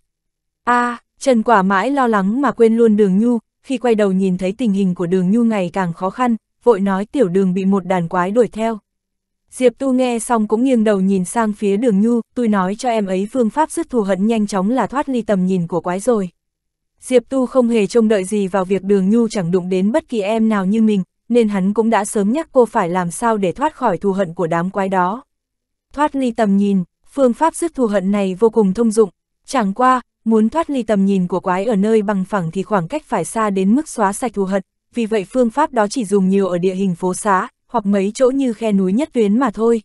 Speaker 2: a à, Trần Quả mãi lo lắng mà quên luôn đường Nhu, khi quay đầu nhìn thấy tình hình của đường Nhu ngày càng khó khăn, vội nói tiểu đường bị một đàn quái đuổi theo. Diệp Tu nghe xong cũng nghiêng đầu nhìn sang phía đường Nhu, tôi nói cho em ấy phương pháp dứt thù hận nhanh chóng là thoát ly tầm nhìn của quái rồi. Diệp Tu không hề trông đợi gì vào việc đường Nhu chẳng đụng đến bất kỳ em nào như mình, nên hắn cũng đã sớm nhắc cô phải làm sao để thoát khỏi thù hận của đám quái đó. Thoát ly tầm nhìn, phương pháp dứt thù hận này vô cùng thông dụng, chẳng qua, muốn thoát ly tầm nhìn của quái ở nơi bằng phẳng thì khoảng cách phải xa đến mức xóa sạch thù hận, vì vậy phương pháp đó chỉ dùng nhiều ở địa hình phố xá, hoặc mấy chỗ như khe núi nhất tuyến mà thôi.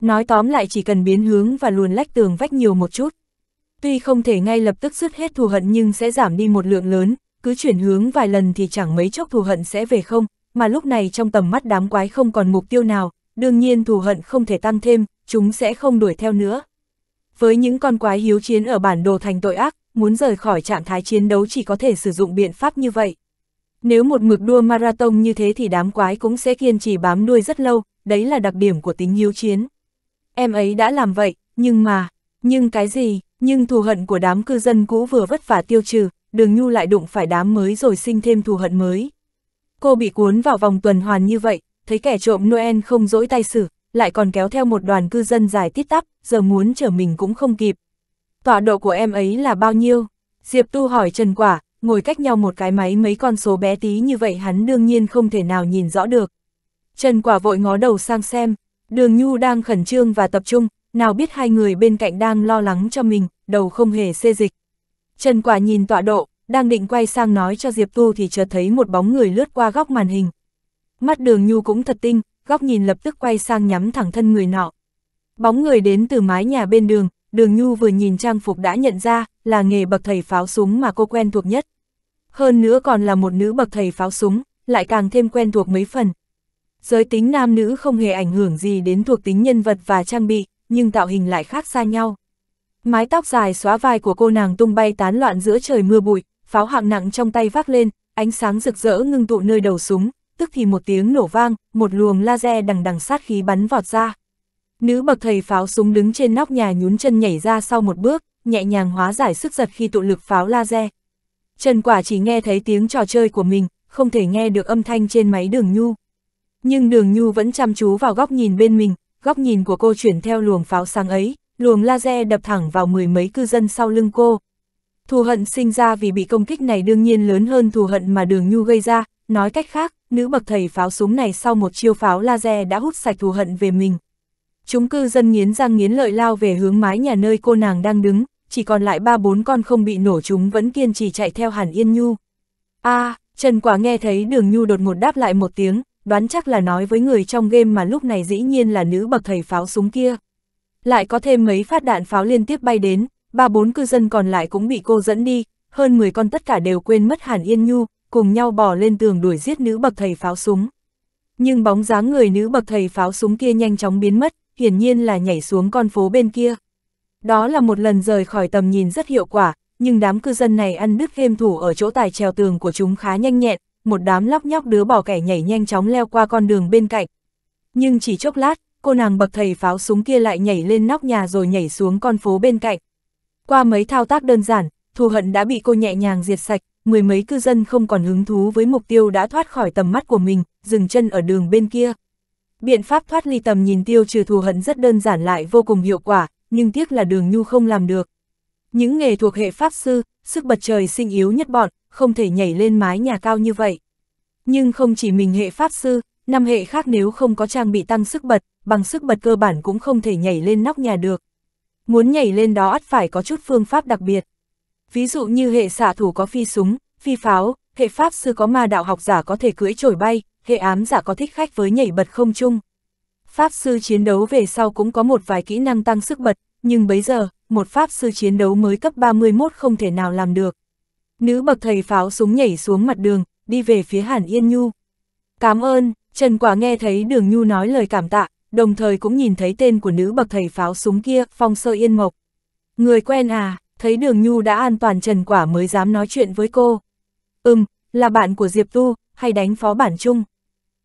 Speaker 2: Nói tóm lại chỉ cần biến hướng và luồn lách tường vách nhiều một chút. Tuy không thể ngay lập tức dứt hết thù hận nhưng sẽ giảm đi một lượng lớn, cứ chuyển hướng vài lần thì chẳng mấy chốc thù hận sẽ về không, mà lúc này trong tầm mắt đám quái không còn mục tiêu nào, đương nhiên thù hận không thể tăng thêm, chúng sẽ không đuổi theo nữa. Với những con quái hiếu chiến ở bản đồ thành tội ác, muốn rời khỏi trạng thái chiến đấu chỉ có thể sử dụng biện pháp như vậy. Nếu một mực đua marathon như thế thì đám quái cũng sẽ kiên trì bám đuôi rất lâu, đấy là đặc điểm của tính hiếu chiến. Em ấy đã làm vậy, nhưng mà, nhưng cái gì, nhưng thù hận của đám cư dân cũ vừa vất vả tiêu trừ, đường nhu lại đụng phải đám mới rồi sinh thêm thù hận mới. Cô bị cuốn vào vòng tuần hoàn như vậy, thấy kẻ trộm Noel không dỗi tay xử, lại còn kéo theo một đoàn cư dân dài tít tắp, giờ muốn chở mình cũng không kịp. Tọa độ của em ấy là bao nhiêu? Diệp Tu hỏi Trần Quả, ngồi cách nhau một cái máy mấy con số bé tí như vậy hắn đương nhiên không thể nào nhìn rõ được. Trần Quả vội ngó đầu sang xem, đường Nhu đang khẩn trương và tập trung, nào biết hai người bên cạnh đang lo lắng cho mình, đầu không hề xê dịch. Trần Quả nhìn tọa độ, đang định quay sang nói cho Diệp Tu thì chợt thấy một bóng người lướt qua góc màn hình. Mắt đường Nhu cũng thật tinh, góc nhìn lập tức quay sang nhắm thẳng thân người nọ. Bóng người đến từ mái nhà bên đường, đường Nhu vừa nhìn trang phục đã nhận ra, là nghề bậc thầy pháo súng mà cô quen thuộc nhất. Hơn nữa còn là một nữ bậc thầy pháo súng, lại càng thêm quen thuộc mấy phần. Giới tính nam nữ không hề ảnh hưởng gì đến thuộc tính nhân vật và trang bị, nhưng tạo hình lại khác xa nhau. Mái tóc dài xóa vai của cô nàng tung bay tán loạn giữa trời mưa bụi, pháo hạng nặng trong tay vác lên, ánh sáng rực rỡ ngưng tụ nơi đầu súng, tức thì một tiếng nổ vang, một luồng laser đằng đằng sát khí bắn vọt ra. Nữ bậc thầy pháo súng đứng trên nóc nhà nhún chân nhảy ra sau một bước, nhẹ nhàng hóa giải sức giật khi tụ lực pháo laser. Trần Quả chỉ nghe thấy tiếng trò chơi của mình, không thể nghe được âm thanh trên máy đường nhu. Nhưng đường nhu vẫn chăm chú vào góc nhìn bên mình, góc nhìn của cô chuyển theo luồng pháo sáng ấy, luồng laser đập thẳng vào mười mấy cư dân sau lưng cô. Thù hận sinh ra vì bị công kích này đương nhiên lớn hơn thù hận mà đường nhu gây ra, nói cách khác, nữ bậc thầy pháo súng này sau một chiêu pháo laser đã hút sạch thù hận về mình. Chúng cư dân nghiến răng nghiến lợi lao về hướng mái nhà nơi cô nàng đang đứng, chỉ còn lại ba bốn con không bị nổ chúng vẫn kiên trì chạy theo Hàn Yên Nhu. a Trần Quả nghe thấy đường Nhu đột ngột đáp lại một tiếng, đoán chắc là nói với người trong game mà lúc này dĩ nhiên là nữ bậc thầy pháo súng kia. Lại có thêm mấy phát đạn pháo liên tiếp bay đến, ba bốn cư dân còn lại cũng bị cô dẫn đi, hơn 10 con tất cả đều quên mất Hàn Yên Nhu, cùng nhau bỏ lên tường đuổi giết nữ bậc thầy pháo súng. Nhưng bóng dáng người nữ bậc thầy pháo súng kia nhanh chóng biến mất, hiển nhiên là nhảy xuống con phố bên kia. Đó là một lần rời khỏi tầm nhìn rất hiệu quả, nhưng đám cư dân này ăn đứt thêm thủ ở chỗ tài trèo tường của chúng khá nhanh nhẹn, một đám lóc nhóc đứa bỏ kẻ nhảy nhanh chóng leo qua con đường bên cạnh. Nhưng chỉ chốc lát, cô nàng bậc thầy pháo súng kia lại nhảy lên nóc nhà rồi nhảy xuống con phố bên cạnh. Qua mấy thao tác đơn giản, thù hận đã bị cô nhẹ nhàng diệt sạch, mười mấy cư dân không còn hứng thú với mục tiêu đã thoát khỏi tầm mắt của mình, dừng chân ở đường bên kia. Biện pháp thoát ly tầm nhìn tiêu trừ thù hận rất đơn giản lại vô cùng hiệu quả, nhưng tiếc là đường nhu không làm được. Những nghề thuộc hệ pháp sư, sức bật trời sinh yếu nhất bọn, không thể nhảy lên mái nhà cao như vậy. Nhưng không chỉ mình hệ pháp sư, năm hệ khác nếu không có trang bị tăng sức bật, bằng sức bật cơ bản cũng không thể nhảy lên nóc nhà được. Muốn nhảy lên đó ắt phải có chút phương pháp đặc biệt. Ví dụ như hệ xạ thủ có phi súng, phi pháo, hệ pháp sư có ma đạo học giả có thể cưỡi trổi bay, hệ ám giả có thích khách với nhảy bật không chung. Pháp sư chiến đấu về sau cũng có một vài kỹ năng tăng sức bật, nhưng bấy giờ, một pháp sư chiến đấu mới cấp 31 không thể nào làm được. Nữ bậc thầy pháo súng nhảy xuống mặt đường, đi về phía Hàn Yên Nhu. Cảm ơn, Trần Quả nghe thấy đường Nhu nói lời cảm tạ, đồng thời cũng nhìn thấy tên của nữ bậc thầy pháo súng kia, Phong Sơ Yên Mộc. Người quen à, thấy đường Nhu đã an toàn Trần Quả mới dám nói chuyện với cô. Ừm, là bạn của Diệp Tu, hay đánh phó bản chung.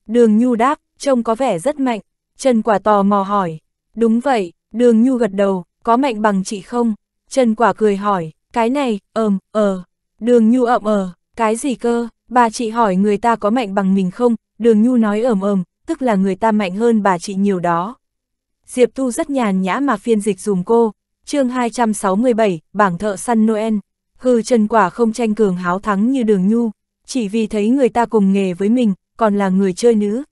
Speaker 2: Đường Nhu đáp, trông có vẻ rất mạnh. Trần Quả tò mò hỏi. Đúng vậy, đường Nhu gật đầu, có mạnh bằng chị không? Trần Quả cười hỏi, cái này, ờm, ờ. Đường Nhu ậm ờ, cái gì cơ? Bà chị hỏi người ta có mạnh bằng mình không? Đường Nhu nói ờm ờm, tức là người ta mạnh hơn bà chị nhiều đó. Diệp Tu rất nhàn nhã mà phiên dịch dùm cô. chương 267, bảng thợ săn Noel. Hừ, Trần Quả không tranh cường háo thắng như đường Nhu, chỉ vì thấy người ta cùng nghề với mình, còn là người chơi nữ.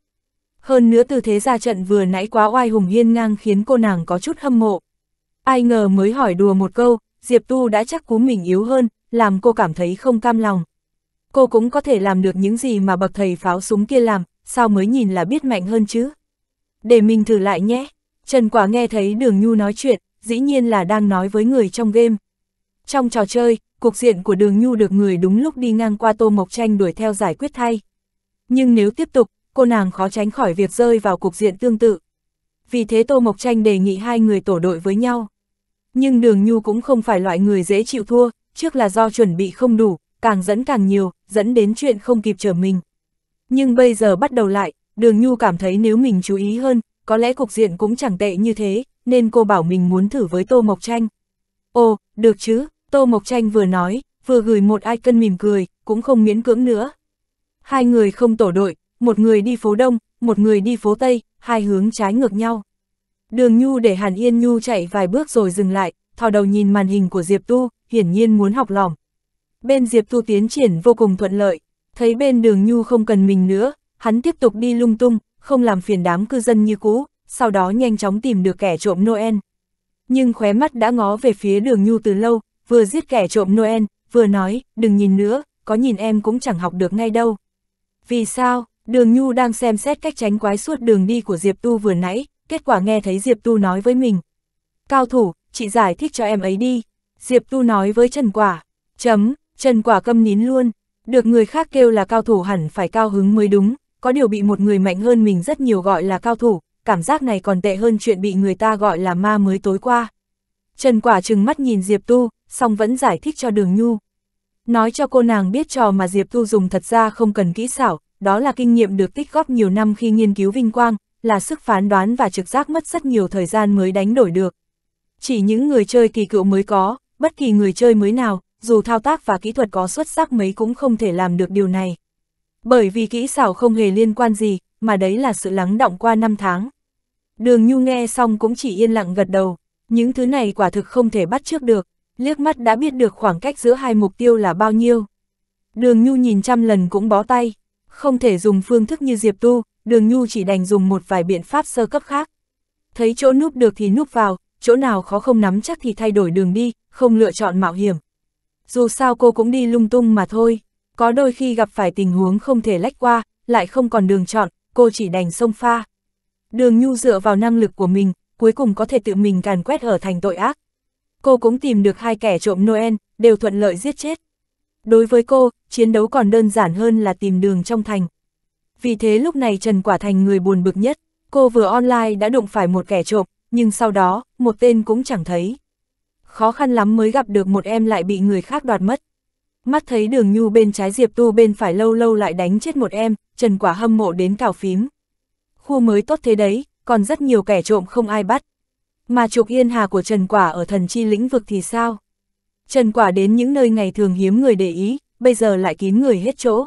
Speaker 2: Hơn nữa tư thế ra trận vừa nãy quá oai hùng hiên ngang khiến cô nàng có chút hâm mộ. Ai ngờ mới hỏi đùa một câu, Diệp Tu đã chắc cú mình yếu hơn, làm cô cảm thấy không cam lòng. Cô cũng có thể làm được những gì mà bậc thầy pháo súng kia làm, sao mới nhìn là biết mạnh hơn chứ? Để mình thử lại nhé. Trần Quả nghe thấy Đường Nhu nói chuyện, dĩ nhiên là đang nói với người trong game. Trong trò chơi, cục diện của Đường Nhu được người đúng lúc đi ngang qua Tô Mộc Tranh đuổi theo giải quyết thay. Nhưng nếu tiếp tục, cô nàng khó tránh khỏi việc rơi vào cục diện tương tự. vì thế Tô Mộc Tranh đề nghị hai người tổ đội với nhau. Nhưng Đường Nhu cũng không phải loại người dễ chịu thua, trước là do chuẩn bị không đủ, càng dẫn càng nhiều, dẫn đến chuyện không kịp trở mình. Nhưng bây giờ bắt đầu lại, Đường Nhu cảm thấy nếu mình chú ý hơn, có lẽ cục diện cũng chẳng tệ như thế, nên cô bảo mình muốn thử với Tô Mộc Tranh. Ồ, được chứ, Tô Mộc Tranh vừa nói, vừa gửi một icon mỉm cười, cũng không miễn cưỡng nữa. Hai người không tổ đội, một người đi phố Đông, một người đi phố Tây, hai hướng trái ngược nhau. Đường Nhu để Hàn Yên Nhu chạy vài bước rồi dừng lại, thò đầu nhìn màn hình của Diệp Tu, hiển nhiên muốn học lỏng. Bên Diệp Tu tiến triển vô cùng thuận lợi, thấy bên đường Nhu không cần mình nữa, hắn tiếp tục đi lung tung, không làm phiền đám cư dân như cũ, sau đó nhanh chóng tìm được kẻ trộm Noel. Nhưng khóe mắt đã ngó về phía đường Nhu từ lâu, vừa giết kẻ trộm Noel, vừa nói, đừng nhìn nữa, có nhìn em cũng chẳng học được ngay đâu. Vì sao, đường Nhu đang xem xét cách tránh quái suốt đường đi của Diệp Tu vừa nãy, kết quả nghe thấy Diệp Tu nói với mình. Cao thủ, chị giải thích cho em ấy đi. Diệp Tu nói với Trần Quả. Chấm, Trần Quả câm nín luôn. Được người khác kêu là cao thủ hẳn phải cao hứng mới đúng, có điều bị một người mạnh hơn mình rất nhiều gọi là cao thủ, cảm giác này còn tệ hơn chuyện bị người ta gọi là ma mới tối qua. Trần Quả trừng mắt nhìn Diệp Tu, xong vẫn giải thích cho Đường Nhu. Nói cho cô nàng biết trò mà Diệp Tu dùng thật ra không cần kỹ xảo, đó là kinh nghiệm được tích góp nhiều năm khi nghiên cứu vinh quang, là sức phán đoán và trực giác mất rất nhiều thời gian mới đánh đổi được. Chỉ những người chơi kỳ cựu mới có, bất kỳ người chơi mới nào, dù thao tác và kỹ thuật có xuất sắc mấy cũng không thể làm được điều này. Bởi vì kỹ xảo không hề liên quan gì, mà đấy là sự lắng động qua năm tháng. Đường Nhu nghe xong cũng chỉ yên lặng gật đầu, những thứ này quả thực không thể bắt trước được, liếc mắt đã biết được khoảng cách giữa hai mục tiêu là bao nhiêu. Đường Nhu nhìn trăm lần cũng bó tay, không thể dùng phương thức như Diệp Tu, Đường Nhu chỉ đành dùng một vài biện pháp sơ cấp khác. Thấy chỗ núp được thì núp vào, chỗ nào khó không nắm chắc thì thay đổi đường đi, không lựa chọn mạo hiểm. Dù sao cô cũng đi lung tung mà thôi, có đôi khi gặp phải tình huống không thể lách qua, lại không còn đường chọn, cô chỉ đành sông pha. Đường Nhu dựa vào năng lực của mình, cuối cùng có thể tự mình càn quét ở thành tội ác. Cô cũng tìm được hai kẻ trộm Noel, đều thuận lợi giết chết. Đối với cô, chiến đấu còn đơn giản hơn là tìm đường trong thành. Vì thế lúc này Trần Quả Thành người buồn bực nhất, cô vừa online đã đụng phải một kẻ trộm, nhưng sau đó, một tên cũng chẳng thấy. Khó khăn lắm mới gặp được một em lại bị người khác đoạt mất. Mắt thấy đường nhu bên trái Diệp Tu bên phải lâu lâu lại đánh chết một em, Trần Quả hâm mộ đến cào phím. Khu mới tốt thế đấy, còn rất nhiều kẻ trộm không ai bắt. Mà trục yên hà của Trần Quả ở thần chi lĩnh vực thì sao? Trần Quả đến những nơi ngày thường hiếm người để ý, bây giờ lại kín người hết chỗ.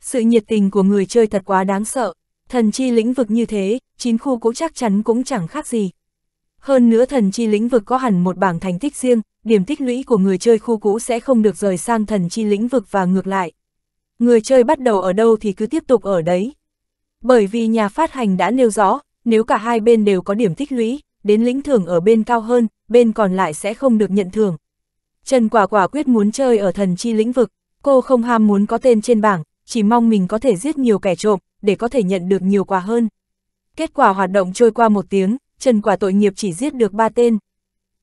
Speaker 2: Sự nhiệt tình của người chơi thật quá đáng sợ, thần chi lĩnh vực như thế, chín khu cũng chắc chắn cũng chẳng khác gì. Hơn nữa thần chi lĩnh vực có hẳn một bảng thành tích riêng, điểm tích lũy của người chơi khu cũ sẽ không được rời sang thần chi lĩnh vực và ngược lại. Người chơi bắt đầu ở đâu thì cứ tiếp tục ở đấy. Bởi vì nhà phát hành đã nêu rõ, nếu cả hai bên đều có điểm tích lũy, đến lĩnh thưởng ở bên cao hơn, bên còn lại sẽ không được nhận thưởng. Trần Quả Quả quyết muốn chơi ở thần chi lĩnh vực, cô không ham muốn có tên trên bảng, chỉ mong mình có thể giết nhiều kẻ trộm, để có thể nhận được nhiều quà hơn. Kết quả hoạt động trôi qua một tiếng, Trần Quả tội nghiệp chỉ giết được ba tên.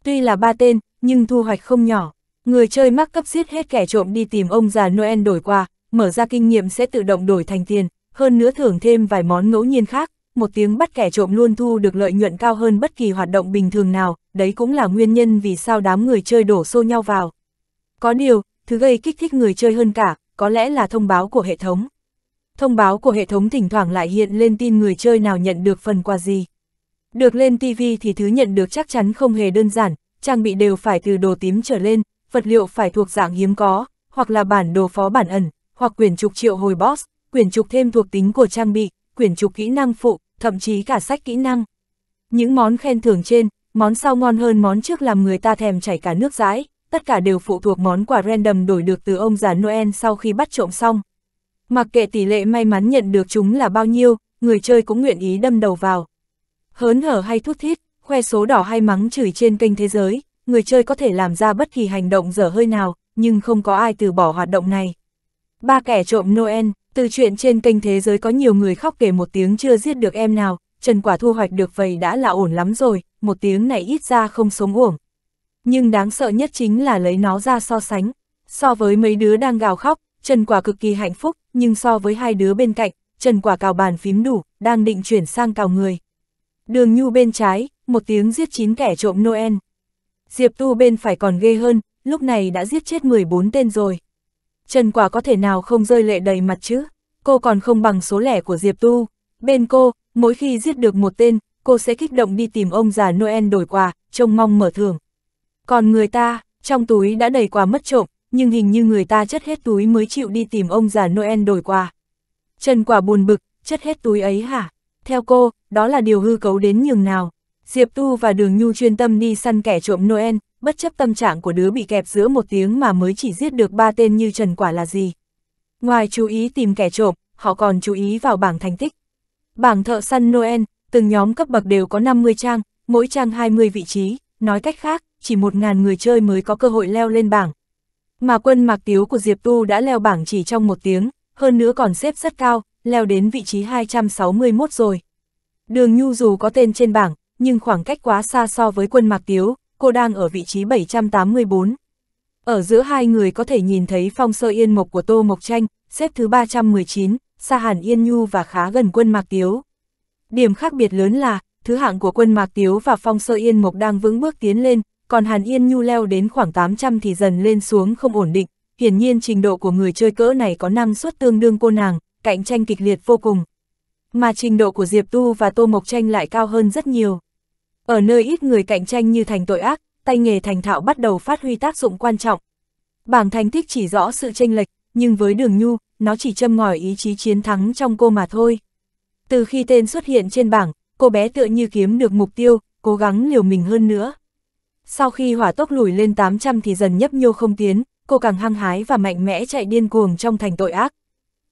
Speaker 2: Tuy là ba tên, nhưng thu hoạch không nhỏ. Người chơi mắc cấp giết hết kẻ trộm đi tìm ông già Noel đổi quà, mở ra kinh nghiệm sẽ tự động đổi thành tiền, hơn nữa thưởng thêm vài món ngẫu nhiên khác. Một tiếng bắt kẻ trộm luôn thu được lợi nhuận cao hơn bất kỳ hoạt động bình thường nào, đấy cũng là nguyên nhân vì sao đám người chơi đổ xô nhau vào. Có điều, thứ gây kích thích người chơi hơn cả, có lẽ là thông báo của hệ thống. Thông báo của hệ thống thỉnh thoảng lại hiện lên tin người chơi nào nhận được phần quà gì. Được lên TV thì thứ nhận được chắc chắn không hề đơn giản, trang bị đều phải từ đồ tím trở lên, vật liệu phải thuộc dạng hiếm có, hoặc là bản đồ phó bản ẩn, hoặc quyển trục triệu hồi boss, quyển trục thêm thuộc tính của trang bị, quyển trục kỹ năng phụ, thậm chí cả sách kỹ năng. Những món khen thưởng trên, món sau ngon hơn món trước làm người ta thèm chảy cả nước rãi tất cả đều phụ thuộc món quà random đổi được từ ông già Noel sau khi bắt trộm xong. Mặc kệ tỷ lệ may mắn nhận được chúng là bao nhiêu, người chơi cũng nguyện ý đâm đầu vào. Hớn hở hay thút thít, khoe số đỏ hay mắng chửi trên kênh thế giới, người chơi có thể làm ra bất kỳ hành động dở hơi nào, nhưng không có ai từ bỏ hoạt động này. Ba kẻ trộm Noel, từ chuyện trên kênh thế giới có nhiều người khóc kể một tiếng chưa giết được em nào, Trần Quả thu hoạch được vậy đã là ổn lắm rồi, một tiếng này ít ra không sống uổng. Nhưng đáng sợ nhất chính là lấy nó ra so sánh. So với mấy đứa đang gào khóc, Trần Quả cực kỳ hạnh phúc, nhưng so với hai đứa bên cạnh, Trần Quả cào bàn phím đủ, đang định chuyển sang cào người. Đường Nhu bên trái, một tiếng giết chín kẻ trộm Noel. Diệp Tu bên phải còn ghê hơn, lúc này đã giết chết 14 tên rồi. Trần Quả có thể nào không rơi lệ đầy mặt chứ? Cô còn không bằng số lẻ của Diệp Tu. Bên cô, mỗi khi giết được một tên, cô sẽ kích động đi tìm ông già Noel đổi quà, trông mong mở thưởng. Còn người ta, trong túi đã đầy quà mất trộm, nhưng hình như người ta chất hết túi mới chịu đi tìm ông già Noel đổi quà. Trần Quả buồn bực, chất hết túi ấy hả? Theo cô, đó là điều hư cấu đến nhường nào. Diệp Tu và Đường Nhu chuyên tâm đi săn kẻ trộm Noel, bất chấp tâm trạng của đứa bị kẹp giữa một tiếng mà mới chỉ giết được ba tên như Trần Quả là gì. Ngoài chú ý tìm kẻ trộm, họ còn chú ý vào bảng thành tích. Bảng thợ săn Noel, từng nhóm cấp bậc đều có 50 trang, mỗi trang 20 vị trí, nói cách khác, chỉ 1.000 người chơi mới có cơ hội leo lên bảng. Mà quân mạc tiếu của Diệp Tu đã leo bảng chỉ trong một tiếng, hơn nữa còn xếp rất cao, leo đến vị trí 261 rồi. Đường Nhu dù có tên trên bảng, nhưng khoảng cách quá xa so với quân mạc tiếu, cô đang ở vị trí 784. Ở giữa hai người có thể nhìn thấy phong sơ yên mộc của Tô Mộc Tranh, xếp thứ 319, xa hẳn Yên Nhu và khá gần quân Mạc Tiếu. Điểm khác biệt lớn là, thứ hạng của quân Mạc Tiếu và phong sơ yên mộc đang vững bước tiến lên, còn Hàn Yên Nhu leo đến khoảng 800 thì dần lên xuống không ổn định, hiển nhiên trình độ của người chơi cỡ này có năng suất tương đương cô nàng, cạnh tranh kịch liệt vô cùng. Mà trình độ của Diệp Tu và Tô Mộc Tranh lại cao hơn rất nhiều. Ở nơi ít người cạnh tranh như thành tội ác, tay nghề thành thạo bắt đầu phát huy tác dụng quan trọng. Bảng thành tích chỉ rõ sự tranh lệch, nhưng với đường nhu, nó chỉ châm ngòi ý chí chiến thắng trong cô mà thôi. Từ khi tên xuất hiện trên bảng, cô bé tựa như kiếm được mục tiêu, cố gắng liều mình hơn nữa. Sau khi hỏa tốc lùi lên 800 thì dần nhấp nhô không tiến, cô càng hăng hái và mạnh mẽ chạy điên cuồng trong thành tội ác.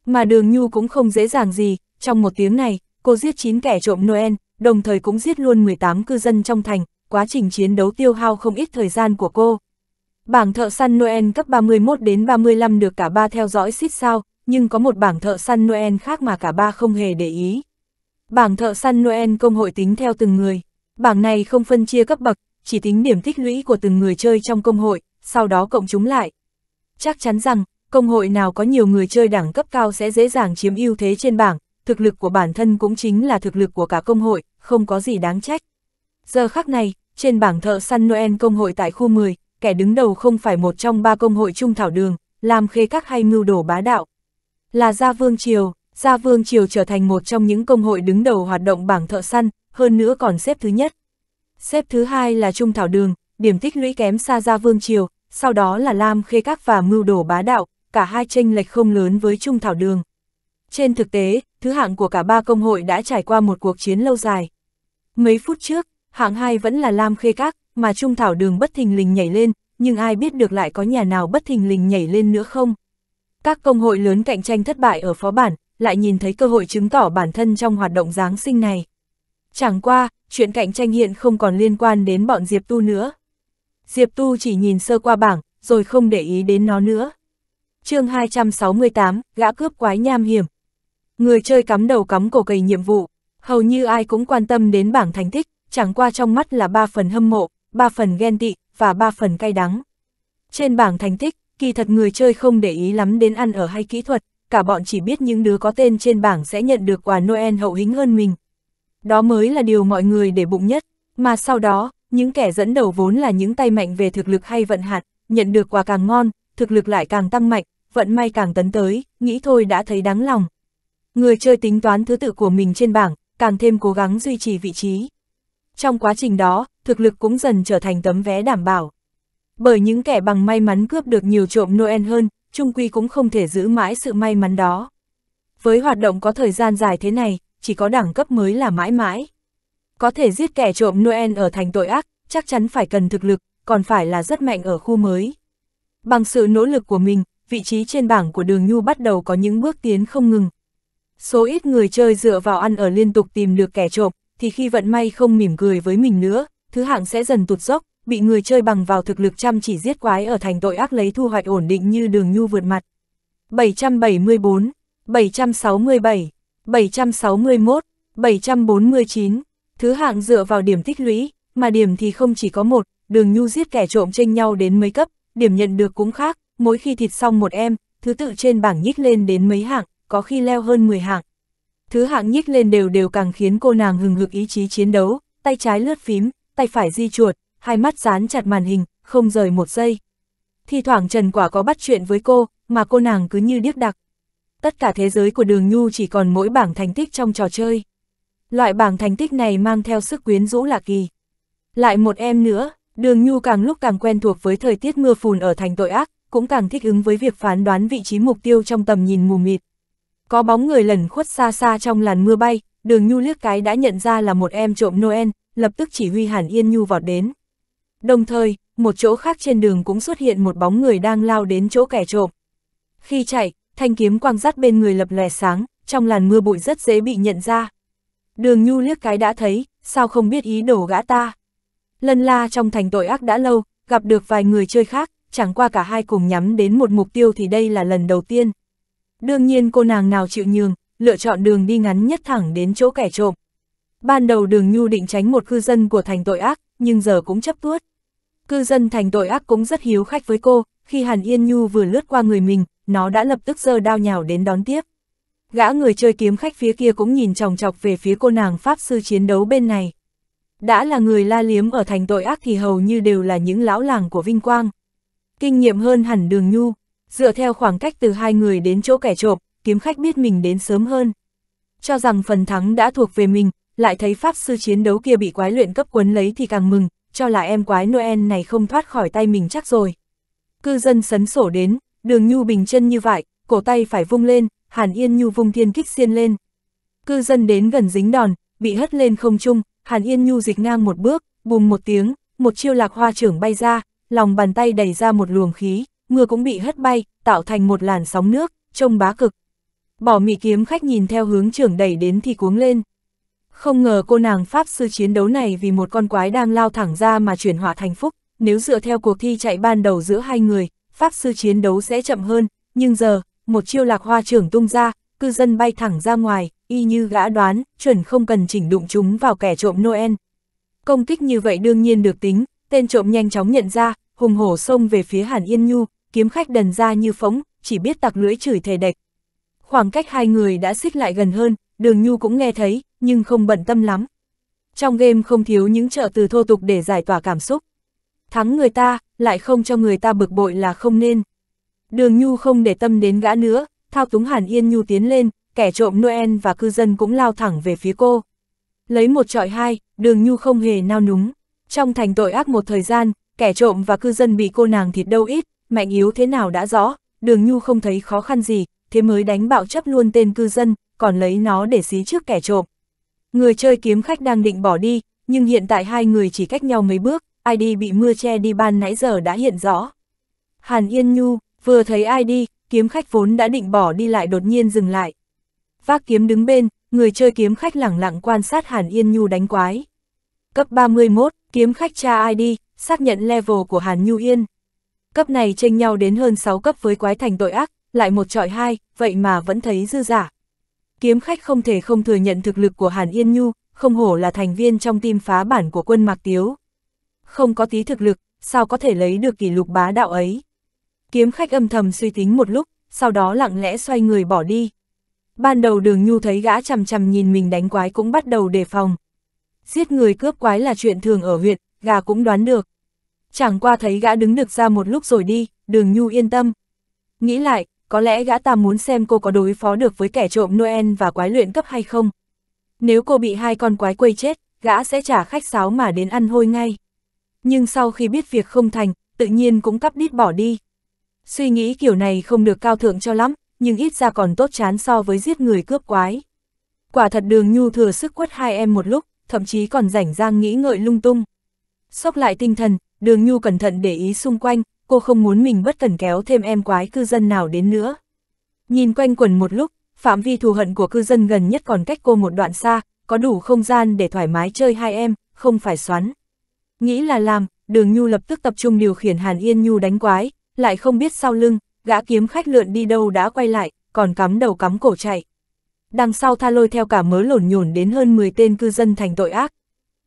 Speaker 2: Mà đường nhu cũng không dễ dàng gì, trong một tiếng này, cô giết 9 kẻ trộm Noel, đồng thời cũng giết luôn 18 cư dân trong thành, quá trình chiến đấu tiêu hao không ít thời gian của cô. Bảng thợ săn Noel cấp 31 đến 35 được cả ba theo dõi xít sao, nhưng có một bảng thợ săn Noel khác mà cả ba không hề để ý. Bảng thợ săn Noel công hội tính theo từng người. Bảng này không phân chia cấp bậc, chỉ tính điểm tích lũy của từng người chơi trong công hội, sau đó cộng chúng lại. Chắc chắn rằng, công hội nào có nhiều người chơi đẳng cấp cao sẽ dễ dàng chiếm ưu thế trên bảng, thực lực của bản thân cũng chính là thực lực của cả công hội, không có gì đáng trách. Giờ khắc này, trên bảng thợ săn Noel công hội tại khu 10, kẻ đứng đầu không phải một trong ba công hội trung thảo đường, làm khê các hay mưu đổ bá đạo. Là Gia Vương Triều, Gia Vương Triều trở thành một trong những công hội đứng đầu hoạt động bảng thợ săn, hơn nữa còn xếp thứ nhất. Xếp thứ hai là Trung Thảo Đường, điểm tích lũy kém xa Gia Vương Triều, sau đó là Lam Khê Các và Mưu Đổ Bá Đạo, cả hai tranh lệch không lớn với Trung Thảo Đường. Trên thực tế, thứ hạng của cả ba công hội đã trải qua một cuộc chiến lâu dài. Mấy phút trước, hạng 2 vẫn là Lam Khê Các, mà Trung Thảo Đường bất thình lình nhảy lên, nhưng ai biết được lại có nhà nào bất thình lình nhảy lên nữa không? Các công hội lớn cạnh tranh thất bại ở phó bản, lại nhìn thấy cơ hội chứng tỏ bản thân trong hoạt động Giáng sinh này. Chẳng qua, chuyện cạnh tranh hiện không còn liên quan đến bọn Diệp Tu nữa. Diệp Tu chỉ nhìn sơ qua bảng, rồi không để ý đến nó nữa. chương 268, gã cướp quái nham hiểm. Người chơi cắm đầu cắm cổ cầy nhiệm vụ, hầu như ai cũng quan tâm đến bảng thành tích, chẳng qua trong mắt là ba phần hâm mộ, ba phần ghen tị, và ba phần cay đắng. Trên bảng thành tích, kỳ thật người chơi không để ý lắm đến ăn ở hay kỹ thuật, cả bọn chỉ biết những đứa có tên trên bảng sẽ nhận được quà Noel hậu hĩnh hơn mình. Đó mới là điều mọi người để bụng nhất, mà sau đó, những kẻ dẫn đầu vốn là những tay mạnh về thực lực hay vận hạt, nhận được quà càng ngon, thực lực lại càng tăng mạnh, vận may càng tấn tới, nghĩ thôi đã thấy đáng lòng. Người chơi tính toán thứ tự của mình trên bảng, càng thêm cố gắng duy trì vị trí. Trong quá trình đó, thực lực cũng dần trở thành tấm vé đảm bảo. Bởi những kẻ bằng may mắn cướp được nhiều trộm Noel hơn, trung quy cũng không thể giữ mãi sự may mắn đó. Với hoạt động có thời gian dài thế này, chỉ có đẳng cấp mới là mãi mãi. Có thể giết kẻ trộm Noel ở thành tội ác, chắc chắn phải cần thực lực, còn phải là rất mạnh ở khu mới. Bằng sự nỗ lực của mình, vị trí trên bảng của đường Nhu bắt đầu có những bước tiến không ngừng. Số ít người chơi dựa vào ăn ở liên tục tìm được kẻ trộm, thì khi vận may không mỉm cười với mình nữa, thứ hạng sẽ dần tụt dốc, bị người chơi bằng vào thực lực chăm chỉ giết quái ở thành tội ác lấy thu hoạch ổn định như đường nhu vượt mặt. 774, 767, 761, 749, thứ hạng dựa vào điểm tích lũy, mà điểm thì không chỉ có một, đường nhu giết kẻ trộm tranh nhau đến mấy cấp, điểm nhận được cũng khác, mỗi khi thịt xong một em, thứ tự trên bảng nhích lên đến mấy hạng, có khi leo hơn 10 hạng. thứ hạng nhích lên đều đều càng khiến cô nàng hừng hực ý chí chiến đấu, tay trái lướt phím, tay phải di chuột, hai mắt dán chặt màn hình, không rời một giây. Thì thoảng Trần Quả có bắt chuyện với cô, mà cô nàng cứ như điếc đặc. Tất cả thế giới của đường nhu chỉ còn mỗi bảng thành tích trong trò chơi. Loại bảng thành tích này mang theo sức quyến rũ lạ kỳ. Lại một em nữa, đường nhu càng lúc càng quen thuộc với thời tiết mưa phùn ở thành tội ác, cũng càng thích ứng với việc phán đoán vị trí mục tiêu trong tầm nhìn mù mịt. Có bóng người lẩn khuất xa xa trong làn mưa bay, đường nhu liếc cái đã nhận ra là một em trộm Noel, lập tức chỉ huy Hàn Yên Nhu vọt đến. Đồng thời, một chỗ khác trên đường cũng xuất hiện một bóng người đang lao đến chỗ kẻ trộm. Khi chạy, thanh kiếm quang rắt bên người lập lè sáng, trong làn mưa bụi rất dễ bị nhận ra. Đường Nhu liếc cái đã thấy, sao không biết ý đồ gã ta. Lân la trong thành tội ác đã lâu, gặp được vài người chơi khác, chẳng qua cả hai cùng nhắm đến một mục tiêu thì đây là lần đầu tiên. Đương nhiên cô nàng nào chịu nhường, lựa chọn đường đi ngắn nhất thẳng đến chỗ kẻ trộm. Ban đầu đường Nhu định tránh một cư dân của thành tội ác, nhưng giờ cũng chấp tuốt. Cư dân thành tội ác cũng rất hiếu khách với cô, khi Hàn Yên Nhu vừa lướt qua người mình, nó đã lập tức giơ đao nhào đến đón tiếp. Gã người chơi kiếm khách phía kia cũng nhìn chòng chọc về phía cô nàng pháp sư chiến đấu bên này. Đã là người la liếm ở thành tội ác thì hầu như đều là những lão làng của Vinh Quang. Kinh nghiệm hơn hẳn đường Nhu, dựa theo khoảng cách từ hai người đến chỗ kẻ trộm, kiếm khách biết mình đến sớm hơn. Cho rằng phần thắng đã thuộc về mình, lại thấy pháp sư chiến đấu kia bị quái luyện cấp quấn lấy thì càng mừng, cho là em quái Noel này không thoát khỏi tay mình chắc rồi. Cư dân sấn sổ đến, đường nhu bình chân như vậy, cổ tay phải vung lên, Hàn Yên Nhu vung thiên kích xiên lên. Cư dân đến gần dính đòn, bị hất lên không trung, Hàn Yên Nhu dịch ngang một bước, bùm một tiếng, một chiêu lạc hoa trưởng bay ra, lòng bàn tay đẩy ra một luồng khí, mưa cũng bị hất bay, tạo thành một làn sóng nước, trông bá cực. Bỏ mị kiếm khách nhìn theo hướng trưởng đẩy đến thì cuống lên. Không ngờ cô nàng Pháp sư chiến đấu này vì một con quái đang lao thẳng ra mà chuyển họa thành phúc, nếu dựa theo cuộc thi chạy ban đầu giữa hai người, Pháp sư chiến đấu sẽ chậm hơn, nhưng giờ, một chiêu lạc hoa trưởng tung ra, cư dân bay thẳng ra ngoài, y như gã đoán, chuẩn không cần chỉnh đụng chúng vào kẻ trộm Noel. Công kích như vậy đương nhiên được tính, tên trộm nhanh chóng nhận ra, hùng hổ xông về phía Hàn Yên Nhu, kiếm khách đần ra như phóng, chỉ biết tặc lưỡi chửi thề đệch. Khoảng cách hai người đã xích lại gần hơn, đường Nhu cũng nghe thấy, nhưng không bận tâm lắm. Trong game không thiếu những trợ từ thô tục để giải tỏa cảm xúc. Thắng người ta, lại không cho người ta bực bội là không nên. Đường Nhu không để tâm đến gã nữa, thao túng Hàn Yên Nhu tiến lên, kẻ trộm Noel và cư dân cũng lao thẳng về phía cô. Lấy một trọi hai, đường Nhu không hề nao núng. Trong thành tội ác một thời gian, kẻ trộm và cư dân bị cô nàng thịt đâu ít, mạnh yếu thế nào đã rõ, đường Nhu không thấy khó khăn gì, thế mới đánh bạo chấp luôn tên cư dân, còn lấy nó để xí trước kẻ trộm. Người chơi kiếm khách đang định bỏ đi, nhưng hiện tại hai người chỉ cách nhau mấy bước, ID bị mưa che đi ban nãy giờ đã hiện rõ. Hàn Yên Nhu, vừa thấy ID, kiếm khách vốn đã định bỏ đi lại đột nhiên dừng lại. Vác kiếm đứng bên, người chơi kiếm khách lẳng lặng quan sát Hàn Yên Nhu đánh quái. Cấp 31, kiếm khách tra ID, xác nhận level của Hàn Nhu Yên. Cấp này tranh nhau đến hơn 6 cấp với quái thành tội ác, lại một trọi hai, vậy mà vẫn thấy dư giả. Kiếm khách không thể không thừa nhận thực lực của Hàn Yên Nhu, không hổ là thành viên trong team phá bản của quân Mạc Tiếu. Không có tí thực lực, sao có thể lấy được kỷ lục bá đạo ấy. Kiếm khách âm thầm suy tính một lúc, sau đó lặng lẽ xoay người bỏ đi. Ban đầu đường nhu thấy gã chằm chằm nhìn mình đánh quái cũng bắt đầu đề phòng. Giết người cướp quái là chuyện thường ở huyện, gà cũng đoán được. Chẳng qua thấy gã đứng được ra một lúc rồi đi, đường nhu yên tâm. Nghĩ lại, có lẽ gã ta muốn xem cô có đối phó được với kẻ trộm Noel và quái luyện cấp hay không. Nếu cô bị hai con quái quây chết, gã sẽ trả khách sáo mà đến ăn hôi ngay. Nhưng sau khi biết việc không thành, tự nhiên cũng cắp đít bỏ đi. Suy nghĩ kiểu này không được cao thượng cho lắm, nhưng ít ra còn tốt chán so với giết người cướp quái. Quả thật đường nhu thừa sức quất hai em một lúc, thậm chí còn rảnh rang nghĩ ngợi lung tung. Sốc lại tinh thần, đường nhu cẩn thận để ý xung quanh, cô không muốn mình bất cần kéo thêm em quái cư dân nào đến nữa. Nhìn quanh quần một lúc, phạm vi thù hận của cư dân gần nhất còn cách cô một đoạn xa, có đủ không gian để thoải mái chơi hai em, không phải xoắn. Nghĩ là làm, đường Nhu lập tức tập trung điều khiển Hàn Yên Nhu đánh quái, lại không biết sau lưng, gã kiếm khách lượn đi đâu đã quay lại, còn cắm đầu cắm cổ chạy. Đằng sau tha lôi theo cả mớ lổn nhổn đến hơn 10 tên cư dân thành tội ác.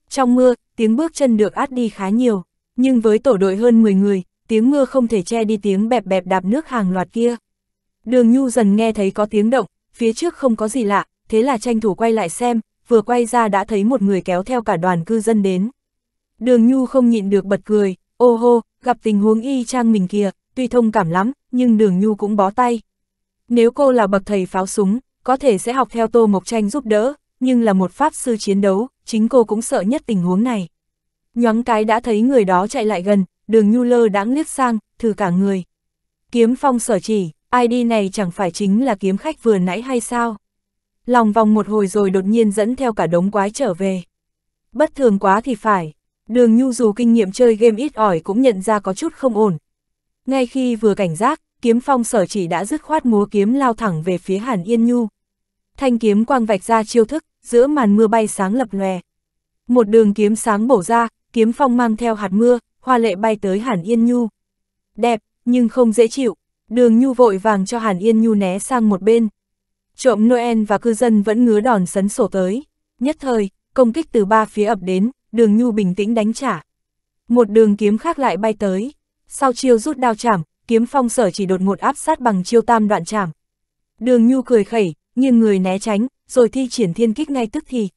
Speaker 2: Trong mưa, tiếng bước chân được át đi khá nhiều, nhưng với tổ đội hơn 10 người, tiếng mưa không thể che đi tiếng bẹp bẹp đạp nước hàng loạt kia. Đường Nhu dần nghe thấy có tiếng động, phía trước không có gì lạ, thế là tranh thủ quay lại xem, vừa quay ra đã thấy một người kéo theo cả đoàn cư dân đến. Đường Nhu không nhịn được bật cười, ô hô, gặp tình huống y chang mình kìa, tuy thông cảm lắm, nhưng đường Nhu cũng bó tay. Nếu cô là bậc thầy pháo súng, có thể sẽ học theo Tô Mộc Tranh giúp đỡ, nhưng là một pháp sư chiến đấu, chính cô cũng sợ nhất tình huống này. Nhoáng cái đã thấy người đó chạy lại gần, đường Nhu lơ đáng liếc sang, thử cả người. Kiếm phong sở chỉ, ID này chẳng phải chính là kiếm khách vừa nãy hay sao? Lòng vòng một hồi rồi đột nhiên dẫn theo cả đống quái trở về. Bất thường quá thì phải, đường Nhu dù kinh nghiệm chơi game ít ỏi cũng nhận ra có chút không ổn. Ngay khi vừa cảnh giác, kiếm phong sở chỉ đã dứt khoát múa kiếm lao thẳng về phía Hàn Yên Nhu. Thanh kiếm quang vạch ra chiêu thức, giữa màn mưa bay sáng lập lòe. Một đường kiếm sáng bổ ra, kiếm phong mang theo hạt mưa, hoa lệ bay tới Hàn Yên Nhu. Đẹp, nhưng không dễ chịu, đường Nhu vội vàng cho Hàn Yên Nhu né sang một bên. Trộm Noel và cư dân vẫn ngứa đòn sấn sổ tới. Nhất thời, công kích từ ba phía ập đến, đường Nhu bình tĩnh đánh trả. Một đường kiếm khác lại bay tới. Sau chiêu rút đao chảm, kiếm phong sở chỉ đột ngột áp sát bằng chiêu tam đoạn chảm. Đường Nhu cười khẩy, nghiêng người né tránh, rồi thi triển thiên kích ngay tức thì.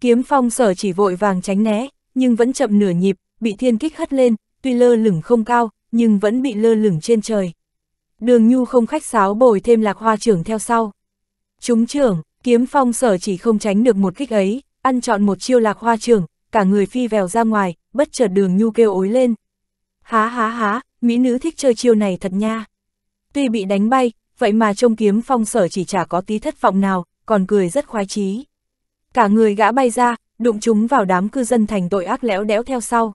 Speaker 2: Kiếm phong sở chỉ vội vàng tránh né, nhưng vẫn chậm nửa nhịp, bị thiên kích hất lên, tuy lơ lửng không cao, nhưng vẫn bị lơ lửng trên trời. Đường Nhu không khách sáo bồi thêm lạc hoa trưởng theo sau. Chúng trưởng, kiếm phong sở chỉ không tránh được một kích ấy, ăn chọn một chiêu lạc hoa trưởng, cả người phi vèo ra ngoài, bất chợt đường Nhu kêu ối lên. Há há há, mỹ nữ thích chơi chiêu này thật nha. Tuy bị đánh bay, vậy mà trông kiếm phong sở chỉ chả có tí thất vọng nào, còn cười rất khoái chí. Cả người gã bay ra, đụng chúng vào đám cư dân thành tội ác lẽo đẽo theo sau.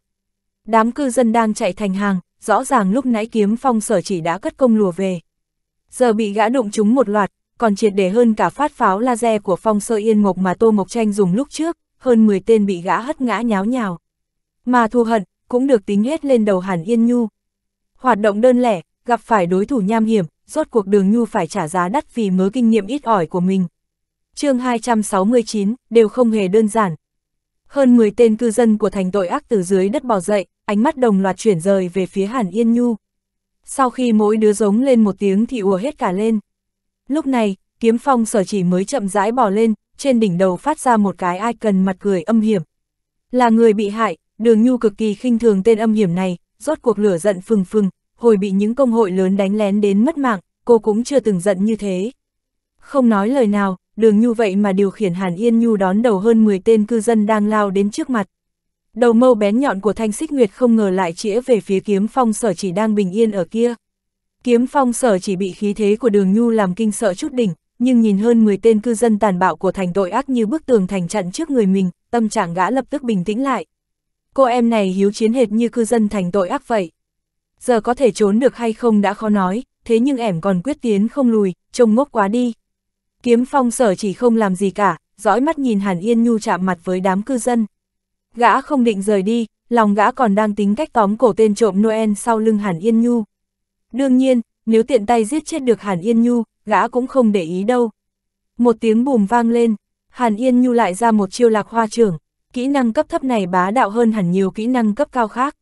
Speaker 2: Đám cư dân đang chạy thành hàng, rõ ràng lúc nãy kiếm phong sở chỉ đã cất công lùa về. Giờ bị gã đụng chúng một loạt, còn triệt để hơn cả phát pháo laser của phong sơ yên ngục mà Tô Mộc Tranh dùng lúc trước, hơn 10 tên bị gã hất ngã nháo nhào. Mà thù hận, cũng được tính hết lên đầu Hàn Yên Nhu. Hoạt động đơn lẻ, gặp phải đối thủ nham hiểm, rốt cuộc đường Nhu phải trả giá đắt vì mớ kinh nghiệm ít ỏi của mình. chương 269, đều không hề đơn giản. Hơn 10 tên cư dân của thành tội ác từ dưới đất bò dậy, ánh mắt đồng loạt chuyển rời về phía Hàn Yên Nhu. Sau khi mỗi đứa giống lên một tiếng thì ùa hết cả lên. Lúc này, kiếm phong sở chỉ mới chậm rãi bò lên, trên đỉnh đầu phát ra một cái ai cần mặt cười âm hiểm. Là người bị hại, đường nhu cực kỳ khinh thường tên âm hiểm này, rốt cuộc lửa giận phừng phừng, hồi bị những công hội lớn đánh lén đến mất mạng, cô cũng chưa từng giận như thế. Không nói lời nào, đường nhu vậy mà điều khiển Hàn Yên Nhu đón đầu hơn 10 tên cư dân đang lao đến trước mặt. Đầu mâu bén nhọn của thanh xích nguyệt không ngờ lại chĩa về phía kiếm phong sở chỉ đang bình yên ở kia. Kiếm phong sở chỉ bị khí thế của đường nhu làm kinh sợ chút đỉnh, nhưng nhìn hơn 10 tên cư dân tàn bạo của thành tội ác như bức tường thành chặn trước người mình, tâm trạng gã lập tức bình tĩnh lại. Cô em này hiếu chiến hệt như cư dân thành tội ác vậy. Giờ có thể trốn được hay không đã khó nói, thế nhưng ẻm còn quyết tiến không lùi, trông ngốc quá đi. Kiếm phong sở chỉ không làm gì cả, dõi mắt nhìn Hàn Yên Nhu chạm mặt với đám cư dân. Gã không định rời đi, lòng gã còn đang tính cách tóm cổ tên trộm Noel sau lưng Hàn Yên Nhu. Đương nhiên, nếu tiện tay giết chết được Hàn Yên Nhu, gã cũng không để ý đâu. Một tiếng bùm vang lên, Hàn Yên Nhu lại ra một chiêu lạc hoa trưởng, kỹ năng cấp thấp này bá đạo hơn hẳn nhiều kỹ năng cấp cao khác.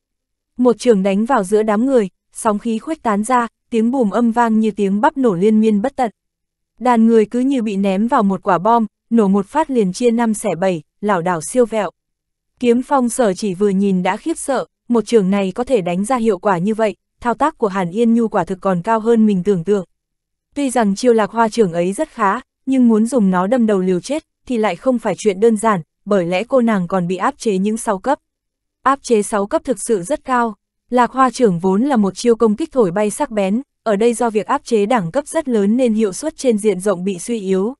Speaker 2: Một trường đánh vào giữa đám người, sóng khí khuếch tán ra, tiếng bùm âm vang như tiếng bắp nổ liên miên bất tận. Đàn người cứ như bị ném vào một quả bom, nổ một phát liền chia năm xẻ bảy, lảo đảo siêu vẹo. Kiếm phong sở chỉ vừa nhìn đã khiếp sợ, một trường này có thể đánh ra hiệu quả như vậy, thao tác của Hàn Yên Nhu quả thực còn cao hơn mình tưởng tượng. Tuy rằng chiêu lạc hoa trưởng ấy rất khá, nhưng muốn dùng nó đâm đầu liều chết, thì lại không phải chuyện đơn giản, bởi lẽ cô nàng còn bị áp chế những 6 cấp. Áp chế 6 cấp thực sự rất cao. Lạc hoa trưởng vốn là một chiêu công kích thổi bay sắc bén, ở đây do việc áp chế đẳng cấp rất lớn nên hiệu suất trên diện rộng bị suy yếu.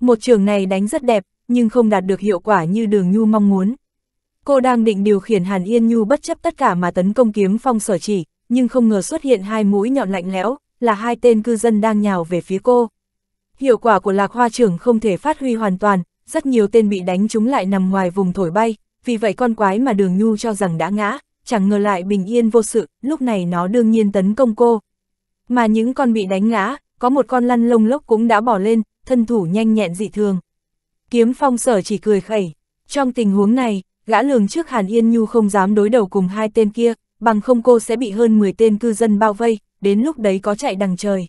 Speaker 2: Một trường này đánh rất đẹp, nhưng không đạt được hiệu quả như đường nhu mong muốn. Cô đang định điều khiển Hàn Yên Nhu bất chấp tất cả mà tấn công kiếm phong sở chỉ, nhưng không ngờ xuất hiện hai mũi nhọn lạnh lẽo, là hai tên cư dân đang nhào về phía cô. Hiệu quả của lạc hoa trưởng không thể phát huy hoàn toàn, rất nhiều tên bị đánh chúng lại nằm ngoài vùng thổi bay, vì vậy con quái mà đường nhu cho rằng đã ngã, chẳng ngờ lại bình yên vô sự, lúc này nó đương nhiên tấn công cô. Mà những con bị đánh ngã, có một con lăn lông lốc cũng đã bỏ lên, thân thủ nhanh nhẹn dị thường. Kiếm phong sở chỉ cười khẩy. Trong tình huống này, gã lường trước Hàn Yên Nhu không dám đối đầu cùng hai tên kia, bằng không cô sẽ bị hơn 10 tên cư dân bao vây, đến lúc đấy có chạy đằng trời.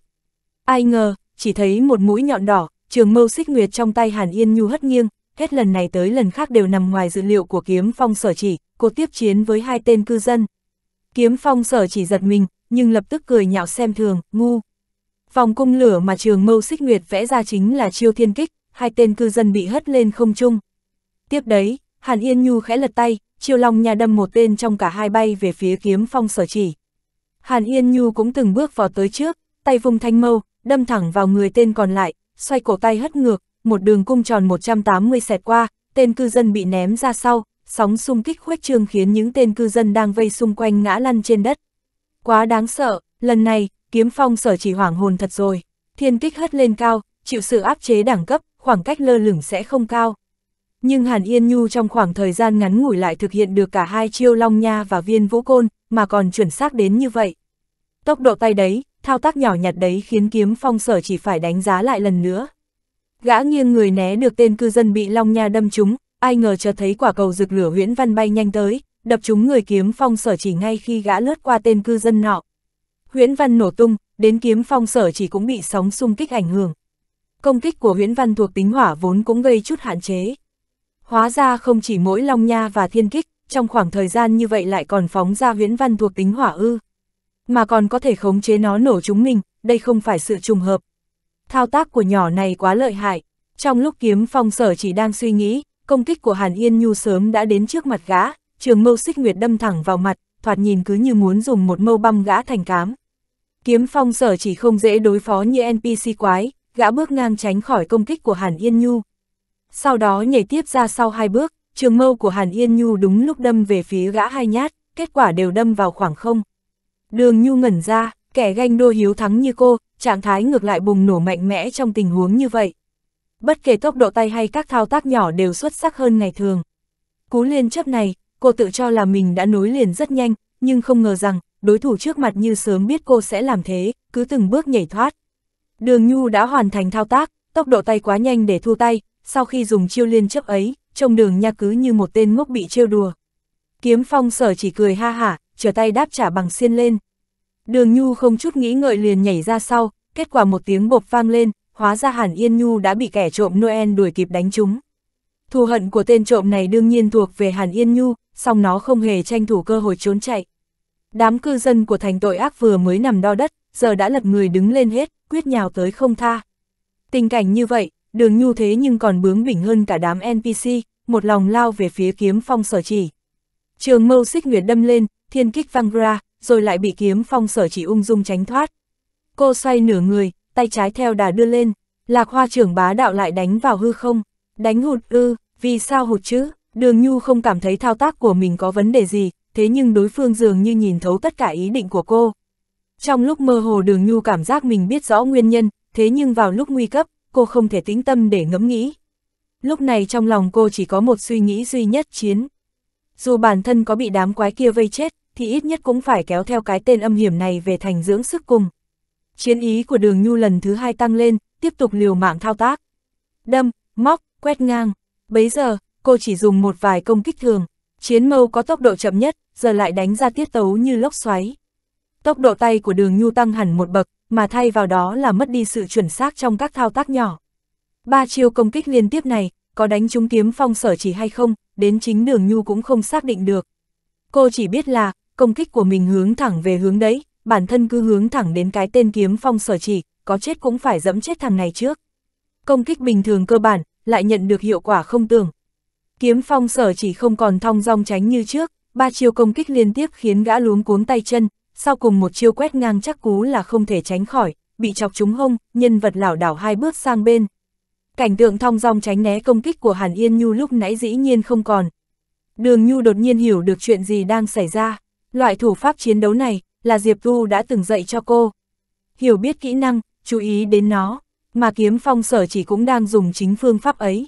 Speaker 2: Ai ngờ, chỉ thấy một mũi nhọn đỏ, trường mâu xích nguyệt trong tay Hàn Yên Nhu hất nghiêng, hết lần này tới lần khác đều nằm ngoài dự liệu của kiếm phong sở chỉ, cô tiếp chiến với hai tên cư dân. Kiếm phong sở chỉ giật mình, nhưng lập tức cười nhạo xem thường, ngu. Vòng cung lửa mà trường mâu xích nguyệt vẽ ra chính là chiêu thiên kích, hai tên cư dân bị hất lên không trung. Tiếp đấy, Hàn Yên Nhu khẽ lật tay, chiêu long nhà đâm một tên trong cả hai bay về phía kiếm phong sở chỉ. Hàn Yên Nhu cũng từng bước vào tới trước, tay vùng thanh mâu, đâm thẳng vào người tên còn lại, xoay cổ tay hất ngược, một đường cung tròn 180 xẹt qua, tên cư dân bị ném ra sau, sóng xung kích khuếch trương khiến những tên cư dân đang vây xung quanh ngã lăn trên đất. Quá đáng sợ, lần này, kiếm phong sở chỉ hoảng hồn thật rồi, thiên kích hất lên cao, chịu sự áp chế đẳng cấp, khoảng cách lơ lửng sẽ không cao. Nhưng Hàn Yên Nhu trong khoảng thời gian ngắn ngủi lại thực hiện được cả hai chiêu long nha và viên vũ côn, mà còn chuẩn xác đến như vậy. Tốc độ tay đấy, thao tác nhỏ nhặt đấy khiến kiếm phong sở chỉ phải đánh giá lại lần nữa. Gã nghiêng người né được tên cư dân bị long nha đâm trúng, ai ngờ chợt thấy quả cầu rực lửa huyễn văn bay nhanh tới, đập trúng người kiếm phong sở chỉ ngay khi gã lướt qua tên cư dân nọ. Huyễn văn nổ tung, đến kiếm phong sở chỉ cũng bị sóng xung kích ảnh hưởng. Công kích của huyễn văn thuộc tính hỏa vốn cũng gây chút hạn chế. Hóa ra không chỉ mỗi long nha và thiên kích, trong khoảng thời gian như vậy lại còn phóng ra huyễn văn thuộc tính hỏa ư. Mà còn có thể khống chế nó nổ chúng mình, đây không phải sự trùng hợp. Thao tác của nhỏ này quá lợi hại. Trong lúc kiếm phong sở chỉ đang suy nghĩ, công kích của Hàn Yên Nhu sớm đã đến trước mặt gã, trường mâu xích nguyệt đâm thẳng vào mặt, thoạt nhìn cứ như muốn dùng một mâu băm gã thành cám. Kiếm phong sở chỉ không dễ đối phó như NPC quái, gã bước ngang tránh khỏi công kích của Hàn Yên Nhu. Sau đó nhảy tiếp ra sau hai bước, trường mâu của Hàn Yên Nhu đúng lúc đâm về phía gã hai nhát, kết quả đều đâm vào khoảng không. Đường Nhu ngẩn ra, kẻ ganh đua hiếu thắng như cô, trạng thái ngược lại bùng nổ mạnh mẽ trong tình huống như vậy. Bất kể tốc độ tay hay các thao tác nhỏ đều xuất sắc hơn ngày thường. Cú liên chấp này, cô tự cho là mình đã nối liền rất nhanh, nhưng không ngờ rằng, đối thủ trước mặt như sớm biết cô sẽ làm thế, cứ từng bước nhảy thoát. Đường Nhu đã hoàn thành thao tác, tốc độ tay quá nhanh để thu tay, sau khi dùng chiêu liên chấp ấy, trông đường nha cứ như một tên ngốc bị trêu đùa. Kiếm phong sở chỉ cười ha hả, trở tay đáp trả bằng xiên lên. Đường Nhu không chút nghĩ ngợi liền nhảy ra sau, kết quả một tiếng bộp vang lên, hóa ra Hàn Yên Nhu đã bị kẻ trộm Noel đuổi kịp đánh chúng. Thù hận của tên trộm này đương nhiên thuộc về Hàn Yên Nhu, song nó không hề tranh thủ cơ hội trốn chạy. Đám cư dân của thành tội ác vừa mới nằm đo đất, giờ đã lật người đứng lên hết, quyết nhào tới không tha. Tình cảnh như vậy, đường nhu thế nhưng còn bướng bỉnh hơn cả đám NPC, một lòng lao về phía kiếm phong sở chỉ. Trường mâu xích nguyệt đâm lên, thiên kích văng ra, rồi lại bị kiếm phong sở chỉ ung dung tránh thoát. Cô xoay nửa người, tay trái theo đà đưa lên, lạc hoa trưởng bá đạo lại đánh vào hư không, đánh hụt ư, vì sao hụt chứ, đường nhu không cảm thấy thao tác của mình có vấn đề gì, thế nhưng đối phương dường như nhìn thấu tất cả ý định của cô. Trong lúc mơ hồ đường nhu cảm giác mình biết rõ nguyên nhân, thế nhưng vào lúc nguy cấp, cô không thể tĩnh tâm để ngẫm nghĩ. Lúc này trong lòng cô chỉ có một suy nghĩ duy nhất chiến. Dù bản thân có bị đám quái kia vây chết, thì ít nhất cũng phải kéo theo cái tên âm hiểm này về thành dưỡng sức cùng. Chiến ý của đường nhu lần thứ hai tăng lên, tiếp tục liều mạng thao tác. Đâm, móc, quét ngang. Bấy giờ, cô chỉ dùng một vài công kích thường. Chiến mâu có tốc độ chậm nhất, giờ lại đánh ra tiết tấu như lốc xoáy. Tốc độ tay của đường nhu tăng hẳn một bậc, mà thay vào đó là mất đi sự chuẩn xác trong các thao tác nhỏ. Ba chiêu công kích liên tiếp này, có đánh trúng kiếm phong sở chỉ hay không, đến chính đường nhu cũng không xác định được. Cô chỉ biết là, công kích của mình hướng thẳng về hướng đấy, bản thân cứ hướng thẳng đến cái tên kiếm phong sở chỉ, có chết cũng phải dẫm chết thằng này trước. Công kích bình thường cơ bản, lại nhận được hiệu quả không tưởng. Kiếm phong sở chỉ không còn thong dong tránh như trước, ba chiêu công kích liên tiếp khiến gã luống cuốn tay chân, sau cùng một chiêu quét ngang chắc cú là không thể tránh khỏi, bị chọc trúng hông, nhân vật lảo đảo hai bước sang bên. Cảnh tượng thong dong tránh né công kích của Hàn Yên Nhu lúc nãy dĩ nhiên không còn. Đường Nhu đột nhiên hiểu được chuyện gì đang xảy ra, loại thủ pháp chiến đấu này, là Diệp Tu đã từng dạy cho cô. Hiểu biết kỹ năng, chú ý đến nó, mà kiếm phong sở chỉ cũng đang dùng chính phương pháp ấy.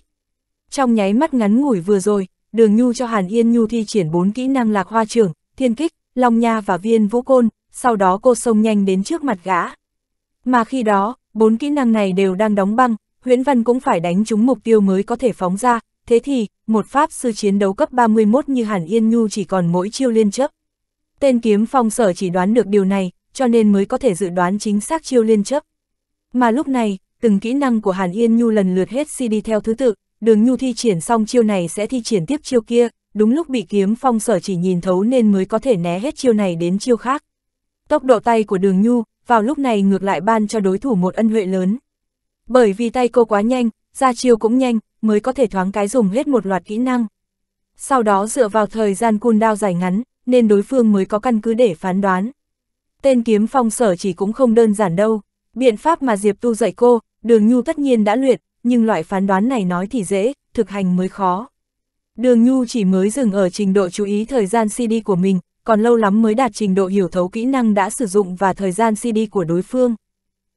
Speaker 2: Trong nháy mắt ngắn ngủi vừa rồi, đường Nhu cho Hàn Yên Nhu thi triển bốn kỹ năng lạc hoa trưởng, thiên kích, long nha và viên vũ côn, sau đó cô xông nhanh đến trước mặt gã. Mà khi đó, bốn kỹ năng này đều đang đóng băng, huyễn văn cũng phải đánh trúng mục tiêu mới có thể phóng ra, thế thì, một pháp sư chiến đấu cấp 31 như Hàn Yên Nhu chỉ còn mỗi chiêu liên chấp. Tên kiếm phong sở chỉ đoán được điều này, cho nên mới có thể dự đoán chính xác chiêu liên chấp. Mà lúc này, từng kỹ năng của Hàn Yên Nhu lần lượt hết CD theo thứ tự, đường Nhu thi triển xong chiêu này sẽ thi triển tiếp chiêu kia, đúng lúc bị kiếm phong sở chỉ nhìn thấu nên mới có thể né hết chiêu này đến chiêu khác. Tốc độ tay của đường Nhu, vào lúc này ngược lại ban cho đối thủ một ân huệ lớn. Bởi vì tay cô quá nhanh, ra chiêu cũng nhanh, mới có thể thoáng cái dùng hết một loạt kỹ năng. Sau đó dựa vào thời gian cooldown dài ngắn, nên đối phương mới có căn cứ để phán đoán. Tên kiếm phong sở chỉ cũng không đơn giản đâu. Biện pháp mà Diệp Tu dạy cô, đường nhu tất nhiên đã luyện, nhưng loại phán đoán này nói thì dễ, thực hành mới khó. Đường nhu chỉ mới dừng ở trình độ chú ý thời gian CD của mình, còn lâu lắm mới đạt trình độ hiểu thấu kỹ năng đã sử dụng và thời gian CD của đối phương.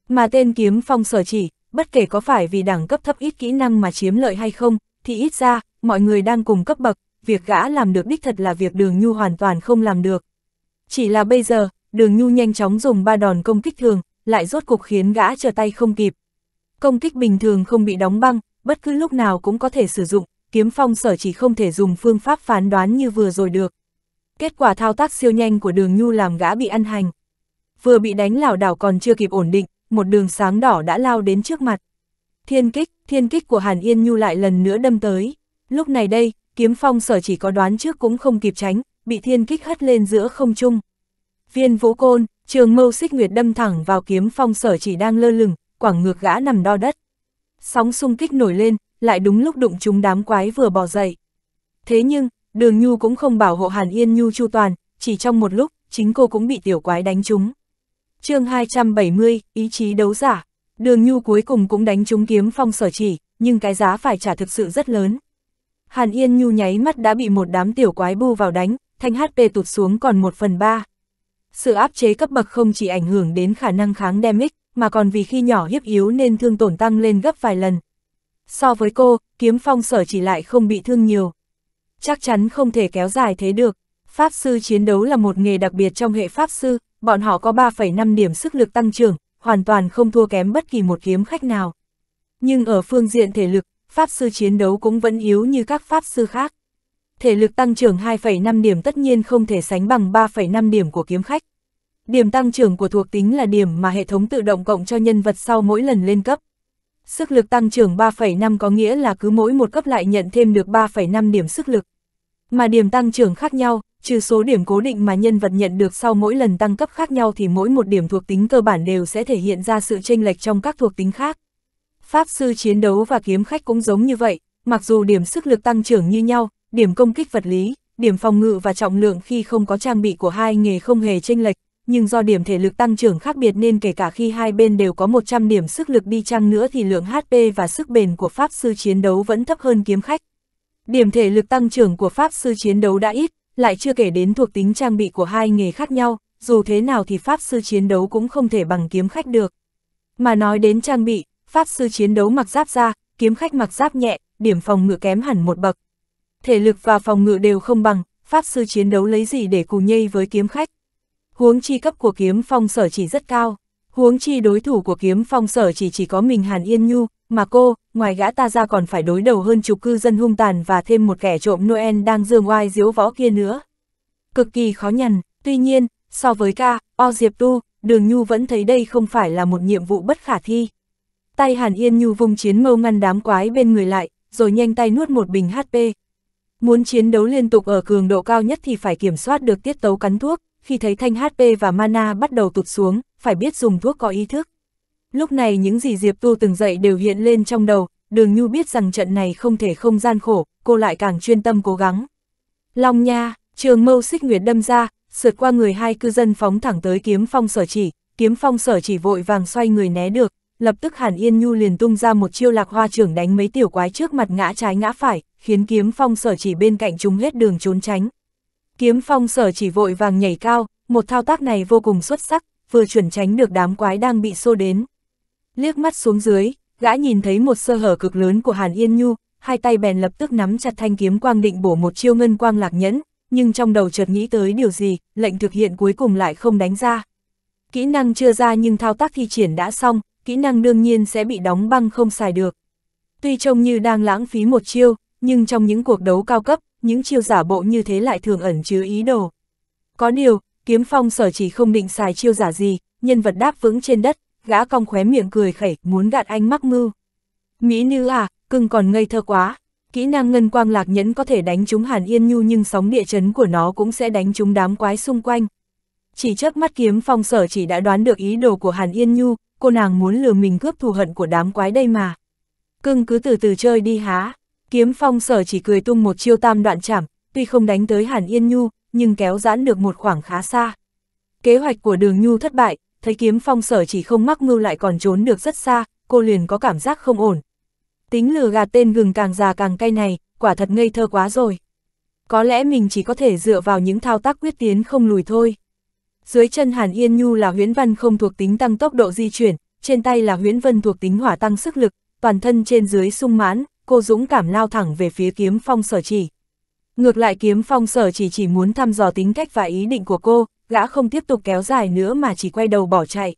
Speaker 2: Mà tên kiếm phong sở chỉ, bất kể có phải vì đẳng cấp thấp ít kỹ năng mà chiếm lợi hay không, thì ít ra, mọi người đang cùng cấp bậc, việc gã làm được đích thật là việc đường nhu hoàn toàn không làm được. Chỉ là bây giờ, đường nhu nhanh chóng dùng ba đòn công kích thường, lại rốt cục khiến gã trở tay không kịp. Công kích bình thường không bị đóng băng, bất cứ lúc nào cũng có thể sử dụng, kiếm phong sở chỉ không thể dùng phương pháp phán đoán như vừa rồi được. Kết quả thao tác siêu nhanh của đường nhu làm gã bị ăn hành. Vừa bị đánh lảo đảo còn chưa kịp ổn định, một đường sáng đỏ đã lao đến trước mặt. Thiên kích, thiên kích của Hàn Yên Nhu lại lần nữa đâm tới. Lúc này đây, kiếm phong sở chỉ có đoán trước cũng không kịp tránh, bị thiên kích hất lên giữa không trung. Viên vũ côn, trường mâu xích nguyệt đâm thẳng vào kiếm phong sở chỉ đang lơ lửng, quảng ngược gã nằm đo đất. Sóng xung kích nổi lên, lại đúng lúc đụng chúng đám quái vừa bò dậy. Thế nhưng, đường nhu cũng không bảo hộ Hàn Yên Nhu chu toàn, chỉ trong một lúc, chính cô cũng bị tiểu quái đánh trúng. chương 270, ý chí đấu giả. Đường nhu cuối cùng cũng đánh trúng kiếm phong sở chỉ, nhưng cái giá phải trả thực sự rất lớn. Hàn Yên Nhu nháy mắt đã bị một đám tiểu quái bu vào đánh, thanh HP tụt xuống còn 1 phần 3. Sự áp chế cấp bậc không chỉ ảnh hưởng đến khả năng kháng damage, mà còn vì khi nhỏ hiếp yếu nên thương tổn tăng lên gấp vài lần. So với cô, kiếm phong sở chỉ lại không bị thương nhiều. Chắc chắn không thể kéo dài thế được. Pháp sư chiến đấu là một nghề đặc biệt trong hệ pháp sư, bọn họ có 3,5 điểm sức lực tăng trưởng, hoàn toàn không thua kém bất kỳ một kiếm khách nào. Nhưng ở phương diện thể lực, pháp sư chiến đấu cũng vẫn yếu như các pháp sư khác. Thể lực tăng trưởng 2,5 điểm tất nhiên không thể sánh bằng 3,5 điểm của kiếm khách. Điểm tăng trưởng của thuộc tính là điểm mà hệ thống tự động cộng cho nhân vật sau mỗi lần lên cấp. Sức lực tăng trưởng 3,5 có nghĩa là cứ mỗi một cấp lại nhận thêm được 3,5 điểm sức lực. Mà điểm tăng trưởng khác nhau, trừ số điểm cố định mà nhân vật nhận được sau mỗi lần tăng cấp khác nhau thì mỗi một điểm thuộc tính cơ bản đều sẽ thể hiện ra sự chênh lệch trong các thuộc tính khác. Pháp sư chiến đấu và kiếm khách cũng giống như vậy, mặc dù điểm sức lực tăng trưởng như nhau, điểm công kích vật lý, điểm phòng ngự và trọng lượng khi không có trang bị của hai nghề không hề chênh lệch, nhưng do điểm thể lực tăng trưởng khác biệt nên kể cả khi hai bên đều có 100 điểm sức lực đi chăng nữa thì lượng HP và sức bền của Pháp sư chiến đấu vẫn thấp hơn kiếm khách. Điểm thể lực tăng trưởng của Pháp sư chiến đấu đã ít, lại chưa kể đến thuộc tính trang bị của hai nghề khác nhau, dù thế nào thì Pháp sư chiến đấu cũng không thể bằng kiếm khách được. Mà nói đến trang bị, Pháp sư chiến đấu mặc giáp ra, kiếm khách mặc giáp nhẹ, điểm phòng ngự kém hẳn một bậc. Thể lực và phòng ngự đều không bằng, Pháp sư chiến đấu lấy gì để cù nhây với kiếm khách. Huống chi cấp của kiếm phong sở chỉ rất cao. Huống chi đối thủ của kiếm phong sở chỉ chỉ có mình Hàn Yên Nhu, mà cô, ngoài gã ta ra còn phải đối đầu hơn chục cư dân hung tàn và thêm một kẻ trộm Noel đang dương oai diếu võ kia nữa. Cực kỳ khó nhằn, tuy nhiên, so với ca, O Diệp Tu, Đường Nhu vẫn thấy đây không phải là một nhiệm vụ bất khả thi. Tay Hàn Yên Nhu vùng chiến mâu ngăn đám quái bên người lại, rồi nhanh tay nuốt một bình HP. Muốn chiến đấu liên tục ở cường độ cao nhất thì phải kiểm soát được tiết tấu cắn thuốc, khi thấy thanh HP và mana bắt đầu tụt xuống, phải biết dùng thuốc có ý thức. Lúc này những gì Diệp Tu từng dạy đều hiện lên trong đầu, đường nhu biết rằng trận này không thể không gian khổ, cô lại càng chuyên tâm cố gắng. Long nha, trường mâu xích nguyệt đâm ra, sượt qua người hai cư dân phóng thẳng tới kiếm phong sở chỉ, kiếm phong sở chỉ vội vàng xoay người né được, lập tức Hàn Yên Nhu liền tung ra một chiêu lạc hoa trưởng đánh mấy tiểu quái trước mặt ngã trái ngã phải, khiến kiếm phong sở chỉ bên cạnh chúng hết đường trốn tránh. Kiếm phong sở chỉ vội vàng nhảy cao, một thao tác này vô cùng xuất sắc, vừa chuẩn tránh được đám quái đang bị xô đến. Liếc mắt xuống dưới, gã nhìn thấy một sơ hở cực lớn của Hàn Yên Nhu, hai tay bèn lập tức nắm chặt thanh kiếm quang định bổ một chiêu ngân quang lạc nhẫn, nhưng trong đầu chợt nghĩ tới điều gì, lệnh thực hiện cuối cùng lại không đánh ra. Kỹ năng chưa ra nhưng thao tác thi triển đã xong, kỹ năng đương nhiên sẽ bị đóng băng không xài được. Tuy trông như đang lãng phí một chiêu, nhưng trong những cuộc đấu cao cấp, những chiêu giả bộ như thế lại thường ẩn chứa ý đồ. Có điều, kiếm phong sở chỉ không định xài chiêu giả gì, nhân vật đáp vững trên đất, gã cong khóe miệng cười khẩy, muốn gạt anh mắc mưu. Mỹ nữ à, cưng còn ngây thơ quá. Kỹ năng ngân quang lạc nhẫn có thể đánh trúng Hàn Yên Nhu nhưng sóng địa chấn của nó cũng sẽ đánh trúng đám quái xung quanh. Chỉ chớp mắt kiếm phong sở chỉ đã đoán được ý đồ của Hàn Yên Nhu, cô nàng muốn lừa mình cướp thù hận của đám quái đây mà. Cưng cứ từ từ chơi đi há. Kiếm phong sở chỉ cười tung một chiêu tam đoạn chảm, tuy không đánh tới Hàn Yên Nhu, nhưng kéo giãn được một khoảng khá xa. Kế hoạch của đường Nhu thất bại, thấy kiếm phong sở chỉ không mắc mưu lại còn trốn được rất xa, cô liền có cảm giác không ổn. Tính lừa gạt tên gừng càng già càng cay này, quả thật ngây thơ quá rồi. Có lẽ mình chỉ có thể dựa vào những thao tác quyết tiến không lùi thôi. Dưới chân Hàn Yên Nhu là huyễn văn không thuộc tính tăng tốc độ di chuyển, trên tay là huyễn vân thuộc tính hỏa tăng sức lực, toàn thân trên dưới sung mãn, cô dũng cảm lao thẳng về phía kiếm phong sở chỉ. Ngược lại kiếm phong sở chỉ chỉ muốn thăm dò tính cách và ý định của cô, gã không tiếp tục kéo dài nữa mà chỉ quay đầu bỏ chạy.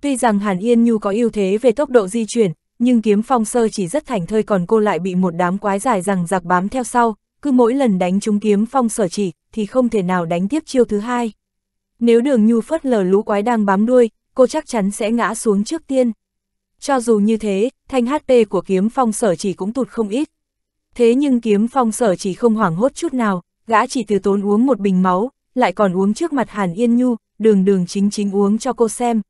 Speaker 2: Tuy rằng Hàn Yên Nhu có ưu thế về tốc độ di chuyển, nhưng kiếm phong sơ chỉ rất thành thơi còn cô lại bị một đám quái dài rằng giặc bám theo sau, cứ mỗi lần đánh trúng kiếm phong sở chỉ, thì không thể nào đánh tiếp chiêu thứ hai. Nếu đường nhu phất lờ lũ quái đang bám đuôi, cô chắc chắn sẽ ngã xuống trước tiên. Cho dù như thế, thanh HP của kiếm phong sở chỉ cũng tụt không ít. Thế nhưng kiếm phong sở chỉ không hoảng hốt chút nào, gã chỉ từ tốn uống một bình máu, lại còn uống trước mặt Hàn Yên Nhu, đường đường chính chính uống cho cô xem.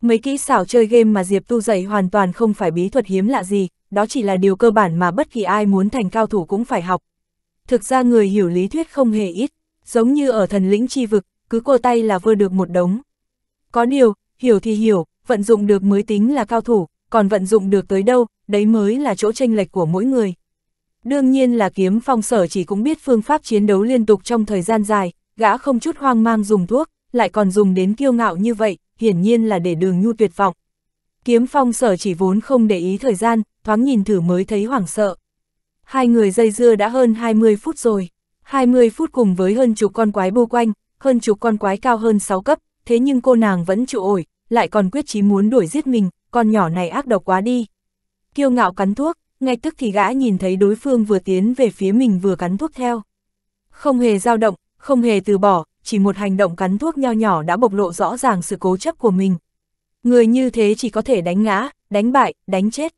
Speaker 2: Mấy kỹ xảo chơi game mà Diệp Tu dạy hoàn toàn không phải bí thuật hiếm lạ gì, đó chỉ là điều cơ bản mà bất kỳ ai muốn thành cao thủ cũng phải học. Thực ra người hiểu lý thuyết không hề ít, giống như ở thần lĩnh chi vực, cứ cô tay là vơ được một đống. Có điều, hiểu thì hiểu, vận dụng được mới tính là cao thủ, còn vận dụng được tới đâu, đấy mới là chỗ tranh lệch của mỗi người. Đương nhiên là kiếm phong sở chỉ cũng biết phương pháp chiến đấu liên tục trong thời gian dài, gã không chút hoang mang dùng thuốc, lại còn dùng đến kiêu ngạo như vậy, hiển nhiên là để đường nhu tuyệt vọng. Kiếm phong sở chỉ vốn không để ý thời gian, thoáng nhìn thử mới thấy hoảng sợ. Hai người dây dưa đã hơn 20 phút rồi. 20 phút cùng với hơn chục con quái bu quanh, hơn chục con quái cao hơn 6 cấp, thế nhưng cô nàng vẫn trụ ổi, lại còn quyết chí muốn đuổi giết mình, con nhỏ này ác độc quá đi. Kiêu ngạo cắn thuốc, ngay tức thì gã nhìn thấy đối phương vừa tiến về phía mình vừa cắn thuốc theo. Không hề dao động, không hề từ bỏ, chỉ một hành động cắn thuốc nho nhỏ đã bộc lộ rõ ràng sự cố chấp của mình. Người như thế chỉ có thể đánh ngã, đánh bại, đánh chết.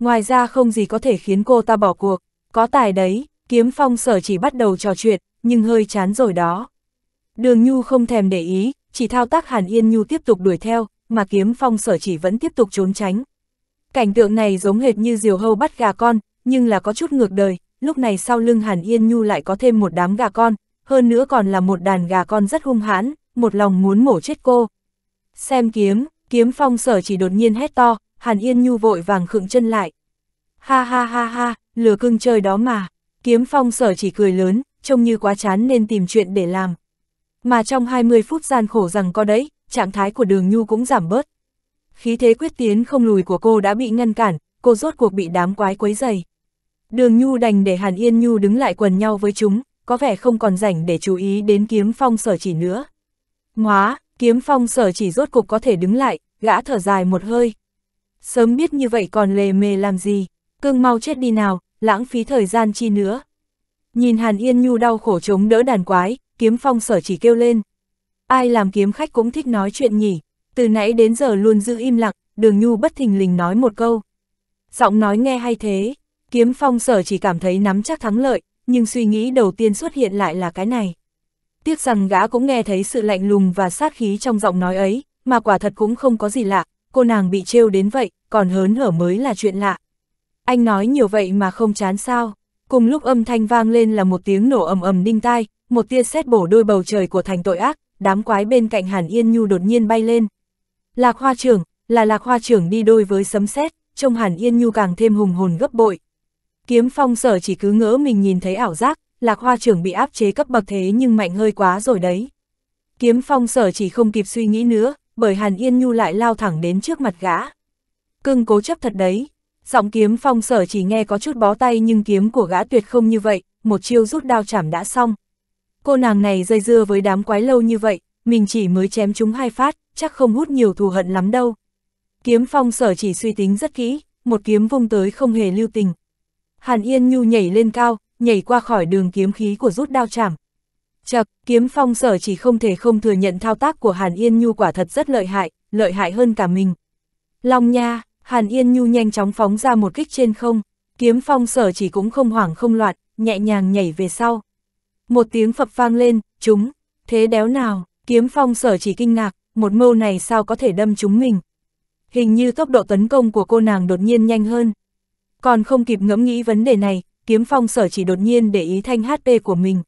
Speaker 2: Ngoài ra không gì có thể khiến cô ta bỏ cuộc, có tài đấy, kiếm phong sở chỉ bắt đầu trò chuyện, nhưng hơi chán rồi đó. Đường Nhu không thèm để ý, chỉ thao tác Hàn Yên Nhu tiếp tục đuổi theo, mà kiếm phong sở chỉ vẫn tiếp tục trốn tránh. Cảnh tượng này giống hệt như diều hâu bắt gà con, nhưng là có chút ngược đời, lúc này sau lưng Hàn Yên Nhu lại có thêm một đám gà con, hơn nữa còn là một đàn gà con rất hung hãn, một lòng muốn mổ chết cô. Xem kiếm, kiếm phong sở chỉ đột nhiên hét to, Hàn Yên Nhu vội vàng khựng chân lại. Ha ha ha ha, lừa cưng chơi đó mà, kiếm phong sở chỉ cười lớn, trông như quá chán nên tìm chuyện để làm. Mà trong 20 phút gian khổ rằng có đấy, trạng thái của đường Nhu cũng giảm bớt. Khí thế quyết tiến không lùi của cô đã bị ngăn cản, cô rốt cuộc bị đám quái quấy dày. Đường Nhu đành để Hàn Yên Nhu đứng lại quần nhau với chúng, có vẻ không còn rảnh để chú ý đến kiếm phong sở chỉ nữa. Hóa, kiếm phong sở chỉ rốt cuộc có thể đứng lại, gã thở dài một hơi. Sớm biết như vậy còn lề mề làm gì, cưng mau chết đi nào, lãng phí thời gian chi nữa. Nhìn Hàn Yên Nhu đau khổ chống đỡ đàn quái, kiếm phong sở chỉ kêu lên. Ai làm kiếm khách cũng thích nói chuyện nhỉ, từ nãy đến giờ luôn giữ im lặng, đường Nhu bất thình lình nói một câu. Giọng nói nghe hay thế, kiếm phong sở chỉ cảm thấy nắm chắc thắng lợi, nhưng suy nghĩ đầu tiên xuất hiện lại là cái này. Tiếc rằng gã cũng nghe thấy sự lạnh lùng và sát khí trong giọng nói ấy, mà quả thật cũng không có gì lạ, cô nàng bị trêu đến vậy, còn hớn hở mới là chuyện lạ. Anh nói nhiều vậy mà không chán sao. Cùng lúc âm thanh vang lên là một tiếng nổ ầm ầm đinh tai, một tia sét bổ đôi bầu trời của thành tội ác, đám quái bên cạnh Hàn Yên Nhu đột nhiên bay lên. Lạc hoa trưởng, là lạc hoa trưởng đi đôi với sấm sét, trông Hàn Yên Nhu càng thêm hùng hồn gấp bội. Kiếm phong sở chỉ cứ ngỡ mình nhìn thấy ảo giác, lạc hoa trưởng bị áp chế cấp bậc thế nhưng mạnh hơi quá rồi đấy. Kiếm phong sở chỉ không kịp suy nghĩ nữa, bởi Hàn Yên Nhu lại lao thẳng đến trước mặt gã. Cưng cố chấp thật đấy, giọng kiếm phong sở chỉ nghe có chút bó tay nhưng kiếm của gã tuyệt không như vậy, một chiêu rút đao chảm đã xong. Cô nàng này dây dưa với đám quái lâu như vậy, mình chỉ mới chém chúng hai phát, chắc không hút nhiều thù hận lắm đâu. Kiếm phong sở chỉ suy tính rất kỹ, một kiếm vung tới không hề lưu tình. Hàn Yên Nhu nhảy lên cao, nhảy qua khỏi đường kiếm khí của rút đao chảm. Chật, kiếm phong sở chỉ không thể không thừa nhận thao tác của Hàn Yên Nhu quả thật rất lợi hại, lợi hại hơn cả mình. Long nha, Hàn Yên Nhu nhanh chóng phóng ra một kích trên không, kiếm phong sở chỉ cũng không hoảng không loạn, nhẹ nhàng nhảy về sau. Một tiếng phập vang lên, chúng, thế đéo nào, kiếm phong sở chỉ kinh ngạc, một mâu này sao có thể đâm chúng mình. Hình như tốc độ tấn công của cô nàng đột nhiên nhanh hơn. Còn không kịp ngẫm nghĩ vấn đề này, kiếm phong sở chỉ đột nhiên để ý thanh HP của mình.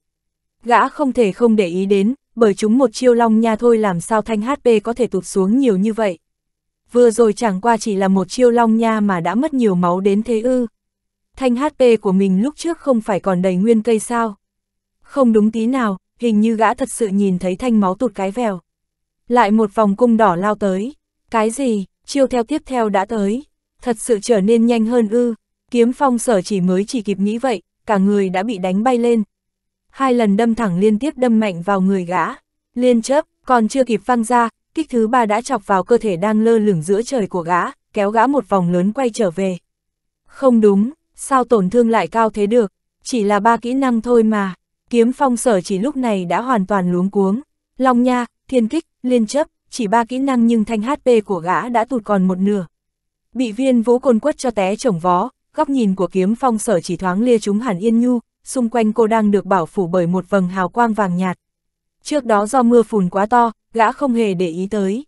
Speaker 2: Gã không thể không để ý đến, bởi chúng một chiêu long nha thôi làm sao thanh HP có thể tụt xuống nhiều như vậy. Vừa rồi chẳng qua chỉ là một chiêu long nha mà đã mất nhiều máu đến thế ư. Thanh HP của mình lúc trước không phải còn đầy nguyên cây sao. Không đúng tí nào, hình như gã thật sự nhìn thấy thanh máu tụt cái vèo. Lại một vòng cung đỏ lao tới. Cái gì, chiêu theo tiếp theo đã tới. Thật sự trở nên nhanh hơn ư. Kiếm phong sở chỉ mới chỉ kịp nghĩ vậy, cả người đã bị đánh bay lên. Hai lần đâm thẳng liên tiếp đâm mạnh vào người gã. Liên chấp, còn chưa kịp văng ra, kích thứ ba đã chọc vào cơ thể đang lơ lửng giữa trời của gã, kéo gã một vòng lớn quay trở về. Không đúng, sao tổn thương lại cao thế được, chỉ là ba kỹ năng thôi mà. Kiếm phong sở chỉ lúc này đã hoàn toàn luống cuống. Long nha, thiên kích, liên chấp, chỉ ba kỹ năng nhưng thanh HP của gã đã tụt còn một nửa. Bị viên vũ côn quất cho té chồng vó, góc nhìn của kiếm phong sở chỉ thoáng lia chúng hẳn yên nhu, xung quanh cô đang được bảo phủ bởi một vầng hào quang vàng nhạt. Trước đó do mưa phùn quá to, gã không hề để ý tới.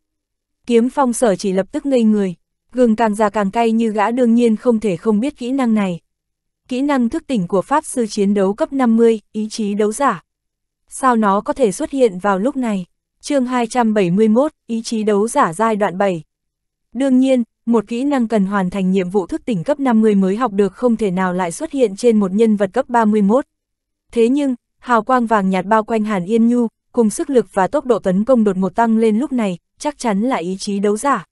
Speaker 2: Kiếm phong sở chỉ lập tức ngây người, gừng càng già càng cay như gã đương nhiên không thể không biết kỹ năng này. Kỹ năng thức tỉnh của Pháp Sư chiến đấu cấp 50, ý chí đấu giả. Sao nó có thể xuất hiện vào lúc này? chương 271, ý chí đấu giả giai đoạn 7. Đương nhiên, một kỹ năng cần hoàn thành nhiệm vụ thức tỉnh cấp 50 mới học được không thể nào lại xuất hiện trên một nhân vật cấp 31. Thế nhưng, hào quang vàng nhạt bao quanh Hàn Yên Nhu, cùng sức lực và tốc độ tấn công đột một tăng lên lúc này, chắc chắn là ý chí đấu giả.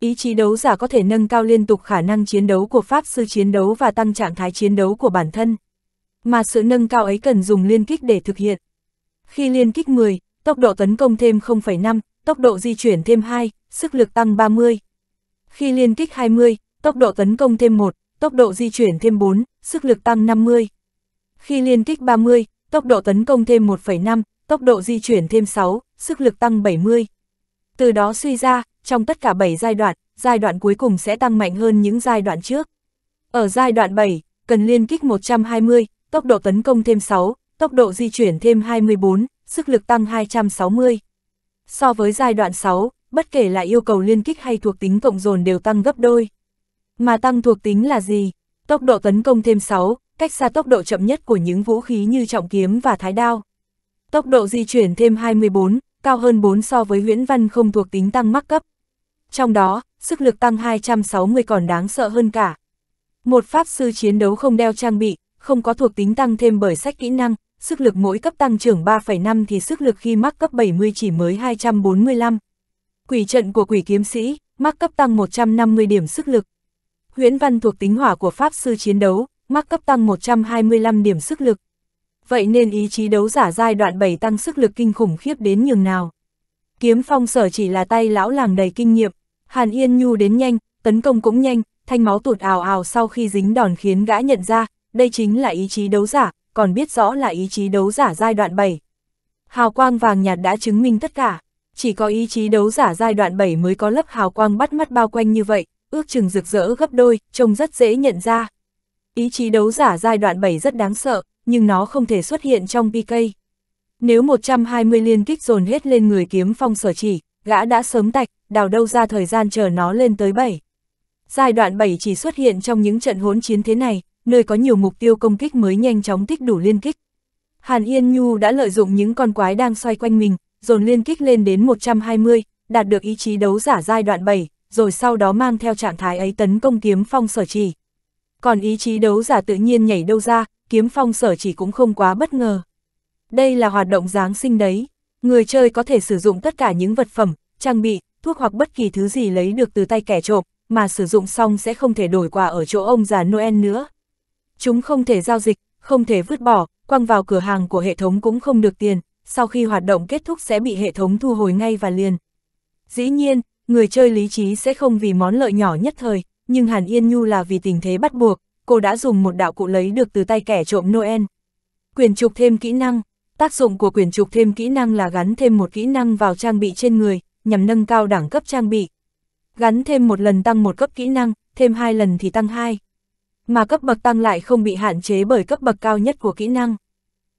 Speaker 2: Ý chí đấu giả có thể nâng cao liên tục khả năng chiến đấu của Pháp sư chiến đấu và tăng trạng thái chiến đấu của bản thân. Mà sự nâng cao ấy cần dùng liên kích để thực hiện. Khi liên kích 10, tốc độ tấn công thêm 0,5, tốc độ di chuyển thêm 2, sức lực tăng 30. Khi liên kích 20, tốc độ tấn công thêm 1, tốc độ di chuyển thêm 4, sức lực tăng 50. Khi liên kích 30, tốc độ tấn công thêm 1,5, tốc độ di chuyển thêm 6, sức lực tăng 70. Từ đó suy ra, trong tất cả 7 giai đoạn, giai đoạn cuối cùng sẽ tăng mạnh hơn những giai đoạn trước. Ở giai đoạn 7, cần liên kích 120, tốc độ tấn công thêm 6, tốc độ di chuyển thêm 24, sức lực tăng 260. So với giai đoạn 6, bất kể là yêu cầu liên kích hay thuộc tính cộng dồn đều tăng gấp đôi. Mà tăng thuộc tính là gì? Tốc độ tấn công thêm 6, cách xa tốc độ chậm nhất của những vũ khí như trọng kiếm và thái đao. Tốc độ di chuyển thêm 24, cao hơn 4 so với huyễn văn không thuộc tính tăng mắc cấp. Trong đó, sức lực tăng 260 còn đáng sợ hơn cả. Một pháp sư chiến đấu không đeo trang bị, không có thuộc tính tăng thêm bởi sách kỹ năng, sức lực mỗi cấp tăng trưởng 3,5 thì sức lực khi mắc cấp 70 chỉ mới 245. Quỷ trận của quỷ kiếm sĩ, mắc cấp tăng 150 điểm sức lực. Huyễn văn thuộc tính hỏa của pháp sư chiến đấu, mắc cấp tăng 125 điểm sức lực. Vậy nên ý chí đấu giả giai đoạn 7 tăng sức lực kinh khủng khiếp đến nhường nào. Kiếm phong sở chỉ là tay lão làng đầy kinh nghiệm, Hàn Yên Nhu đến nhanh, tấn công cũng nhanh, thanh máu tụt ào ào sau khi dính đòn khiến gã nhận ra, đây chính là ý chí đấu giả, còn biết rõ là ý chí đấu giả giai đoạn 7. Hào quang vàng nhạt đã chứng minh tất cả, chỉ có ý chí đấu giả giai đoạn 7 mới có lớp hào quang bắt mắt bao quanh như vậy, ước chừng rực rỡ gấp đôi, trông rất dễ nhận ra. Ý chí đấu giả giai đoạn 7 rất đáng sợ, nhưng nó không thể xuất hiện trong PK. Nếu 120 liên kích dồn hết lên người kiếm phong sở chỉ, gã đã sớm tạch, đào đâu ra thời gian chờ nó lên tới 7. Giai đoạn 7 chỉ xuất hiện trong những trận hỗn chiến thế này, nơi có nhiều mục tiêu công kích mới nhanh chóng tích đủ liên kích. Hàn Yên Nhu đã lợi dụng những con quái đang xoay quanh mình, dồn liên kích lên đến 120, đạt được ý chí đấu giả giai đoạn 7, rồi sau đó mang theo trạng thái ấy tấn công kiếm phong sở chỉ. Còn ý chí đấu giả tự nhiên nhảy đâu ra, kiếm phong sở chỉ cũng không quá bất ngờ. Đây là hoạt động Giáng sinh đấy, người chơi có thể sử dụng tất cả những vật phẩm, trang bị, thuốc hoặc bất kỳ thứ gì lấy được từ tay kẻ trộm, mà sử dụng xong sẽ không thể đổi quà ở chỗ ông già Noel nữa. Chúng không thể giao dịch, không thể vứt bỏ, quăng vào cửa hàng của hệ thống cũng không được tiền, sau khi hoạt động kết thúc sẽ bị hệ thống thu hồi ngay và liền. Dĩ nhiên, người chơi lý trí sẽ không vì món lợi nhỏ nhất thời, nhưng Hàn Yên Nhu là vì tình thế bắt buộc, cô đã dùng một đạo cụ lấy được từ tay kẻ trộm Noel. Quyền trục thêm kỹ năng, tác dụng của quyền trục thêm kỹ năng là gắn thêm một kỹ năng vào trang bị trên người, nhằm nâng cao đẳng cấp trang bị. gắn thêm một lần tăng một cấp kỹ năng, thêm hai lần thì tăng hai. Mà cấp bậc tăng lại không bị hạn chế bởi cấp bậc cao nhất của kỹ năng.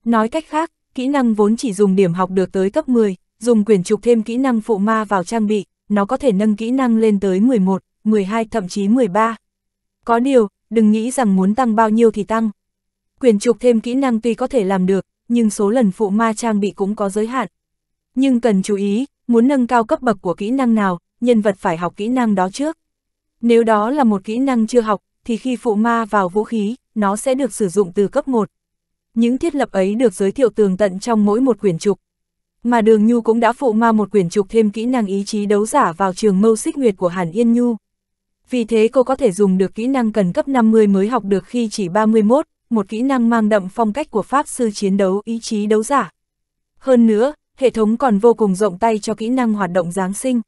Speaker 2: Nói cách khác, kỹ năng vốn chỉ dùng điểm học được tới cấp 10, dùng quyển trục thêm kỹ năng phụ ma vào trang bị, nó có thể nâng kỹ năng lên tới 11, 12 thậm chí 13. Có điều, đừng nghĩ rằng muốn tăng bao nhiêu thì tăng. Quyền trục thêm kỹ năng tuy có thể làm được, nhưng số lần phụ ma trang bị cũng có giới hạn. Nhưng cần chú ý, muốn nâng cao cấp bậc của kỹ năng nào, nhân vật phải học kỹ năng đó trước. Nếu đó là một kỹ năng chưa học, thì khi phụ ma vào vũ khí, nó sẽ được sử dụng từ cấp 1. Những thiết lập ấy được giới thiệu tường tận trong mỗi một quyển trục. Mà Đường Nhu cũng đã phụ ma một quyển trục thêm kỹ năng ý chí đấu giả vào trường mâu xích nguyệt của Hàn Yên Nhu. Vì thế cô có thể dùng được kỹ năng cần cấp 50 mới học được khi chỉ 31, một kỹ năng mang đậm phong cách của Pháp sư chiến đấu ý chí đấu giả. Hơn nữa, hệ thống còn vô cùng rộng tay cho kỹ năng hoạt động Giáng sinh.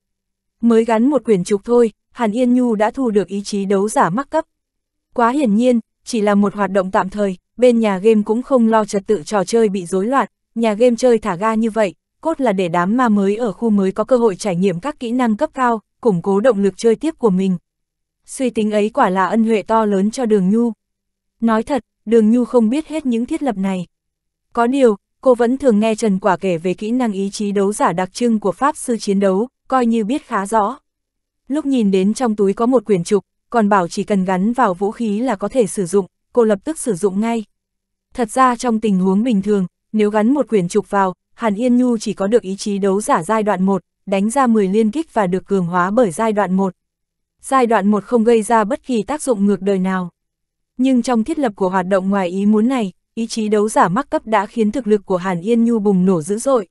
Speaker 2: Mới gắn một quyển trục thôi, Hàn Yên Nhu đã thu được ý chí đấu giả mắc cấp. Quá hiển nhiên, chỉ là một hoạt động tạm thời, bên nhà game cũng không lo trật tự trò chơi bị rối loạn, nhà game chơi thả ga như vậy, cốt là để đám ma mới ở khu mới có cơ hội trải nghiệm các kỹ năng cấp cao, củng cố động lực chơi tiếp của mình. Suy tính ấy quả là ân huệ to lớn cho đường Nhu. Nói thật, đường Nhu không biết hết những thiết lập này. Có điều, cô vẫn thường nghe Trần Quả kể về kỹ năng ý chí đấu giả đặc trưng của Pháp sư chiến đấu, coi như biết khá rõ. Lúc nhìn đến trong túi có một quyển trục, còn bảo chỉ cần gắn vào vũ khí là có thể sử dụng, cô lập tức sử dụng ngay. Thật ra trong tình huống bình thường, nếu gắn một quyển trục vào, Hàn Yên Nhu chỉ có được ý chí đấu giả giai đoạn 1, đánh ra 10 liên kích và được cường hóa bởi giai đoạn 1. Giai đoạn 1 không gây ra bất kỳ tác dụng ngược đời nào. Nhưng trong thiết lập của hoạt động ngoài ý muốn này, ý chí đấu giả mắc cấp đã khiến thực lực của Hàn Yên Nhu bùng nổ dữ dội.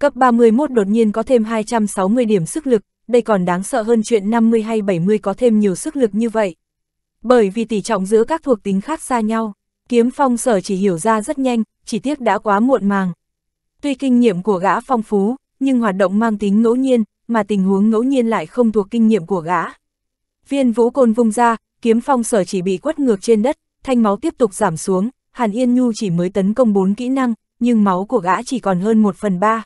Speaker 2: Cấp 31 đột nhiên có thêm 260 điểm sức lực, đây còn đáng sợ hơn chuyện 50 hay 70 có thêm nhiều sức lực như vậy. Bởi vì tỷ trọng giữa các thuộc tính khác xa nhau, kiếm phong sở chỉ hiểu ra rất nhanh, chỉ tiếc đã quá muộn màng. Tuy kinh nghiệm của gã phong phú, nhưng hoạt động mang tính ngẫu nhiên, mà tình huống ngẫu nhiên lại không thuộc kinh nghiệm của gã. Viên vũ côn vung ra, kiếm phong sở chỉ bị quất ngược trên đất, thanh máu tiếp tục giảm xuống, Hàn Yên Nhu chỉ mới tấn công 4 kỹ năng, nhưng máu của gã chỉ còn hơn 1 phần 3.